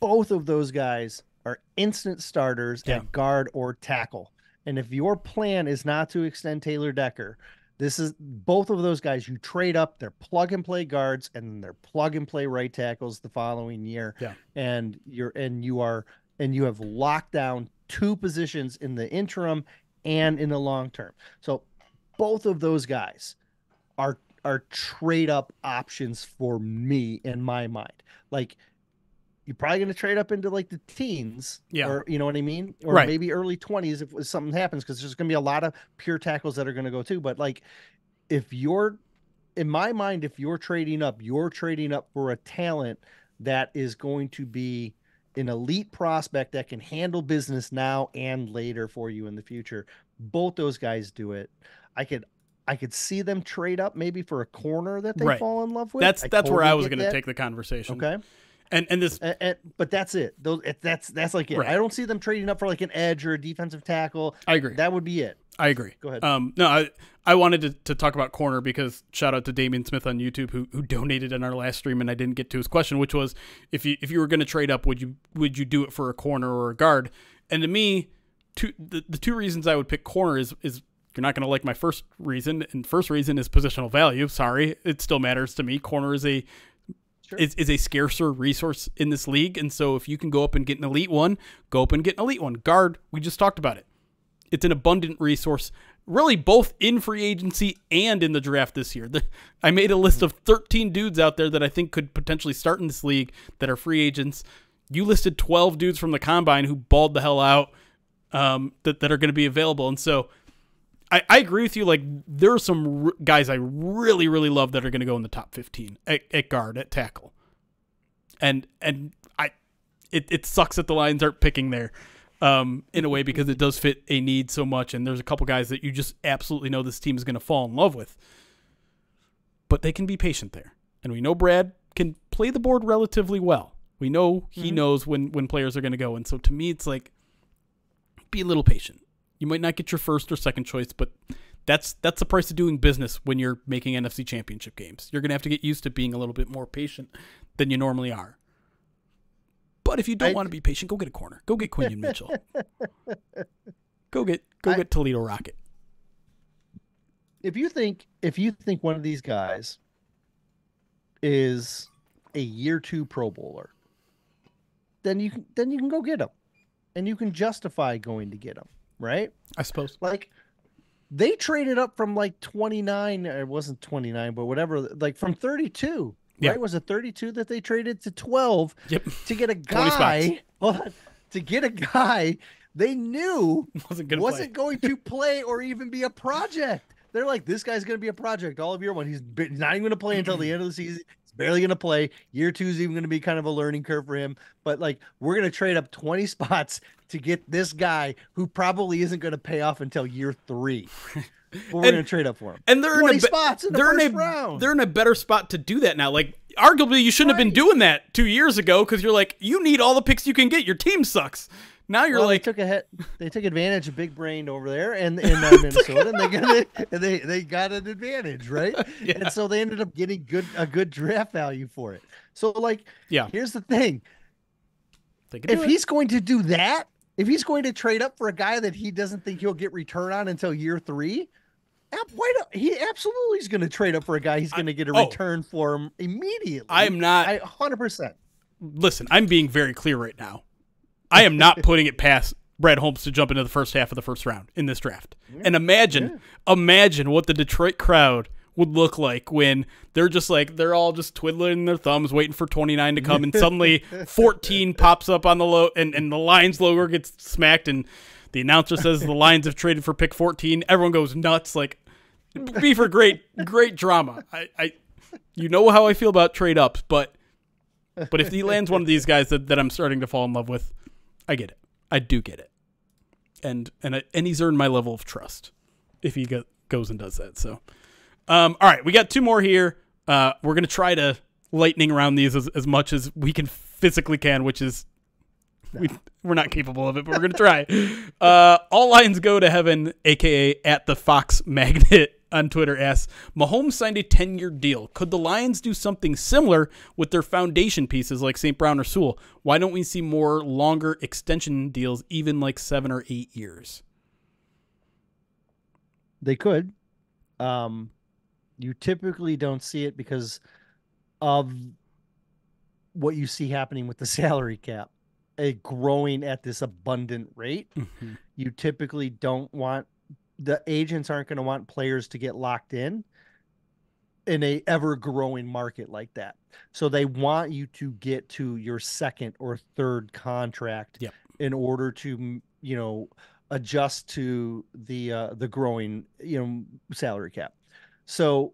Both of those guys are instant starters Yeah. at guard or tackle. And if your plan is not to extend Taylor Decker, this is both of those guys you trade up, they're plug and play guards and they're plug and play right tackles the following year. Yeah. And you're and you are and you have locked down two positions in the interim and in the long term. So both of those guys are are trade up options for me in my mind. Like you're probably going to trade up into like the teens, Yeah. or you know what I mean, or Right. maybe early twenties if something happens, because there's going to be a lot of pure tackles that are going to go too. But like, if you're, in my mind, if you're trading up, you're trading up for a talent that is going to be an elite prospect that can handle business now and later for you in the future. Both those guys do it. I could I could see them trade up maybe for a corner that they Right. fall in love with. That's that's where I was going to take the conversation. Okay. And and this And, and- but that's it. Those that's that's like it. Right. I don't see them trading up for like an edge or a defensive tackle. I agree. That would be it. I agree. Go ahead. Um, no, I I wanted to, to talk about corner because shout out to Damian Smith on YouTube who who donated in our last stream and I didn't get to his question, which was if you if you were going to trade up, would you would you do it for a corner or a guard? And to me, two the, the two reasons I would pick corner is is you're not going to like my first reason, and first reason is positional value. Sorry, it still matters to me. Corner is a Sure. is, is a scarcer resource in this league, and so if you can go up and get an elite one, go up and get an elite one. Guard, we just talked about it it's an abundant resource really both in free agency and in the draft this year. The, I made a list of 13 dudes out there that I think could potentially start in this league that are free agents. You listed 12 dudes from the combine who balled the hell out um, that, that are going to be available. And so I, I agree with you. Like, there are some r- guys I really, really love that are going to go in the top 15 at, at guard, at tackle. And, and I, it, it sucks that the Lions aren't picking there um, in a way because it does fit a need so much. And there's a couple guys that you just absolutely know this team is going to fall in love with. But they can be patient there. And we know Brad can play the board relatively well. We know he Mhm. knows when, when players are going to go. And so to me, it's like, be a little patient. You might not get your first or second choice, but that's that's the price of doing business when you're making NFC championship games. You're going to have to get used to being a little bit more patient than you normally are. But if you don't I- want to be patient, go get a corner. Go get Quinyon Mitchell. Go get go I- get Toledo Rocket. if you think if you think one of these guys is a year two Pro Bowler, then you can then you can go get him, and you can justify going to get him, right? I suppose. Like they traded up from like 29 it wasn't 29 but whatever like from 32 Yeah. right was it 32 that they traded to 12 Yep. to get a guy to get a guy they knew Wasn't gonna wasn't going to play or even be a project they're like this guy's going to be a project all of year one he's not even going to play until the end of the season he's barely going to play year two is even going to be kind of a learning curve for him but like we're going to trade up 20 spots to get this guy who probably isn't going to pay off until year three but we're going to trade up for him And they're in a spots in the they're in a round. they're in a better spot to do that now. Like arguably, you shouldn't have been doing that two years ago because you're like, you need all the picks you can get. Your team sucks. Now you're well, like, they took a hit. They took advantage of big brain over there and in uh, Minnesota, and they got and they they got an advantage, right? Yeah. And so they ended up getting good a good draft value for it. So like, yeah, here's the thing: if it. he's going to do that, if he's going to trade up for a guy that he doesn't think he'll get return on until year three, why don't he absolutely is going to trade up for a guy he's going to get a oh. return for him immediately. I'm not. I hundred percent. listen, I'm being very clear right now. I am not putting it past Brad Holmes to jump into the first half of the first round in this draft. And imagine, imagine what the Detroit crowd would look like when they're just like they're all just twiddling their thumbs, waiting for 29 to come, and suddenly 14 pops up on the low, and and the Lions logo gets smacked, and the announcer says the Lions have traded for pick 14. Everyone goes nuts. Like, be for great, great drama. I, I, you know how I feel about trade ups, but. But if he lands one of these guys that, that I'm starting to fall in love with, I get it. I do get it. And and I, and he's earned my level of trust if he go, goes and does that. So, um, all right, we got two more here. Uh, we're gonna try to lightning around these as, as much as we can physically can, which is we we're not capable of it, but we're gonna try. Uh, all lines go to heaven, aka at the Fox Magnet on Twitter asks Mahomes signed a 10 year deal. Could the Lions do something similar with their foundation pieces like St. Brown or Sewell? Why don't we see more longer extension deals, even like seven or eight years? They could. Um, you typically don't see it because of what you see happening with the salary cap, a growing at this abundant rate. You typically don't want the agents aren't going to want players to get locked in in a ever growing market like that. So they want you to get to your second or third contract Yep. in order to you know adjust to the uh the growing you know salary cap. So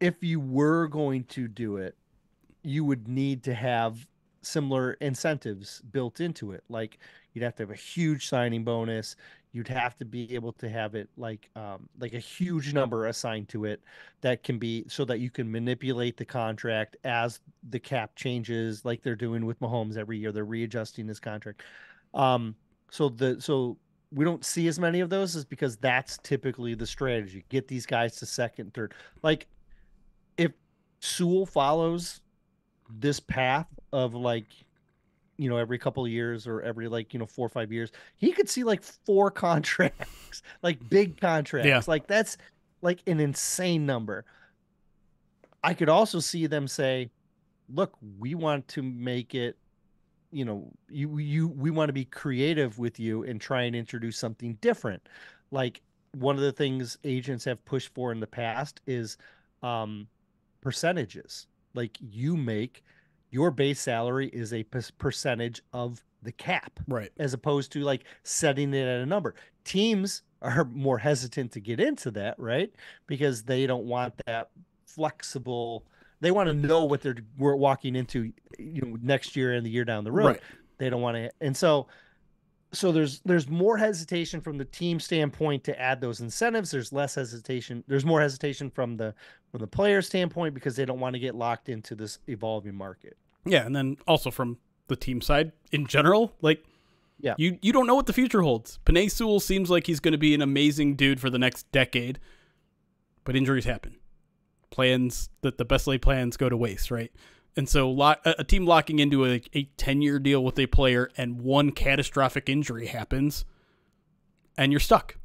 if you were going to do it, you would need to have similar incentives built into it. Like you'd have to have a huge signing bonus. You'd have to be able to have it like um, like a huge number assigned to it that can be so that you can manipulate the contract as the cap changes, like they're doing with Mahomes every year. They're readjusting this contract. Um, so the so we don't see as many of those is because that's typically the strategy. Get these guys to second, third. Like if Sewell follows this path of like you know every couple of years or every like you know four or five years he could see like four contracts like big contracts like that's like an insane number i could also see them say look we want to make it you know you you we want to be creative with you and try and introduce something different like one of the things agents have pushed for in the past is um percentages like you make your base salary is a percentage of the cap Right. as opposed to like setting it at a number. Teams are more hesitant to get into that, right? Because they don't want that flexible. They want to know what they're we're walking into, you know, next year and the year down the road. Right. They don't want to, and so, so there's there's more hesitation from the team standpoint to add those incentives. There's less hesitation. There's more hesitation from the from the player standpoint because they don't want to get locked into this evolving market. Yeah, and then also from the team side in general, like Yeah. you you don't know what the future holds. Penei Sewell seems like he's going to be an amazing dude for the next decade, but injuries happen. Plans that the best laid plans go to waste, right? And so a team locking into a, a 10 year deal with a player and one catastrophic injury happens and you're stuck.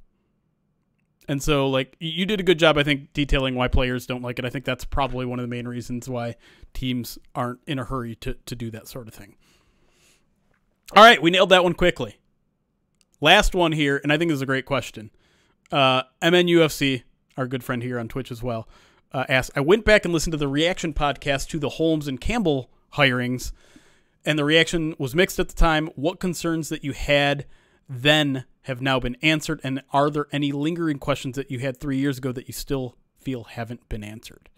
And so, like, you did a good job, I think, detailing why players don't like it. I think that's probably one of the main reasons why teams aren't in a hurry to, to do that sort of thing. All right, we nailed that one quickly. Last one here, and I think this is a great question. Uh, MNUFC, our good friend here on Twitch as well, uh, asked I went back and listened to the reaction podcast to the Holmes and Campbell hirings, and the reaction was mixed at the time. What concerns that you had then have now been answered, and are there any lingering questions that you had three years ago that you still feel haven't been answered?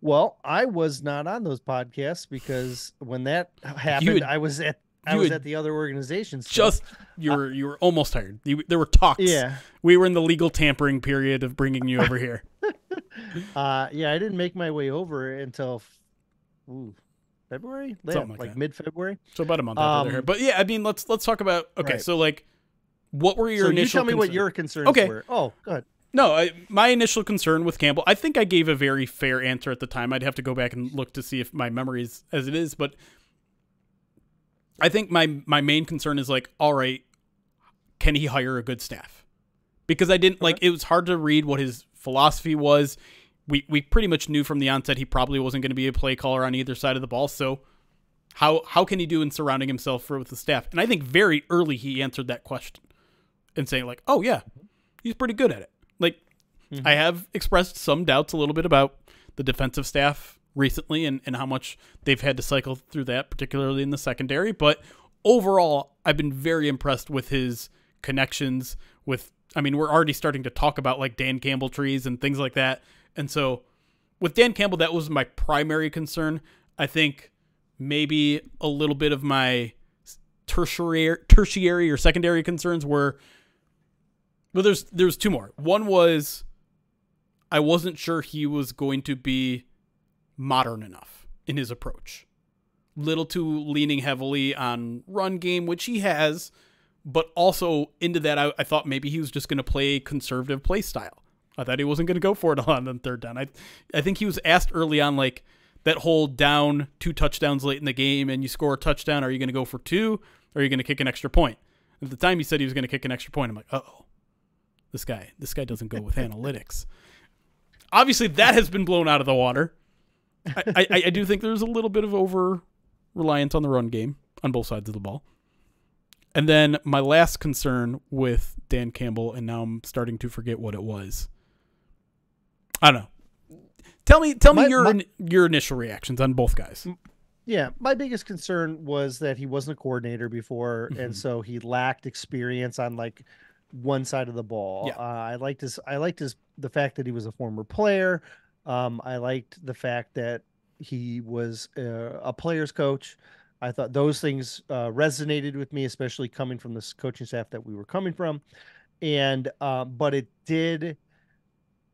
Well, I was not on those podcasts because when that happened, had- I was at I you was at the other organizations. Just you were you were almost hired. You, there were talks. yeah, we were in the legal tampering period of bringing you over here. uh, yeah. I didn't make my way over until ooh, February, Something like like, mid February. So about a month after. Um, But yeah, I mean, let's let's talk about. Okay, Right. so like, what were your So you initial? tell me what your concerns Okay. were. Oh, go ahead. No, I, my initial concern with Campbell, I think I gave a very fair answer at the time. I'd have to go back and look to see if my memory is as it is, but I think my my main concern is like, all right, can he hire a good staff? Because I didn't like it was hard to read what his philosophy was. We we pretty much knew from the onset he probably wasn't going to be a play caller on either side of the ball. So how how can he do in surrounding himself for, with the staff? And I think very early he answered that question and saying like, oh yeah, he's pretty good at it. Like mm-hmm. I have expressed some doubts a little bit about the defensive staff recently and, and how much they've had to cycle through that, particularly in the secondary. But overall, I've been very impressed with his connections with I mean, we're already starting to talk about like Dan Campbell trees and things like that. And so with Dan Campbell, that was my primary concern. I think maybe a little bit of my tertiary tertiary or secondary concerns were well there's there's two more. One was I wasn't sure he was going to be modern enough in his approach. Little too leaning heavily on run game, which he has, but also into that I, I thought maybe he was just going to play conservative play style. I thought he wasn't going to go for it on the third down. I I think he was asked early on like that whole down two touchdowns late in the game and you score a touchdown, are you going to go for two or are you going to kick an extra point? At the time he said he was going to kick an extra point, I'm like, "Uh-oh. This guy, this guy doesn't go with analytics." Obviously that has been blown out of the water. I, I, I do think there's a little bit of over reliance on the run game on both sides of the ball. And then my last concern with Dan Campbell, and now I'm starting to forget what it was. I don't know. Tell me, tell me My- your my- your initial reactions on both guys. Yeah, my biggest concern was that he wasn't a coordinator before, Mhm. and so he lacked experience on like one side of the ball. Yeah. Uh, I liked his. I liked his the fact that he was a former player. Um, I liked the fact that he was uh, a player's coach. I thought those things uh, resonated with me, especially coming from this coaching staff that we were coming from. And uh, but it did,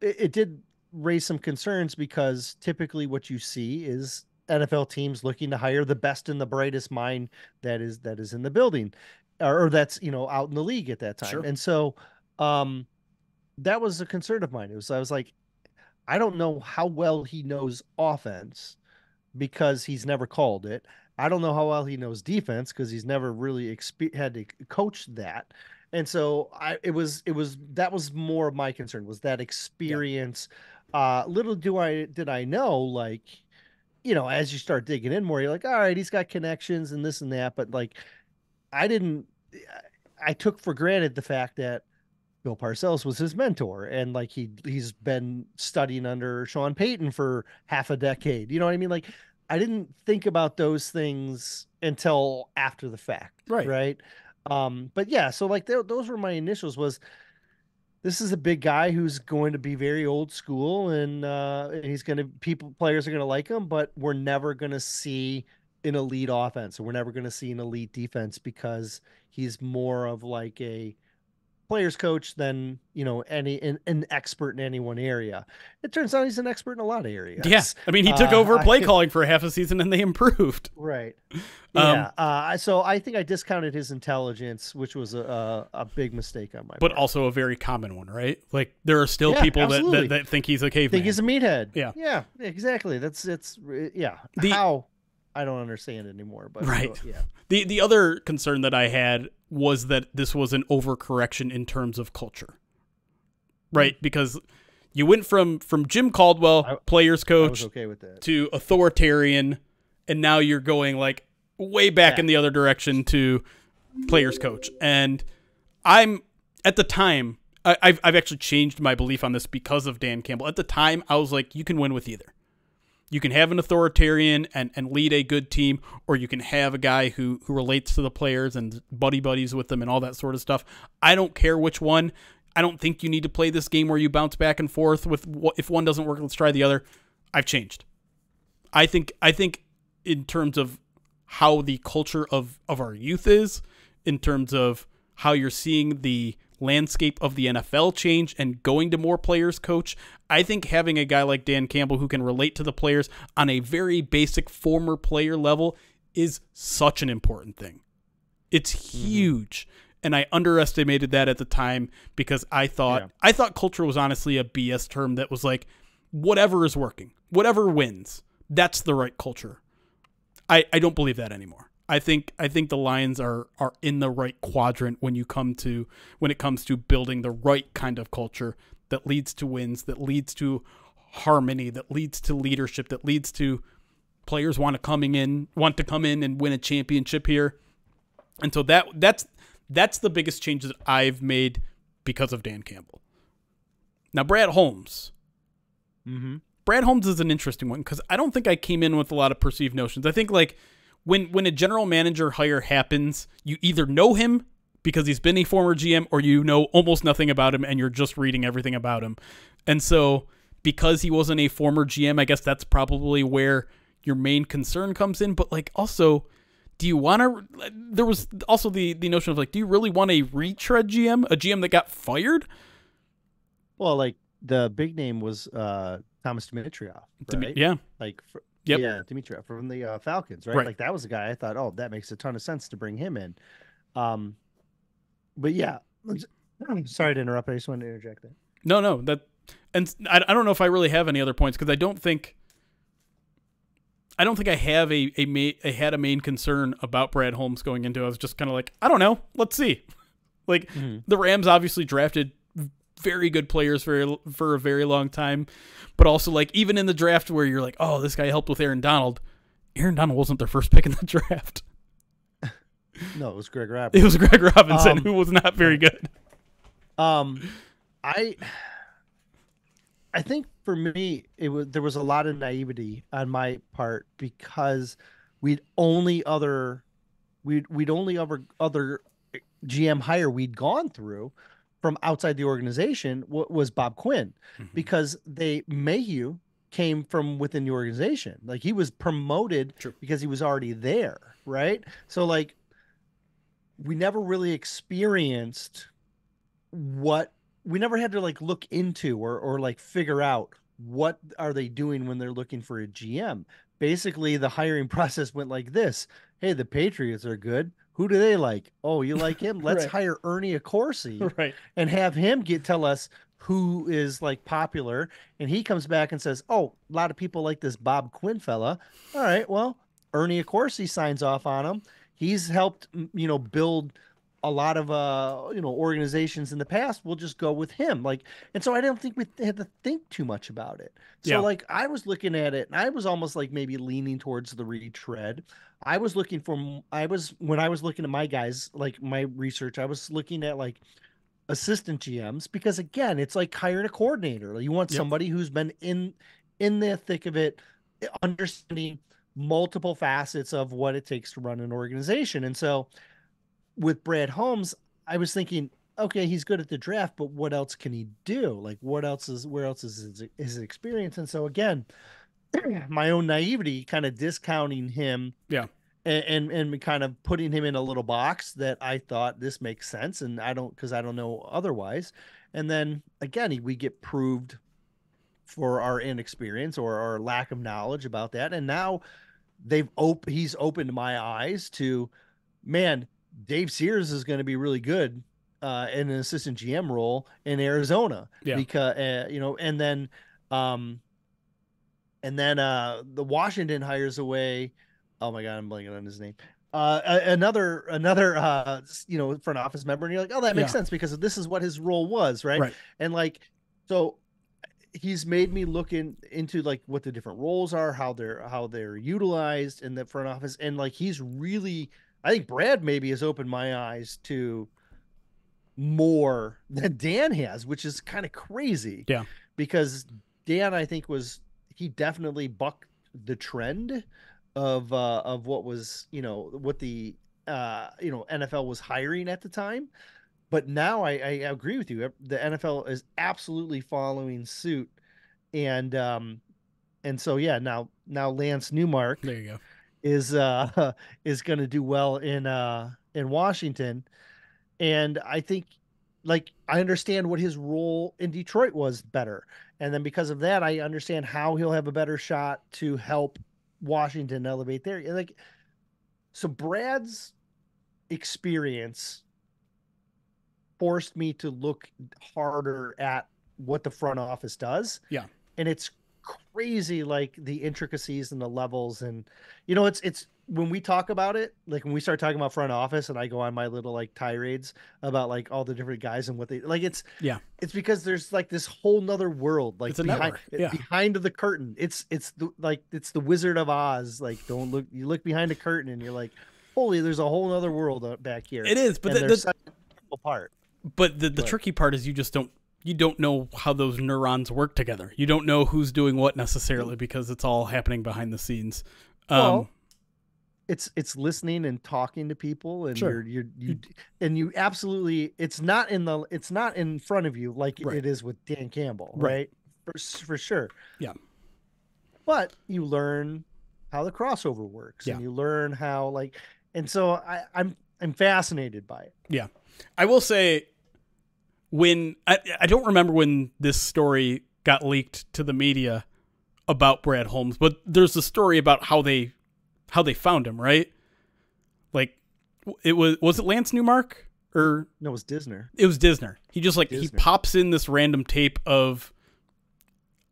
it, it did raise some concerns because typically what you see is NFL teams looking to hire the best and the brightest mind that is that is in the building, or, or that's you know out in the league at that time. Sure. And so, um, that was a concern of mine. It was I was like, I don't know how well he knows offense because he's never called it. I don't know how well he knows defense because he's never really expe- had to coach that. And so I it was it was that was more of my concern was that experience. Uh little do I did I know like you know as you start digging in more you're like all right he's got connections and this and that but like I didn't I took for granted the fact that Bill Parcells was his mentor and like he he's been studying under Sean Payton for half a decade. You know what I mean? Like I didn't think about those things until after the fact. Right. Right. Um, but yeah, so like th- those were my initials was this is a big guy who's going to be very old school and uh and he's going to people players are going to like him, but we're never going to see an elite offense or we're never going to see an elite defense because he's more of like a players coach than you know any an, an expert in any one area it turns out he's an expert in a lot of areas Yeah, I mean, he took Uh, over I- play calling for half a season and they improved. right Um, yeah uh, so i think i discounted his intelligence which was a, a, big mistake on my part. But part. also a very common one, right? Like there are still Yeah, people that, that, that think he's a I caveman. think he's a meathead Yeah. yeah exactly that's it's yeah The- how i don't understand anymore but Right. yeah The the other concern that I had was that this was an overcorrection in terms of culture. right? Hmm. Because you went from from Jim Caldwell, I- players coach, okay with that. to authoritarian, and now you're going like way back Yeah. in the other direction to players coach. And I'm at the time, I, I've I've actually changed my belief on this because of Dan Campbell. At the time, I was like, you can win with either. You can have an authoritarian and, and lead a good team, or you can have a guy who, who relates to the players and buddy buddies with them and all that sort of stuff. I don't care which one. I don't think you need to play this game where you bounce back and forth with if one doesn't work, let's try the other. I've changed. I think I think in terms of how the culture of of our youth is, in terms of how you're seeing the landscape of the NFL change and going to more players coach, I think having a guy like Dan Campbell who can relate to the players on a very basic former player level is such an important thing. It's mm-hmm. huge. And I underestimated that at the time because I thought Yeah. I thought culture was honestly a BS term that was like whatever is working, whatever wins, that's the right culture. I, I don't believe that anymore. I think I think the Lions are are in the right quadrant when you come to when it comes to building the right kind of culture that leads to wins, that leads to harmony, that leads to leadership, that leads to players want to coming in want to come in and win a championship here. And so that that's that's the biggest change that I've made because of Dan Campbell. Now Brad Holmes. Mm-hmm. Brad Holmes is an interesting one because I don't think I came in with a lot of perceived notions. I think like when when a general manager hire happens, you either know him because he's been a former GM or you know almost nothing about him and you're just reading everything about him. And so because he wasn't a former GM, I guess that's probably where your main concern comes in, but like also do you want to there was also the the notion of like do you really want a retread GM, a GM that got fired? Well, like the big name was uh Thomas Dimitroff, right? yeah. Like, fr- Yep. yeah, Dimitroff from the uh, Falcons, right? Right. Like that was the guy I thought, oh, that makes a ton of sense to bring him in. Um, but yeah, I'm sorry to interrupt. I just wanted to interject that. No, no, that, and I, I don't know if I really have any other points because I don't think, I don't think I have a a, ma- I had a main concern about Brad Holmes going into. I was just kind of like, I don't know, let's see. Like the Rams obviously drafted very good players for for a very long time, but also like even in the draft where you're like, oh, this guy helped with Aaron Donald. Aaron Donald wasn't their first pick in the draft. No, it was Greg It was Greg Robinson, Um, who was not very good. Um, I, I think for me, it was there was a lot of naivety on my part because we'd only other, we'd we'd only other other GM hire we'd gone through from outside the organization wa- was Bob Quinn mm-hmm. because they Mayhew came from within the organization. Like he was promoted True. because he was already there, right? So like we never really experienced what we never had to like look into or or like figure out what are they doing when they're looking for a GM. Basically, the hiring process went like this: Hey, the Patriots are good. Who do they like? Oh, you like him? Let's Right. hire Ernie Accorsi right. and have him get tell us who is like popular. And he comes back and says, "Oh, a lot of people like this Bob Quinn fella. All right, well, Ernie Accorsi signs off on him. He's helped, you know, build." A lot of uh you know organizations in the past we'll just go with him like and so i don't think we had to think too much about it so Yeah. like i was looking at it and i was almost like maybe leaning towards the retread i was looking for i was when i was looking at my guys like my research i was looking at like assistant gms because again it's like hiring a coordinator you want Yep. somebody who's been in in the thick of it understanding multiple facets of what it takes to run an organization and so with Brad Holmes, I was thinking, okay, he's good at the draft, but what else can he do? Like, what else is where else is his, his experience? And so again, my own naivety, kind of discounting him, Yeah. and, and and kind of putting him in a little box that I thought this makes sense, and I don't because I don't know otherwise. And then again, we get proved for our inexperience or our lack of knowledge about that, and now they've op- he's opened my eyes to man dave sears is going to be really good uh in an assistant gm role in arizona Yeah. because uh, you know and then um and then uh the washington hires away oh my god i'm blanking on his name uh another another uh you know front office member and you're like oh that makes Yeah. sense because this is what his role was right Right. and like So he's made me look in into like what the different roles are, how they're how they're utilized in the front office, and like he's really. I think Brad maybe has opened my eyes to more than Dan has, which is kind of crazy. Yeah. Because Dan, I think, was he definitely bucked the trend of uh of what was, you know, what the uh you know NFL was hiring at the time. But now I, I agree with you. The NFL is absolutely following suit. And um and so yeah, now now Lance Newmark There you go. Is uh is going to do well in uh in Washington and I think like I understand what his role in Detroit was better and then because of that I understand how he'll have a better shot to help Washington elevate there like so Brad's experience forced me to look harder at what the front office does Yeah. and it's crazy like the intricacies and the levels and you know it's it's when we talk about it like when we start talking about front office and i go on my little like tirades about like all the different guys and what they like it's Yeah. it's because there's like this whole nother world like behind yeah. behind the curtain it's it's the like it's the wizard of oz like don't look you look behind a curtain and you're like holy there's a whole nother world uh, back here It is, but the, the, part but the, the But- tricky part is you just don't you don't know how those neurons work together. You don't know who's doing what necessarily because it's all happening behind the scenes. Um, Well, it's it's listening and talking to people and Sure. you're you're you and you absolutely it's not in the it's not in front of you like Right. it is with Dan Campbell, Right. right? For, for sure. Yeah. But you learn how the crossover works Yeah. and you learn how like and so I I'm I'm fascinated by it. Yeah. I will say when I, I don't remember when this story got leaked to the media about Brad Holmes, but there's a story about how they how they found him, right? Like it was was it Lance Newmark or No, it was Disner. it was Disner. He just like he pops in this random tape of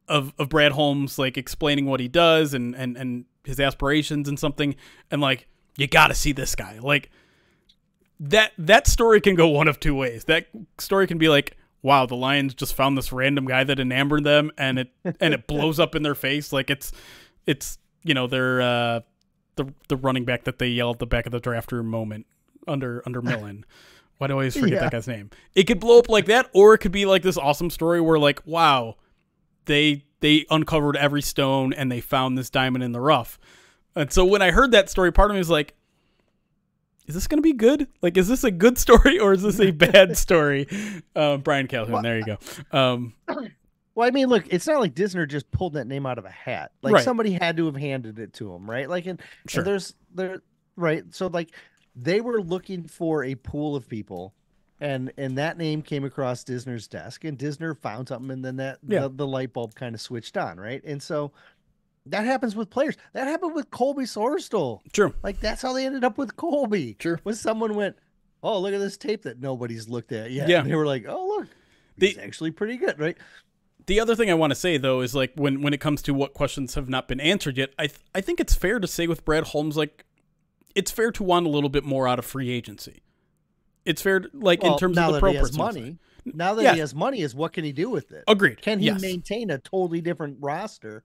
of of Brad Holmes like explaining what he does and and and his aspirations and something and like you got to see this guy. Like that that story can go one of two ways. That story can be like wow, the Lions just found this random guy that enamored them and it and it blows up in their face like it's it's you know, their uh the the running back that they yell at the back of the draft room moment under under Millen. Why do I always forget Yeah. that guy's name? It could blow up like that, or it could be like this awesome story where like, wow, they they uncovered every stone and they found this diamond in the rough. And so when I heard that story, part of me was like, is this gonna be good? Like, is this a good story or is this a bad story? Um, Brian Calhoun, Well, there you go. Um, Well, I mean, look, it's not like Disner just pulled that name out of a hat. Like Right. somebody had to have handed it to him, right? Like, and, and there's there, right? So like, they were looking for a pool of people, and and that name came across Disner's desk, and Disner found something, and then that Yeah. the, the light bulb kind of switched on, right? And so that happens with players. That happened with Colby Sorsdal. true. Like that's how they ended up with Colby. Sure. When someone went, oh, look at this tape that nobody's looked at yet. Yeah. And they were like, oh, look, The- he's actually pretty good, right? The other thing I want to say though is like when when it comes to what questions have not been answered yet, I th- I think it's fair to say with Brad Holmes like it's fair to want a little bit more out of free agency. It's fair to, like in terms of the pro money, now that Yeah. he has money, is what can he do with it? Agreed. Can he yes. maintain a totally different roster?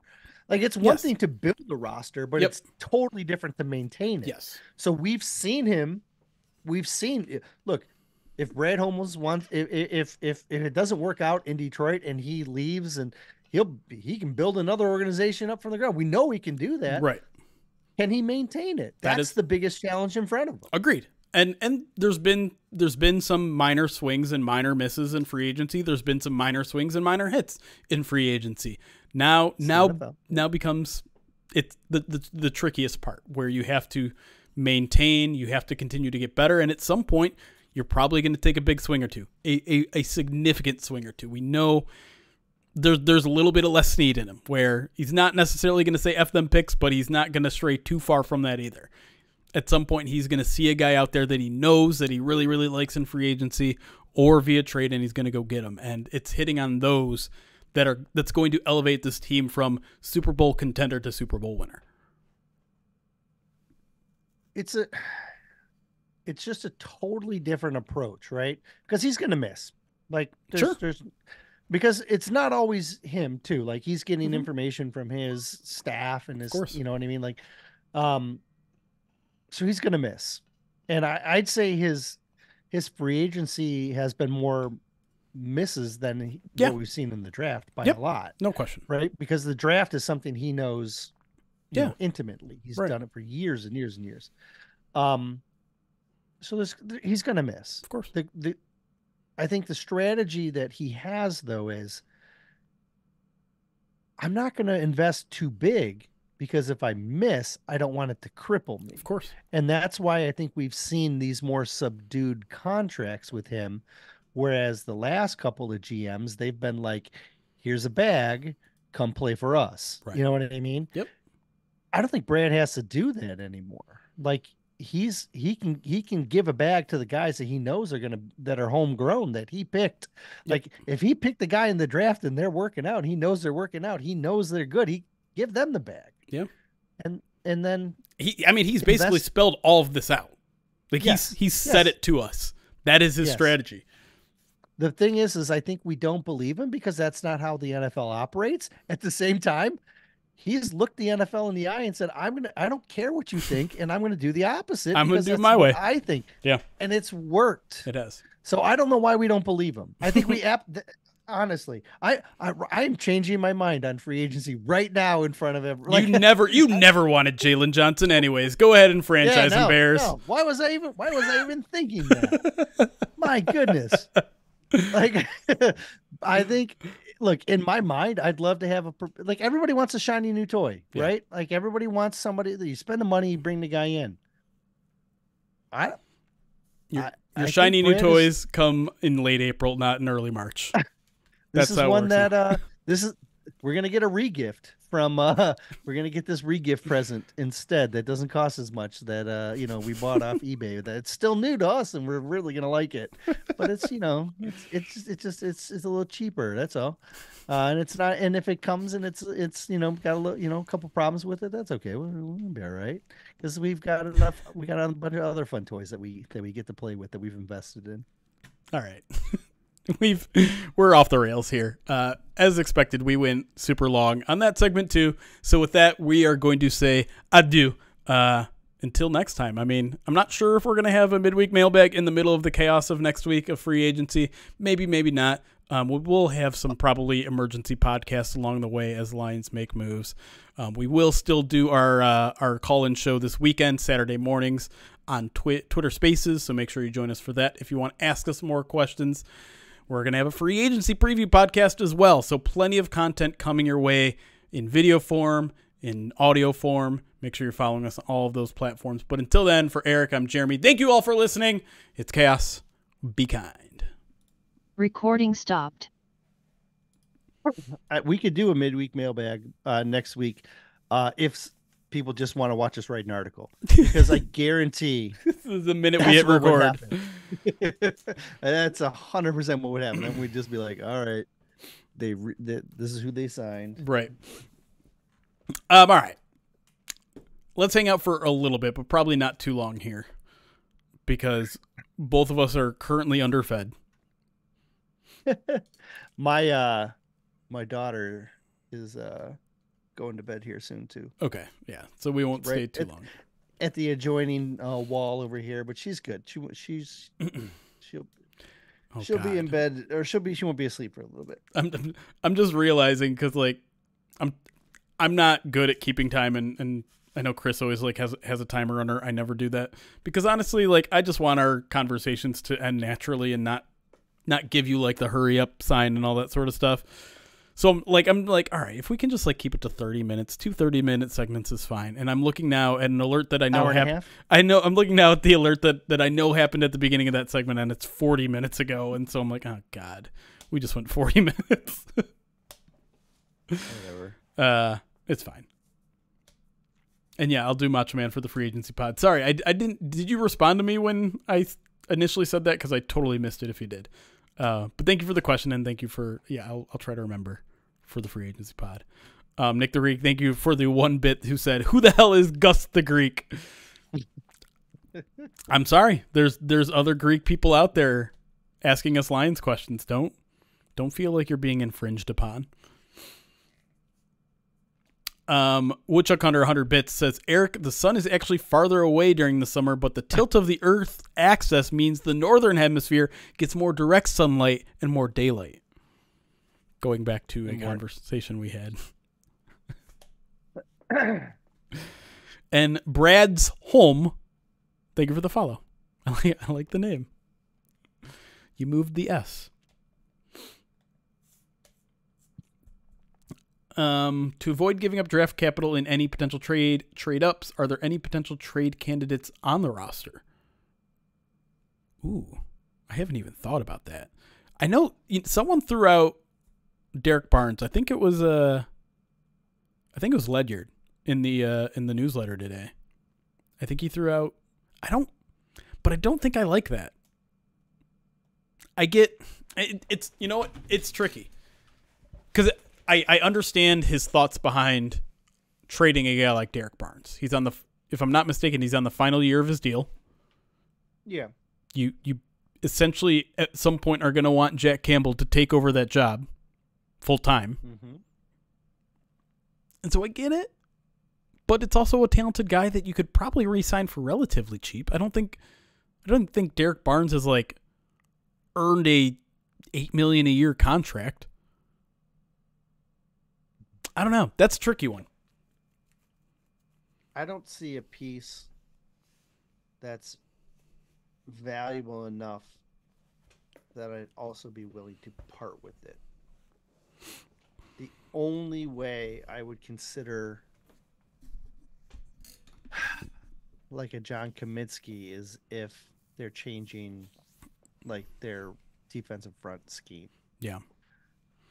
Like it's one Yes. thing to build a roster, but Yep. it's totally different to maintain it. Yes. So we've seen him. We've seen. Eh, look, if Brad Holmes wants, if if if if it doesn't work out in Detroit and he leaves, and he'll he can build another organization up from the ground. We know he can do that. Right. Can he maintain it? That That's the biggest challenge in front of him. Agreed. And and there's been there's been some minor swings and minor misses in free agency. There's been some minor swings and minor hits in free agency. Now now NFL. now becomes it's the, the the trickiest part where you have to maintain, you have to continue to get better, and at some point you're probably going to take a big swing or two, a, a, a significant swing or two. We know there's there's a little bit of Les Snead in him, where he's not necessarily going to say f them picks, but he's not going to stray too far from that either. At some point, he's going to see a guy out there that he knows that he really really likes in free agency or via trade, and he's going to go get him. And it's hitting on those that are that's going to elevate this team from Super Bowl contender to Super Bowl winner. It's a. It's just a totally different approach, right? Because he's going to miss. Like, there's, Sure. there's, because it's not always him too. Like he's getting Mhm. information from his staff and his, you know what I mean. Like, um, so he's gonna miss, and I, I'd say his his free agency has been more misses than he- Yeah. what we've seen in the draft by Yep. a lot, No question. right? Because the draft is something he knows, Yeah. know, intimately. He's Right. done it for years and years and years. Um, so there's he's gonna miss Of course. the the I think the strategy that he has though is I'm not going to invest too big because if I miss, I don't want it to cripple me. Of course. And that's why I think we've seen these more subdued contracts with him whereas the last couple of GMs they've been like here's a bag, come play for us. Right. You know what I mean? Yep. I don't think Brad has to do that anymore. Like he's he can he can give a bag to the guys that he knows are gonna that are homegrown that he picked. Like if he picked the guy in the draft and they're working out, he knows they're working out. He knows they're good. He give them the bag. Yeah. And and then He, I mean, he's basically spelled all of this out. Like Yes, he's he's said it to us. That is his Yes. strategy. The thing is, is I think we don't believe him because that's not how the NFL operates. At the same time, he's looked the NFL in the eye and said, "I'm gonna, I don't care what you think, and I'm gonna do the opposite. I'm gonna do that's my way." I think." Yeah. and it's worked. It has. So I don't know why we don't believe him. I think we ap- honestly, I, I I'm changing my mind on free agency right now in front of everyone. you never you never wanted Jaylon Johnson anyways. Go ahead and franchise him, Bears. Why was I even why was I even thinking that? my goodness. Like I think look, in my mind, I'd love to have a like everybody wants a shiny new toy, Yeah. right? Like everybody wants somebody that you spend the money, you bring the guy in. I Your, I- your I shiny new Brad is- toys come in late April, not in early March. this That's is one that uh this is we're gonna get a regift from uh we're gonna get this regift present instead that doesn't cost as much that uh you know we bought off ebay that it's still new to us and we're really gonna like it. But it's you know it's it's it's just it's it's a little cheaper that's all. Uh and it's not and if it comes and it's it's you know got a little you know a couple problems with it that's okay. We'll, we'll be all right. Because we've got enough we got a bunch of other fun toys that we that we get to play with that we've invested in. All right. We've we're off the rails here. Uh, as expected, we went super long on that segment too. So with that, we are going to say adieu. Uh, until next time. I mean, I'm not sure if we're gonna have a midweek mailbag in the middle of the chaos of next week of free agency. Maybe, maybe not. Um, we will have some probably emergency podcasts along the way as Lions make moves. Um, we will still do our uh, our call in show this weekend, Saturday mornings on Twi- Twitter Spaces. So make sure you join us for that if you want to ask us more questions. We're going to have a free agency preview podcast as well. So, plenty of content coming your way in video form, in audio form. Make sure you're following us on all of those platforms. But until then, for Erik, I'm Jeremy. Thank you all for listening. It's Chaos. Be kind. Recording stopped. We could do a midweek mailbag uh, next week uh, if s- people just want to watch us write an article because I guarantee This is the minute we hit record. that's a hundred percent what would happen. Then we'd just be like, all right, they, re- they this is who they signed. Right. Um, all right. Let's hang out for a little bit, but probably not too long here because both of us are currently underfed. My uh, my daughter is uh going to bed here soon too, Okay. Yeah. So we won't stay too It- long. at the adjoining uh, wall over here. But she's good. She she's she'll Oh, she'll be in bed or she'll be she won't be asleep for a little bit. I'm I'm just realizing because like I'm I'm not good at keeping time and and I know Chris always like has has a timer runner. I never do that because honestly, like I just want our conversations to end naturally and not not give you like the hurry up sign and all that sort of stuff. So I'm like I'm like all right, if we can just like keep it to 30 minutes, two 30 minute segments is fine. And I'm looking now at an alert that I know Hour and happened. I know I'm looking now at the alert that that I know happened at the beginning of that segment and it's 40 minutes ago and so I'm like, "Oh god. We just went 40 minutes." Whatever. uh it's fine. And yeah, I'll do Macho Man for the free agency pod. Sorry, I, I didn't did you respond to me when I initially said that cuz I totally missed it if you did. Uh but thank you for the question and thank you for yeah, I'll I'll try to remember for the free agency pod. Um, Nick the Greek, thank you for the one bit who said, "Who the hell is Gus the Greek?" I'm sorry. There's there's other Greek people out there asking us Lions questions. Don't Don't feel like you're being infringed upon. Um, Woodchuck Hunter 100 bits says Erik, the sun is actually farther away during the summer, but the tilt of the Earth axis means the northern hemisphere gets more direct sunlight and more daylight. Going back to a conversation we had. and Brad's home. Thank you for the follow. I like, I like the name. You moved the S. Um, to avoid giving up draft capital in any potential trade trade ups, are there any potential trade candidates on the roster? Ooh, I haven't even thought about that. I know someone threw out Derrick Barnes. I think it was uh, I think it was Ledyard in the uh, in the newsletter today. I think he threw out. I don't, but I don't think I like that. I get it, it's you know what it's tricky because I I understand his thoughts behind trading a guy like Derrick Barnes. He's on the if I'm not mistaken, he's on the final year of his deal. Yeah. You you essentially at some point are going to want Jack Campbell to take over that job full time, Mm-hmm. and so I get it. But it's also a talented guy that you could probably re-sign for relatively cheap. I don't think I don't think Derrick Barnes has like earned a eight million a year contract. I don't know. That's a tricky one. I don't see a piece that's valuable enough that I'd also be willing to part with it. Only way I would consider like a John Cominsky is if they're changing like their defensive front scheme. Yeah.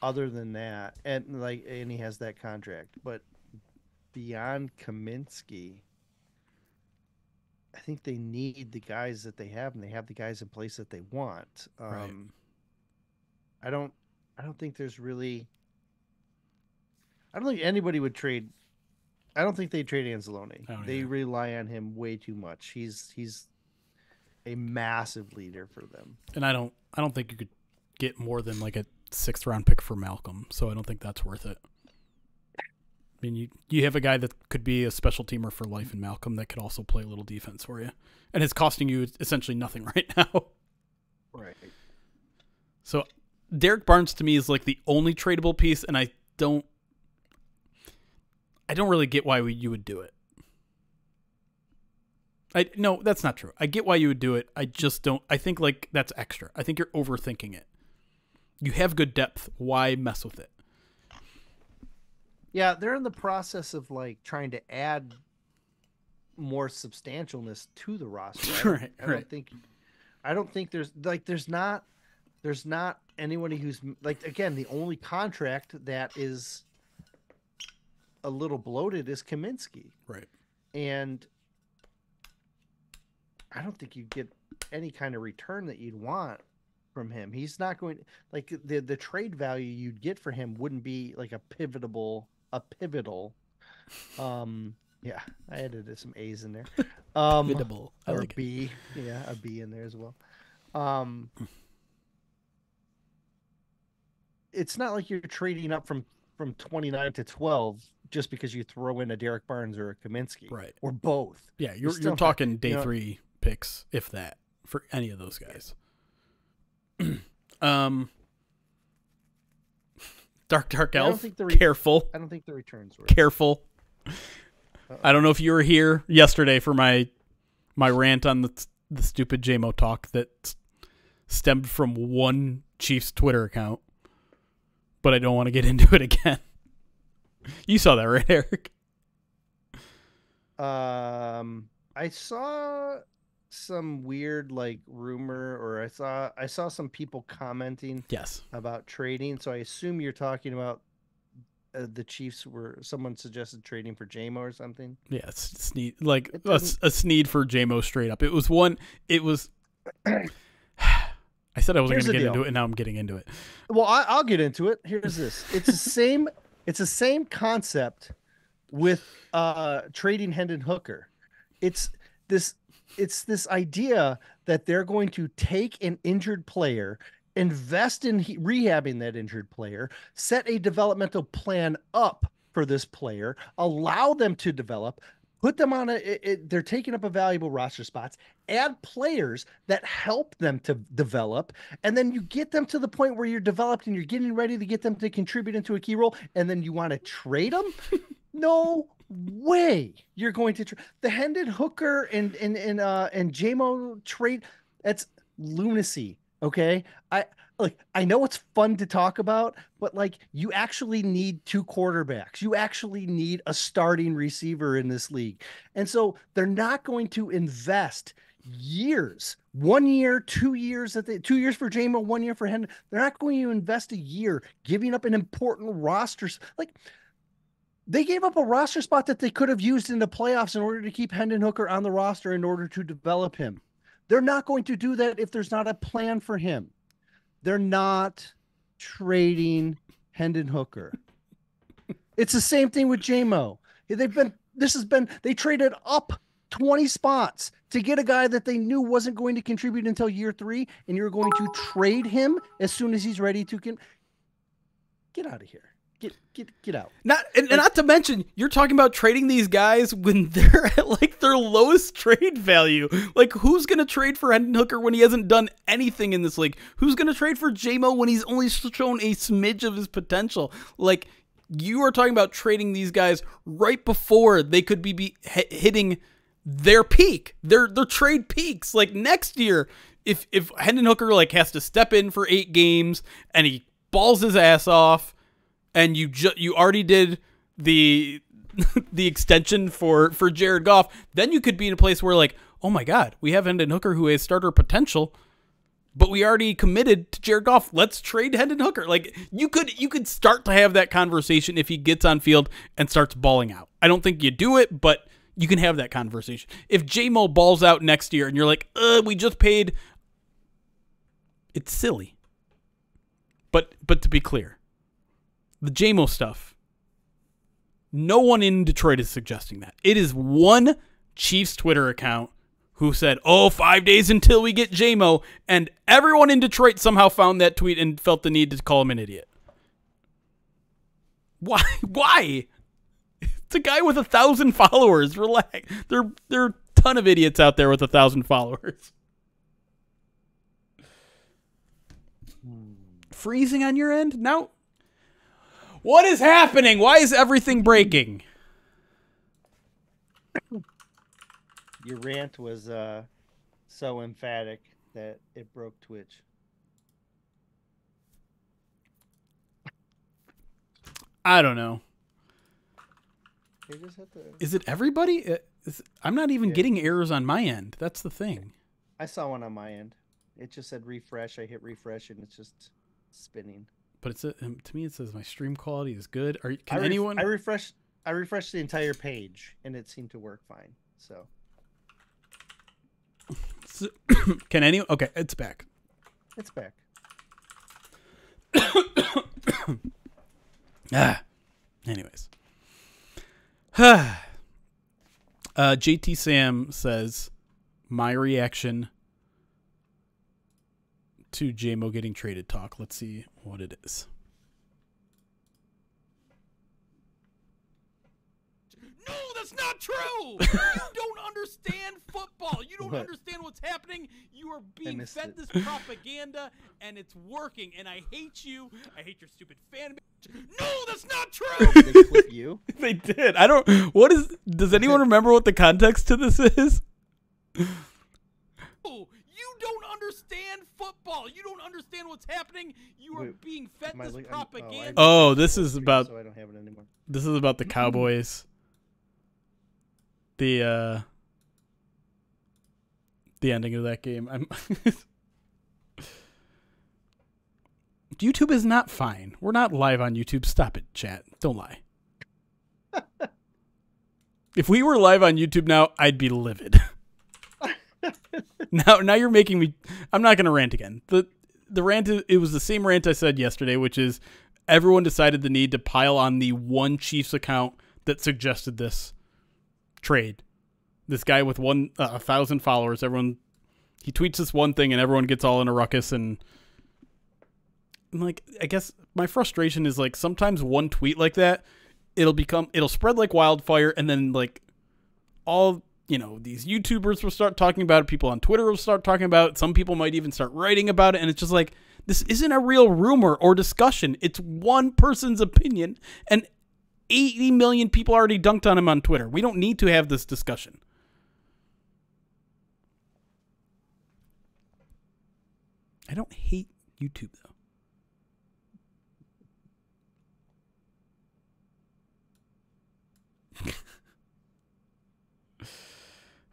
Other than that, and like and he has that contract, but beyond Cominsky, I think they need the guys that they have, and they have the guys in place that they want. Um, Right. I don't. I don't think there's really. I don't think anybody would trade. I don't think they trade Anzalone. Don't They either. rely on him way too much. He's he's a massive leader for them. And I don't I don't think you could get more than like a sixth round pick for Malcolm, so I don't think that's worth it. I mean you you have a guy that could be a special teamer for life in Malcolm that could also play a little defense for you. And it's costing you essentially nothing right now. Right. So Derrick Barnes to me is like the only tradable piece, and I don't, I don't really get why we, you would do it. I no, that's not true. I get why you would do it. I just don't. I think like that's extra. I think you're overthinking it. You have good depth. Why mess with it? Yeah, they're in the process of like trying to add more substantialness to the roster. I don't, Right, I don't think I don't think there's like there's not there's not anybody who's like again the only contract that is a little bloated is Cominsky Right. and I don't think you'd get any kind of return that you'd want from him. He's not going like the the trade value you'd get for him wouldn't be like a pivotal a pivotal um yeah, I added some A's in there. Um. I or like it. B. Yeah, a B in there as well. Um It's not like you're trading up from from 29 to 12 just because you throw in a Derrick Barnes or a Cominsky Right. or both. Yeah, you're you're not- talking day you know- three picks, if that, for any of those guys. um, Dark Dark I don't Elf, think the re- careful. I don't think the returns were. careful. I don't know if you were here yesterday for my my rant on the the stupid JMO talk that stemmed from one Chiefs Twitter account, but I don't want to get into it again. You saw that, right, Erik? Um, I saw some weird like rumor, or I saw I saw some people commenting Yes. about trading. So I assume you're talking about uh, the Chiefs were someone suggested trading for JMO or something. Yeah, it's Sneed like a, a Sneed for JMO straight up. It was one. It was. I said I wasn't going to get deal. into it, and now I'm getting into it. Well, I, I'll get into it. Here's this. It's the same. It's the same concept with uh trading Hendon Hooker. It's this. It's this idea that they're going to take an injured player invest in he- rehabbing that injured player, set a developmental plan up for this player, allow them to develop, put them on a it, it- they're taking up a valuable roster spots, add players that help them to develop, and then you get them to the point where you're developed and you're getting ready to get them to contribute into a key role, and then you want to trade them? no way you're going to tra- the Hendon Hooker and and and uh and JMO trade that's lunacy okay i look i know it's fun to talk about but like you actually need two quarterbacks you actually need a starting receiver in this league and so they're not going to invest years one year two years that two years for JMO one year for Hendon they're not going to invest a year giving up an important roster like they gave up a roster spot that they could have used in the playoffs in order to keep Hendon Hooker on the roster in order to develop him. They're not going to do that if there's not a plan for him. They're not trading Hendon Hooker. it's the same thing with JMO. They've been this has been they traded up 20 spots to get a guy that they knew wasn't going to contribute until year 3 and you're going to trade him as soon as he's ready to get out of here. Get get get out. Not and, and not to mention, you're talking about trading these guys when they're at like their lowest trade value. Like, who's gonna trade for Hendon Hooker when he hasn't done anything in this league? Who's gonna trade for JMO when he's only shown a smidge of his potential? Like, you are talking about trading these guys right before they could be, be hitting their peak, their their trade peaks. Like next year, if if Hendon Hooker like has to step in for eight games and he balls his ass off and you you already did the the extension for for Jared Goff, then you could be in a place where like, oh my god, we have Hendon Hooker who has starter potential, but we already committed to Jared Goff. Let's trade Hendon Hooker. Like you could you could start to have that conversation if he gets on field and starts balling out. I don't think you do it, but you can have that conversation. If JMO balls out next year and you're like, uh, we just paid it's silly. But but to be clear, the JMO stuff, no one in Detroit is suggesting that. It is one Chiefs Twitter account who said, "Oh, five days until we get JMO," and everyone in Detroit somehow found that tweet and felt the need to call him an idiot. Why? Why? It's a guy with a thousand followers. Relax. There, there are a ton of idiots out there with a thousand followers. Freezing on your end now. What is happening? Why is everything breaking? Your rant was uh so emphatic that it broke Twitch. I don't know. Just had to Is it everybody? Uh, is- I'm not even Yeah. getting errors on my end. That's the thing. I saw one on my end. It just said refresh. I hit refresh and it's just spinning. But it's a, um, to me it says my stream quality is good. Are you- I can ref- anyone? I refreshed I refreshed the entire page and it seemed to work fine. So can anyone? Okay, it's back. it's back. Ah. Anyways. uh, JT Sam says my reaction to JMO getting traded talk. Let's see what it is. No, that's not true. you don't understand football. You don't What? understand what's happening. You are being fed it. this propaganda, and it's working. And I hate you. I hate your stupid fan base. No, that's not true. They clip you. They did. I don't. What is? Does anyone remember what the context to this is? You don't understand football. You don't understand what's happening. You are Wait, being fed Am I this look- I'm- oh, I propaganda. Oh, this is about- So I don't have it anymore. This is about the Cowboys. The uh the ending of that game. I'm YouTube is not fine. We're not live on YouTube. Stop it, chat. Don't lie. if we were live on YouTube now, I'd be livid. now now you're making me I'm not going to rant again. The the rant it was the same rant I said yesterday, which is everyone decided the need to pile on the one Chiefs account that suggested this trade. This guy with one uh, a thousand followers, everyone he tweets this one thing and everyone gets all in a ruckus and And, like I guess my frustration is like sometimes one tweet like that, it'll become it'll spread like wildfire, and then like all you know these YouTubers will start talking about it. People on Twitter will start talking about it. Some people might even start writing about it, and it's just like this isn't a real rumor or discussion. It's one person's opinion, and 80 million people already dunked on him on Twitter. We don't need to have this discussion. I don't hate YouTube though.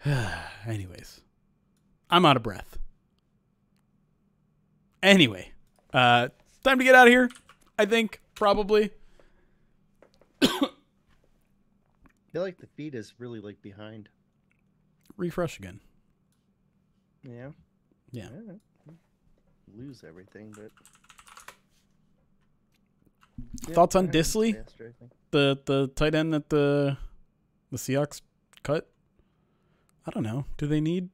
Anyways, I'm out of breath. Anyway, uh, time to get out of here. I think probably. I feel like the feed is really like behind. Refresh again. Yeah. Yeah. Alright. Lose everything, but Yeah, Thoughts on Dissly? faster, The the tight end that the the Seahawks cut. I don't know. Do they need?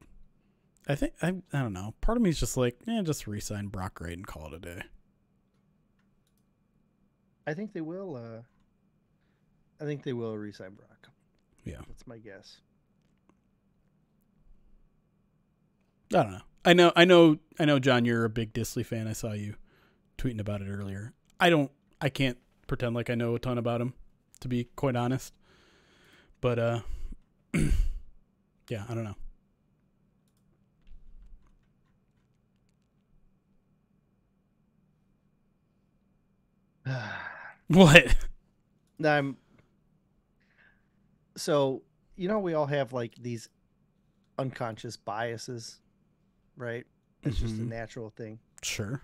I think I I don't know. Part of me is just like, yeah, just re-sign Brock Wright and call it a day. I think they will. uh I think they will resign Brock. Yeah. That's my guess. I don't know. I know. I know. I know, John. You're a big Dissly fan. I saw you tweeting about it earlier. I don't. I can't pretend like I know a ton about him, to be quite honest. But uh, yeah, I don't know. What? I'm so you know we all have like these unconscious biases, right? It's just a Mhm. natural thing. Sure.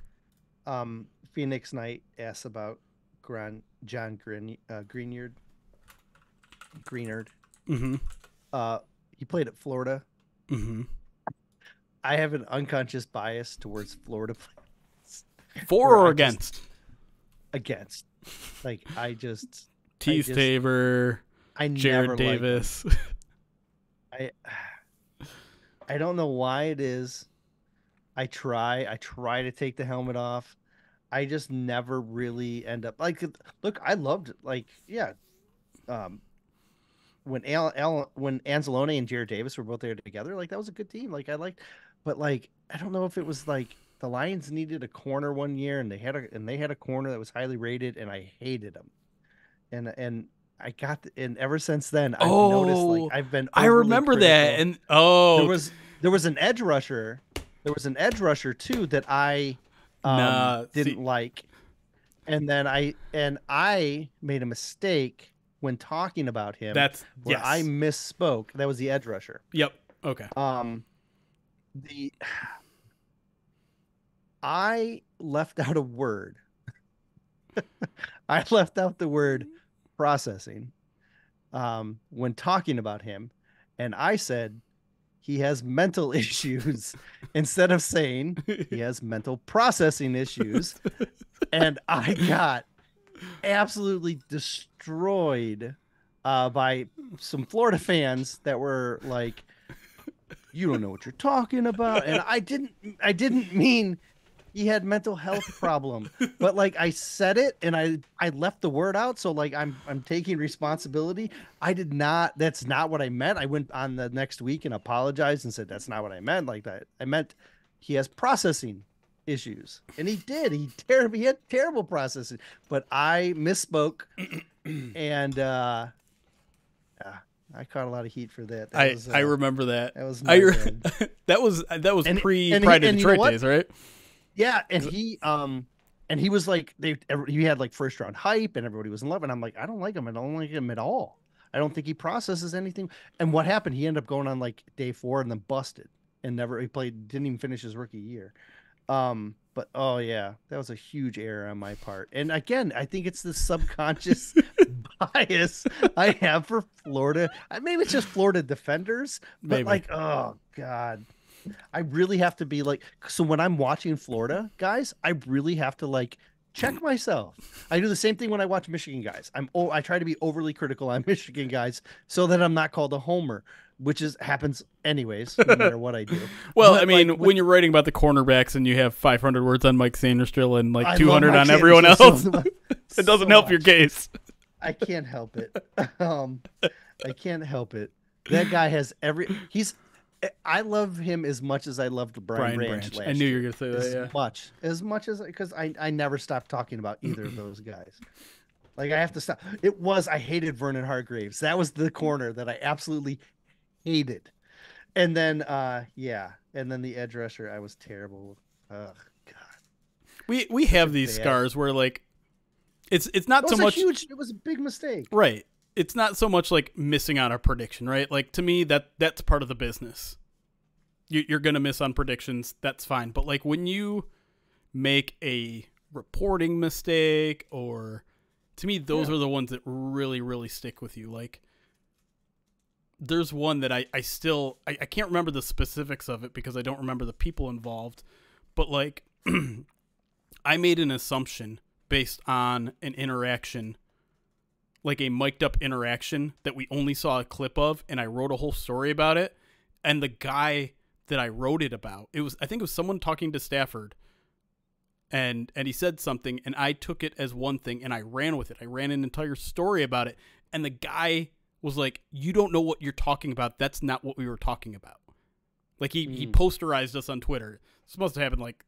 Um, Phoenix Knight asks about Gran, John Green, uh, Greenyard. Greenard. Mm-hmm. Uh, he played at Florida. Mm-hmm. I have an unconscious bias towards Florida players For or I just- against? against. Like I just, Teez just- Tabor, I never Jarrad. Davis. I I don't know why it is. I try, I try to take the helmet off. I just never really end up like look, I loved it. like yeah. Um when Al, Al when Anzalone and Jarrad Davis were both there together, like that was a good team. Like I liked but like I don't know if it was like the Lions needed a corner one year and they had a and they had a corner that was highly rated and I hated them. And and I got the, and ever since then I've noticed Oh, like I've been I remember that, and oh, there was there was an edge rusher. There was an edge rusher too that I um, Nah, didn't see- like, and then I and I made a mistake when talking about him. that's where yes. I misspoke. That was the edge rusher. Yep. Okay. Um, the I left out a word. I left out the word processing um, when talking about him, and I said he has mental issues instead of saying he has mental processing issues, and I got absolutely destroyed uh, by some Florida fans that were like, "You don't know what you're talking about," and I didn't. I didn't mean he had mental health problem, but like I said it and I I left the word out, so like I'm I'm taking responsibility. I did not. That's not what I meant. I went on the next week and apologized and said that's not what I meant. Like that, I meant he has processing issues, and he did. He terrible. He had terrible processing, but I misspoke, and uh, yeah, I caught a lot of heat for that. that I was, I uh, remember that. that was I re- that was that was And- pre and he- Pride of you know Detroit days, right? Yeah, and he um and he was like they every- he had like first round hype and everybody was in love and I'm like I don't like him I don't like him at all. I don't think he processes anything. And what happened? He ended up going on like day 4 and then busted and never he played didn't even finish his rookie year. Um but oh yeah, that was a huge error on my part. And again, I think it's the subconscious bias I have for Florida. I- Maybe it's just Florida defenders, but Maybe. like oh god. I really have to be like so when I'm watching Florida guys, I really have to like check myself. I do the same thing when I watch Michigan guys. I'm oh, I try to be overly critical on Michigan guys so that I'm not called a homer, which is happens anyways, no matter what I do. Well, But, I mean, like, when you're writing about the cornerbacks and you have 500 words on Mike Sainristil and like I 200 on everyone else, so much- it doesn't so help your case. I can't help it. Um, I can't help it. That guy has every. He's. I love him as much as I loved Brian, Brian Branch. Branch. I knew you were going to say that, yeah. much as much as I because I I never stopped talking about either of those guys. Like I have to stop. It was I hated Vernon Hargreaves. That was the corner that I absolutely hated. And then uh yeah, and then the edge rusher I was terrible. Ugh, God. We we have these bad. scars where like it's it's not It so a much huge. It was a big mistake. right. It's not so much like missing on a prediction, right? Like to me that that's part of the business. You, you're gonna miss on predictions. That's fine. But like when you make a reporting mistake, or to me those are the ones that really really stick with you. Like there's one that I I still I, I can't remember the specifics of it because I don't remember the people involved, but like I made an assumption based on an interaction, like a mic'd up interaction that we only saw a clip of, and I wrote a whole story about it. And the guy that I wrote it about, it was I think it was someone talking to Stafford, and and he said something, and I took it as one thing, and I ran with it. I ran an entire story about it, and the guy was like, "You don't know what you're talking about. That's not what we were talking about." Like he he Mm. posterized us on Twitter. This must have happened like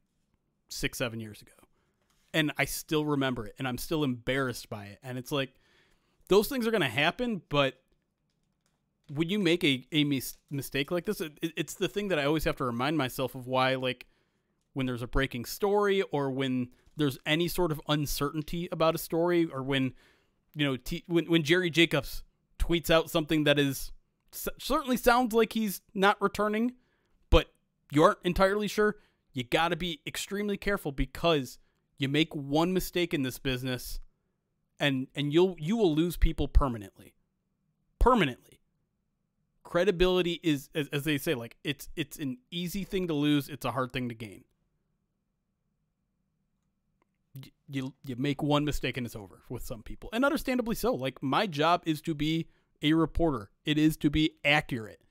six seven years ago and I still remember it and I'm still embarrassed by it. And it's like those things are going to happen, but when you make a, a mis- mistake like this, it, it's the thing that I always have to remind myself of why, like, when there's a breaking story or when there's any sort of uncertainty about a story or when, you know, when, when Jerry Jacobs tweets out something that is certainly sounds like he's not returning, but you aren't entirely sure, you got to be extremely careful because you make one mistake in this business and and you'll you will lose people permanently. Permanently. Credibility is as, as they say like it's it's an easy thing to lose it's a hard thing to gain. Y- you you make one mistake and it's over with some people. And understandably so like my job is to be a reporter. It is to be accurate.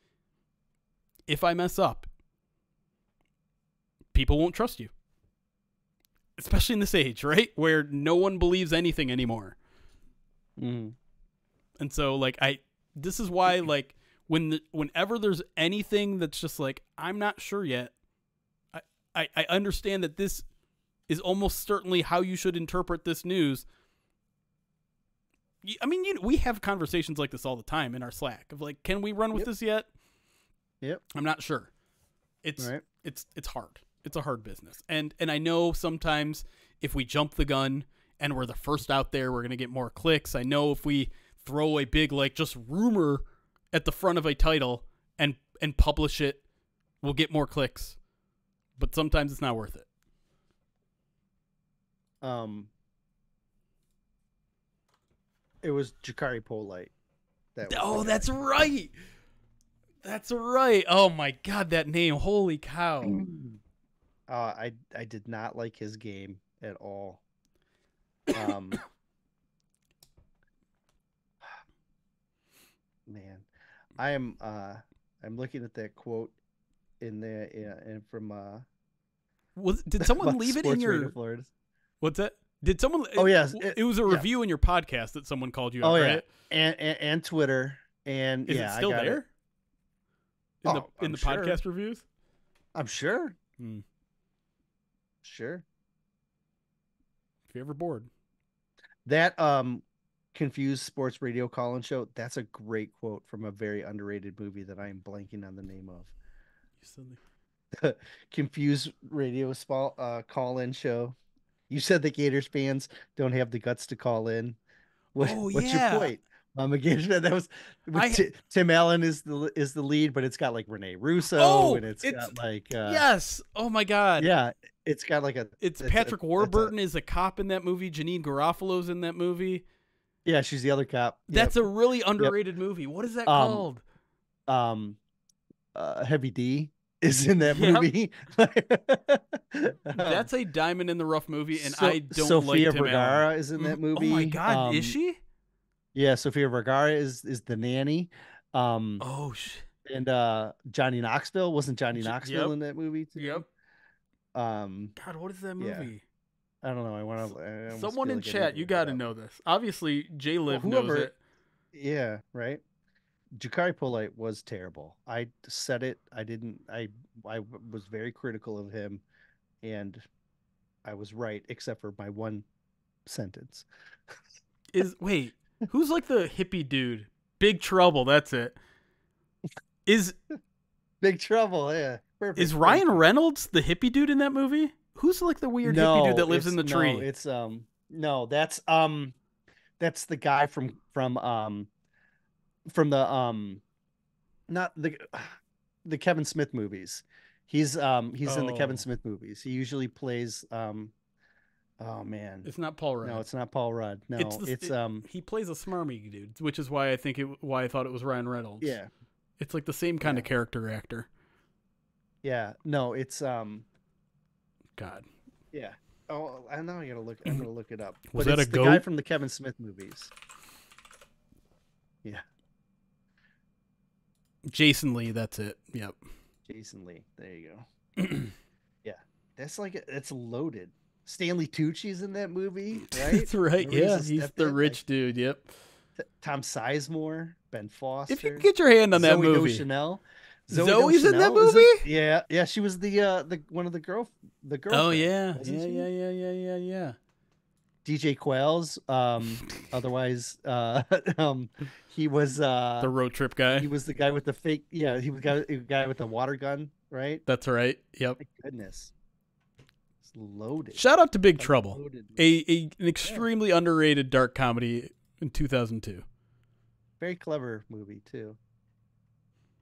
If i mess up people won't trust you especially in this age, right? Where no one believes anything anymore. Mm. And so like I this is why like when the, whenever there's anything that's just like I'm not sure yet, I, I I understand that this is almost certainly how you should interpret this news. I mean, you we have conversations like this all the time in our Slack of like, can we run with Yep. this yet? Yep. I'm not sure. It's Right. it's it's hard. It's a hard business. And and I know sometimes if we jump the gun and we're the first out there, we're gonna get more clicks. I know if we throw a big like just rumor at the front of a title and and publish it, we'll get more clicks. But sometimes it's not worth it. Um. It was Jachai Polite. That was Oh, that's right. That's right. Oh my god, that name. Holy cow. Uh, I I did not like his game at all. Um, man, I am uh I'm looking at that quote in there uh, and from uh Was did someone leave it in your Florida. What's that? Did someone Oh, yes, It, it- it was a yeah. review in your podcast that someone called you out, Oh yeah, right? and, and and Twitter and Is yeah, it still there? In the Oh, in I'm the sure. podcast reviews? I'm sure. Hmm. Sure. If you're ever bored. That um confused sports radio call-in show, that's a great quote from a very underrated movie that I am blanking on the name of. You suddenly- confused radio spall, uh, call-in show. You said the Gators fans don't have the guts to call in. What, Oh, what's yeah. your point? I'm a That was with I- Tim Allen is the is the lead, but it's got like Rene Russo Oh, and it's, it's- got like uh, yes. Oh my god. yeah, it's got like a It's It's a- Patrick it's a- Warburton is a cop in that movie. Janeane Garofalo's in that movie. yeah. She's the other cop. Yep. That's a really underrated movie. What is that Um, called? um uh Heavy D. is in that Yep. movie. That's a diamond in the rough movie, and So- I don't Sofia like Tim Vergara is in that movie. Oh my god, Um, is she? Yeah, Sofia Vergara is is the nanny. Um, Oh sh. and uh Johnny Knoxville wasn't Johnny Knoxville yep. in that movie too? Yep. Um, God, what is that Yeah. movie? I don't know. I want to. Someone in chat, you got to know this. Obviously, Jay Liv knows whoever- it. Yeah, right. Jachai Polite was terrible. I said it. I didn't. I I was very critical of him, and I was right, except for my one sentence. Is wait, who's like the hippie dude? Big Trouble. That's it. Is Big trouble. Yeah. Perfect. is Ryan. Reynolds the hippie dude in that movie? Who's like the weird hippie dude that lives in the tree? No, it's um no, that's um that's the guy from from um from the um not the the Kevin Smith movies. He's um he's in the Oh. Kevin Smith movies. He usually plays um oh man. It's not Paul Rudd. No, it's not Paul Rudd. No, It's it's, the- it- um he plays a smarmy dude, which is why I think it why I thought it was Ryan Reynolds. yeah. It's like the same kind of character actor. Yeah. No, it's um God. yeah. Oh, I know I gotta look I'm gonna look it up. Was but that a it's the guy from the Kevin Smith movies. Yeah. Jason Lee, that's it. Yep. Jason Lee. There you go. yeah, that's like it's loaded. Stanley Tucci's in that movie, right? That's right. Yeah, he's he's the stepdad, like- rich dude. Yep. Tom Sizemore, Ben Foster. If you can get your hand on that Zoe movie. Deschanel. Zoe's in that movie? yeah, yeah. She was the uh the one of the girl the girl. Oh yeah, yeah, she? yeah, yeah, yeah, yeah, yeah. DJ Qualls, um, otherwise, uh, um, he was uh, The road trip guy. he was the guy with the fake. Yeah, he was guy, the guy with the water gun, right? That's right. Yep. My goodness, loaded. Shout out to Big A Trouble, a, a an extremely underrated dark comedy in 2002. very clever movie too.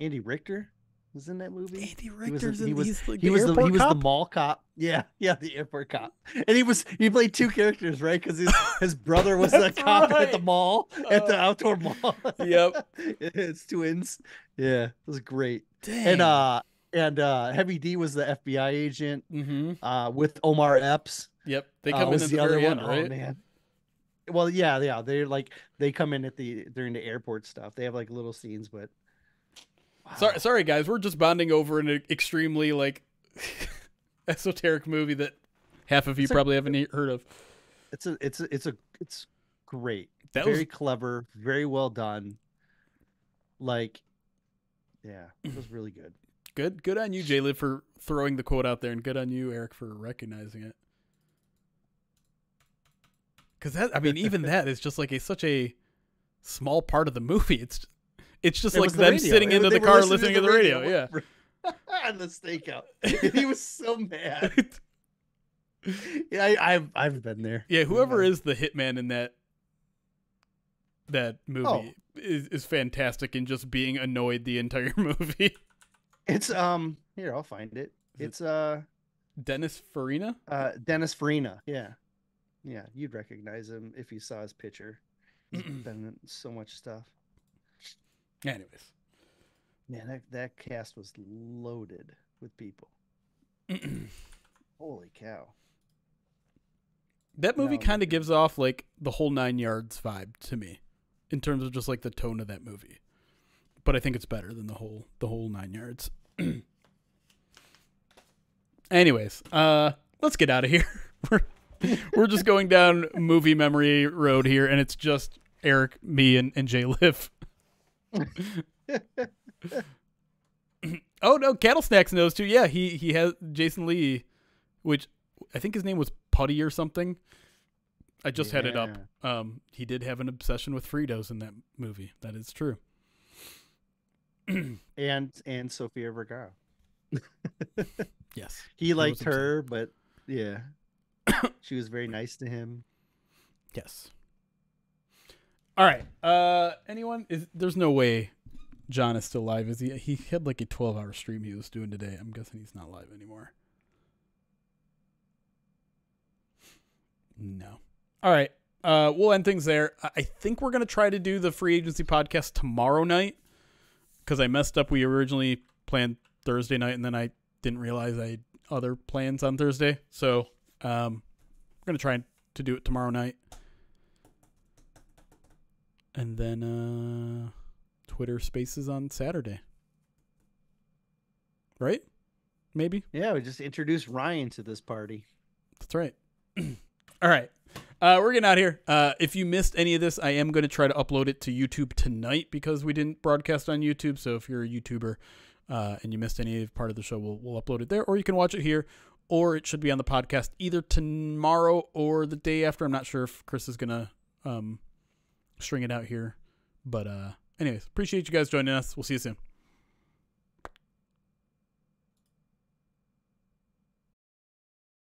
Andy Richter was in that movie. Andy He was, Richter's he in was, like he the was the he was cop? the mall cop. Yeah, yeah, the airport cop. And he was he played two characters, right? Because his, his brother was the cop at the right. mall, at the Uh, outdoor mall. Yep. it's twins. Yeah, it was great. Dang. And uh and uh Heavy D was the FBI agent mm-hmm. uh with Omar Epps. Yep. They uh, come in at the the other very one. end, right? Oh man. Well, yeah, yeah. They're like they come in at the during the airport stuff. They have like little scenes, but Sorry, sorry guys, we're just bonding over an extremely like esoteric movie that half of you It's a- probably haven't e- heard of. it's a it's a it's a it's great. That very was clever, very well done. Like, yeah, it was really good. Good. Good on you, Jay Liv, for throwing the quote out there, and good on you, Erik, for recognizing it. Because that, I mean, even that is just like a such a small part of the movie. It's it's just It like the them radio. sitting It- into the car listening to the radio. Yeah. and the stakeout. he was so mad. Yeah, I, I've I've been there. Yeah, whoever Yeah. is the hitman in that that movie Oh. is, is fantastic in just being annoyed the entire movie. It's um here I'll find it. Is it- It's uh Dennis Farina? uh Dennis Farina. Yeah, yeah, you'd recognize him if you saw his picture. He's been in so much stuff. Anyways. Man, that that cast was loaded with people. Holy cow! That movie No, kind of gives off like the whole nine yards vibe to me, in terms of just like the tone of that movie. But I think it's better than the whole the whole nine yards. Anyways, uh, let's get out of here. we're we're just going down movie memory road here, and it's just Erik, me, and, and Jay Liv. oh no, Cattle Snacks knows too. Yeah, he he has Jason Lee, which I think his name was Putty or something. I just had it up. Um, he did have an obsession with Fritos in that movie. That is true. and and Sofia Vergara. Yes. He liked upset. her, but yeah, she was very nice to him. Yes. All right. Uh, anyone? Is there's no way John is still live? Is he? He had like a 12 hour stream he was doing today. I'm guessing he's not live anymore. No. All right. Uh, we'll end things there. I I think we're gonna try to do the free agency podcast tomorrow night because I messed up. We originally planned Thursday night, and then I didn't realize I had other plans on Thursday. So um, we're gonna try to do it tomorrow night, and then uh, Twitter Spaces on Saturday. Right? Maybe. Yeah, we just introduced Ryan to this party. That's right. All right. Uh, we're getting out here. Uh, if you missed any of this, I am going to try to upload it to YouTube tonight because we didn't broadcast on YouTube. So if you're a YouTuber uh, and you missed any part of the show, we'll, we'll upload it there, or you can watch it here, or it should be on the podcast either tomorrow or the day after. I'm not sure if Chris is going to um, string it out here. But, uh, anyways, appreciate you guys joining us. We'll see you soon.